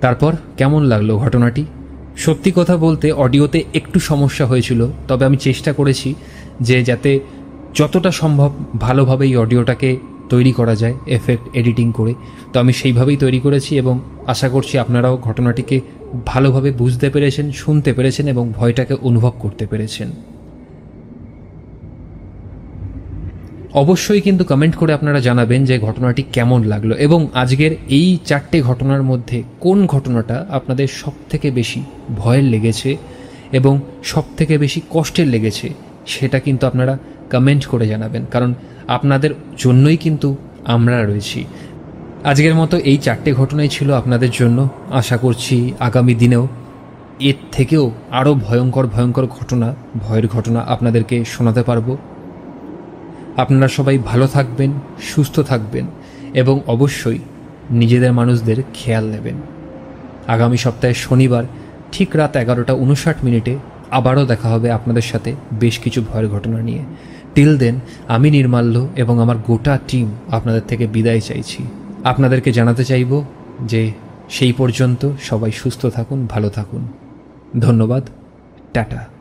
তারপর কেমন লাগল ঘটনাটি? সত্যি কথা বলতে অডিওতে একটু সমস্যা হয়েছিল, তবে আমি চেষ্টা করেছি যে যাতে যতটা সম্ভব ভালোভাবে এই অডিওটাকে তৈরি করা যায় এফেক্ট এডিটিং করে। তো আমি সেইভাবেই তৈরি করেছি এবং আশা করছি আপনারাও ঘটনাটিকে ভালোভাবে বুঝতে পেরেছেন, শুনতে পেরেছেন এবং ভয়টাকে অনুভব করতে পেরেছেন। অবশ্যই কিন্তু কমেন্ট করে আপনারা জানাবেন যে ঘটনাটি কেমন লাগল এবং আজকের এই চারটে ঘটনার মধ্যে কোন ঘটনাটা আপনাদের সব থেকে বেশি ভয়ের লেগেছে এবং সব থেকে বেশি কষ্টের লেগেছে, সেটা কিন্তু আপনারা কমেন্ট করে জানাবেন, কারণ আপনাদের জন্যই কিন্তু আমরা রয়েছি। আজকের মতো এই চারটে ঘটনাই ছিল আপনাদের জন্য। আশা করছি আগামী দিনেও এর থেকেও আরও ভয়ঙ্কর ভয়ঙ্কর ঘটনা, ভয়ের ঘটনা আপনাদেরকে শোনাতে পারব। আপনারা সবাই ভালো থাকবেন, সুস্থ থাকবেন এবং অবশ্যই নিজেদের মানুষদের খেয়াল নেবেন। আগামী সপ্তাহে শনিবার ঠিক রাত এগারোটা উনষাট মিনিটে আবারও দেখা হবে আপনাদের সাথে বেশ কিছু ভয়ের ঘটনা নিয়ে। টিল দেন আমি নির্মাল্য এবং আমার গোটা টিম আপনাদের থেকে বিদায় চাইছি। আপনাদেরকে জানাতে চাইব যে সেই পর্যন্ত সবাই সুস্থ থাকুন, ভালো থাকুন। ধন্যবাদ। টাটা।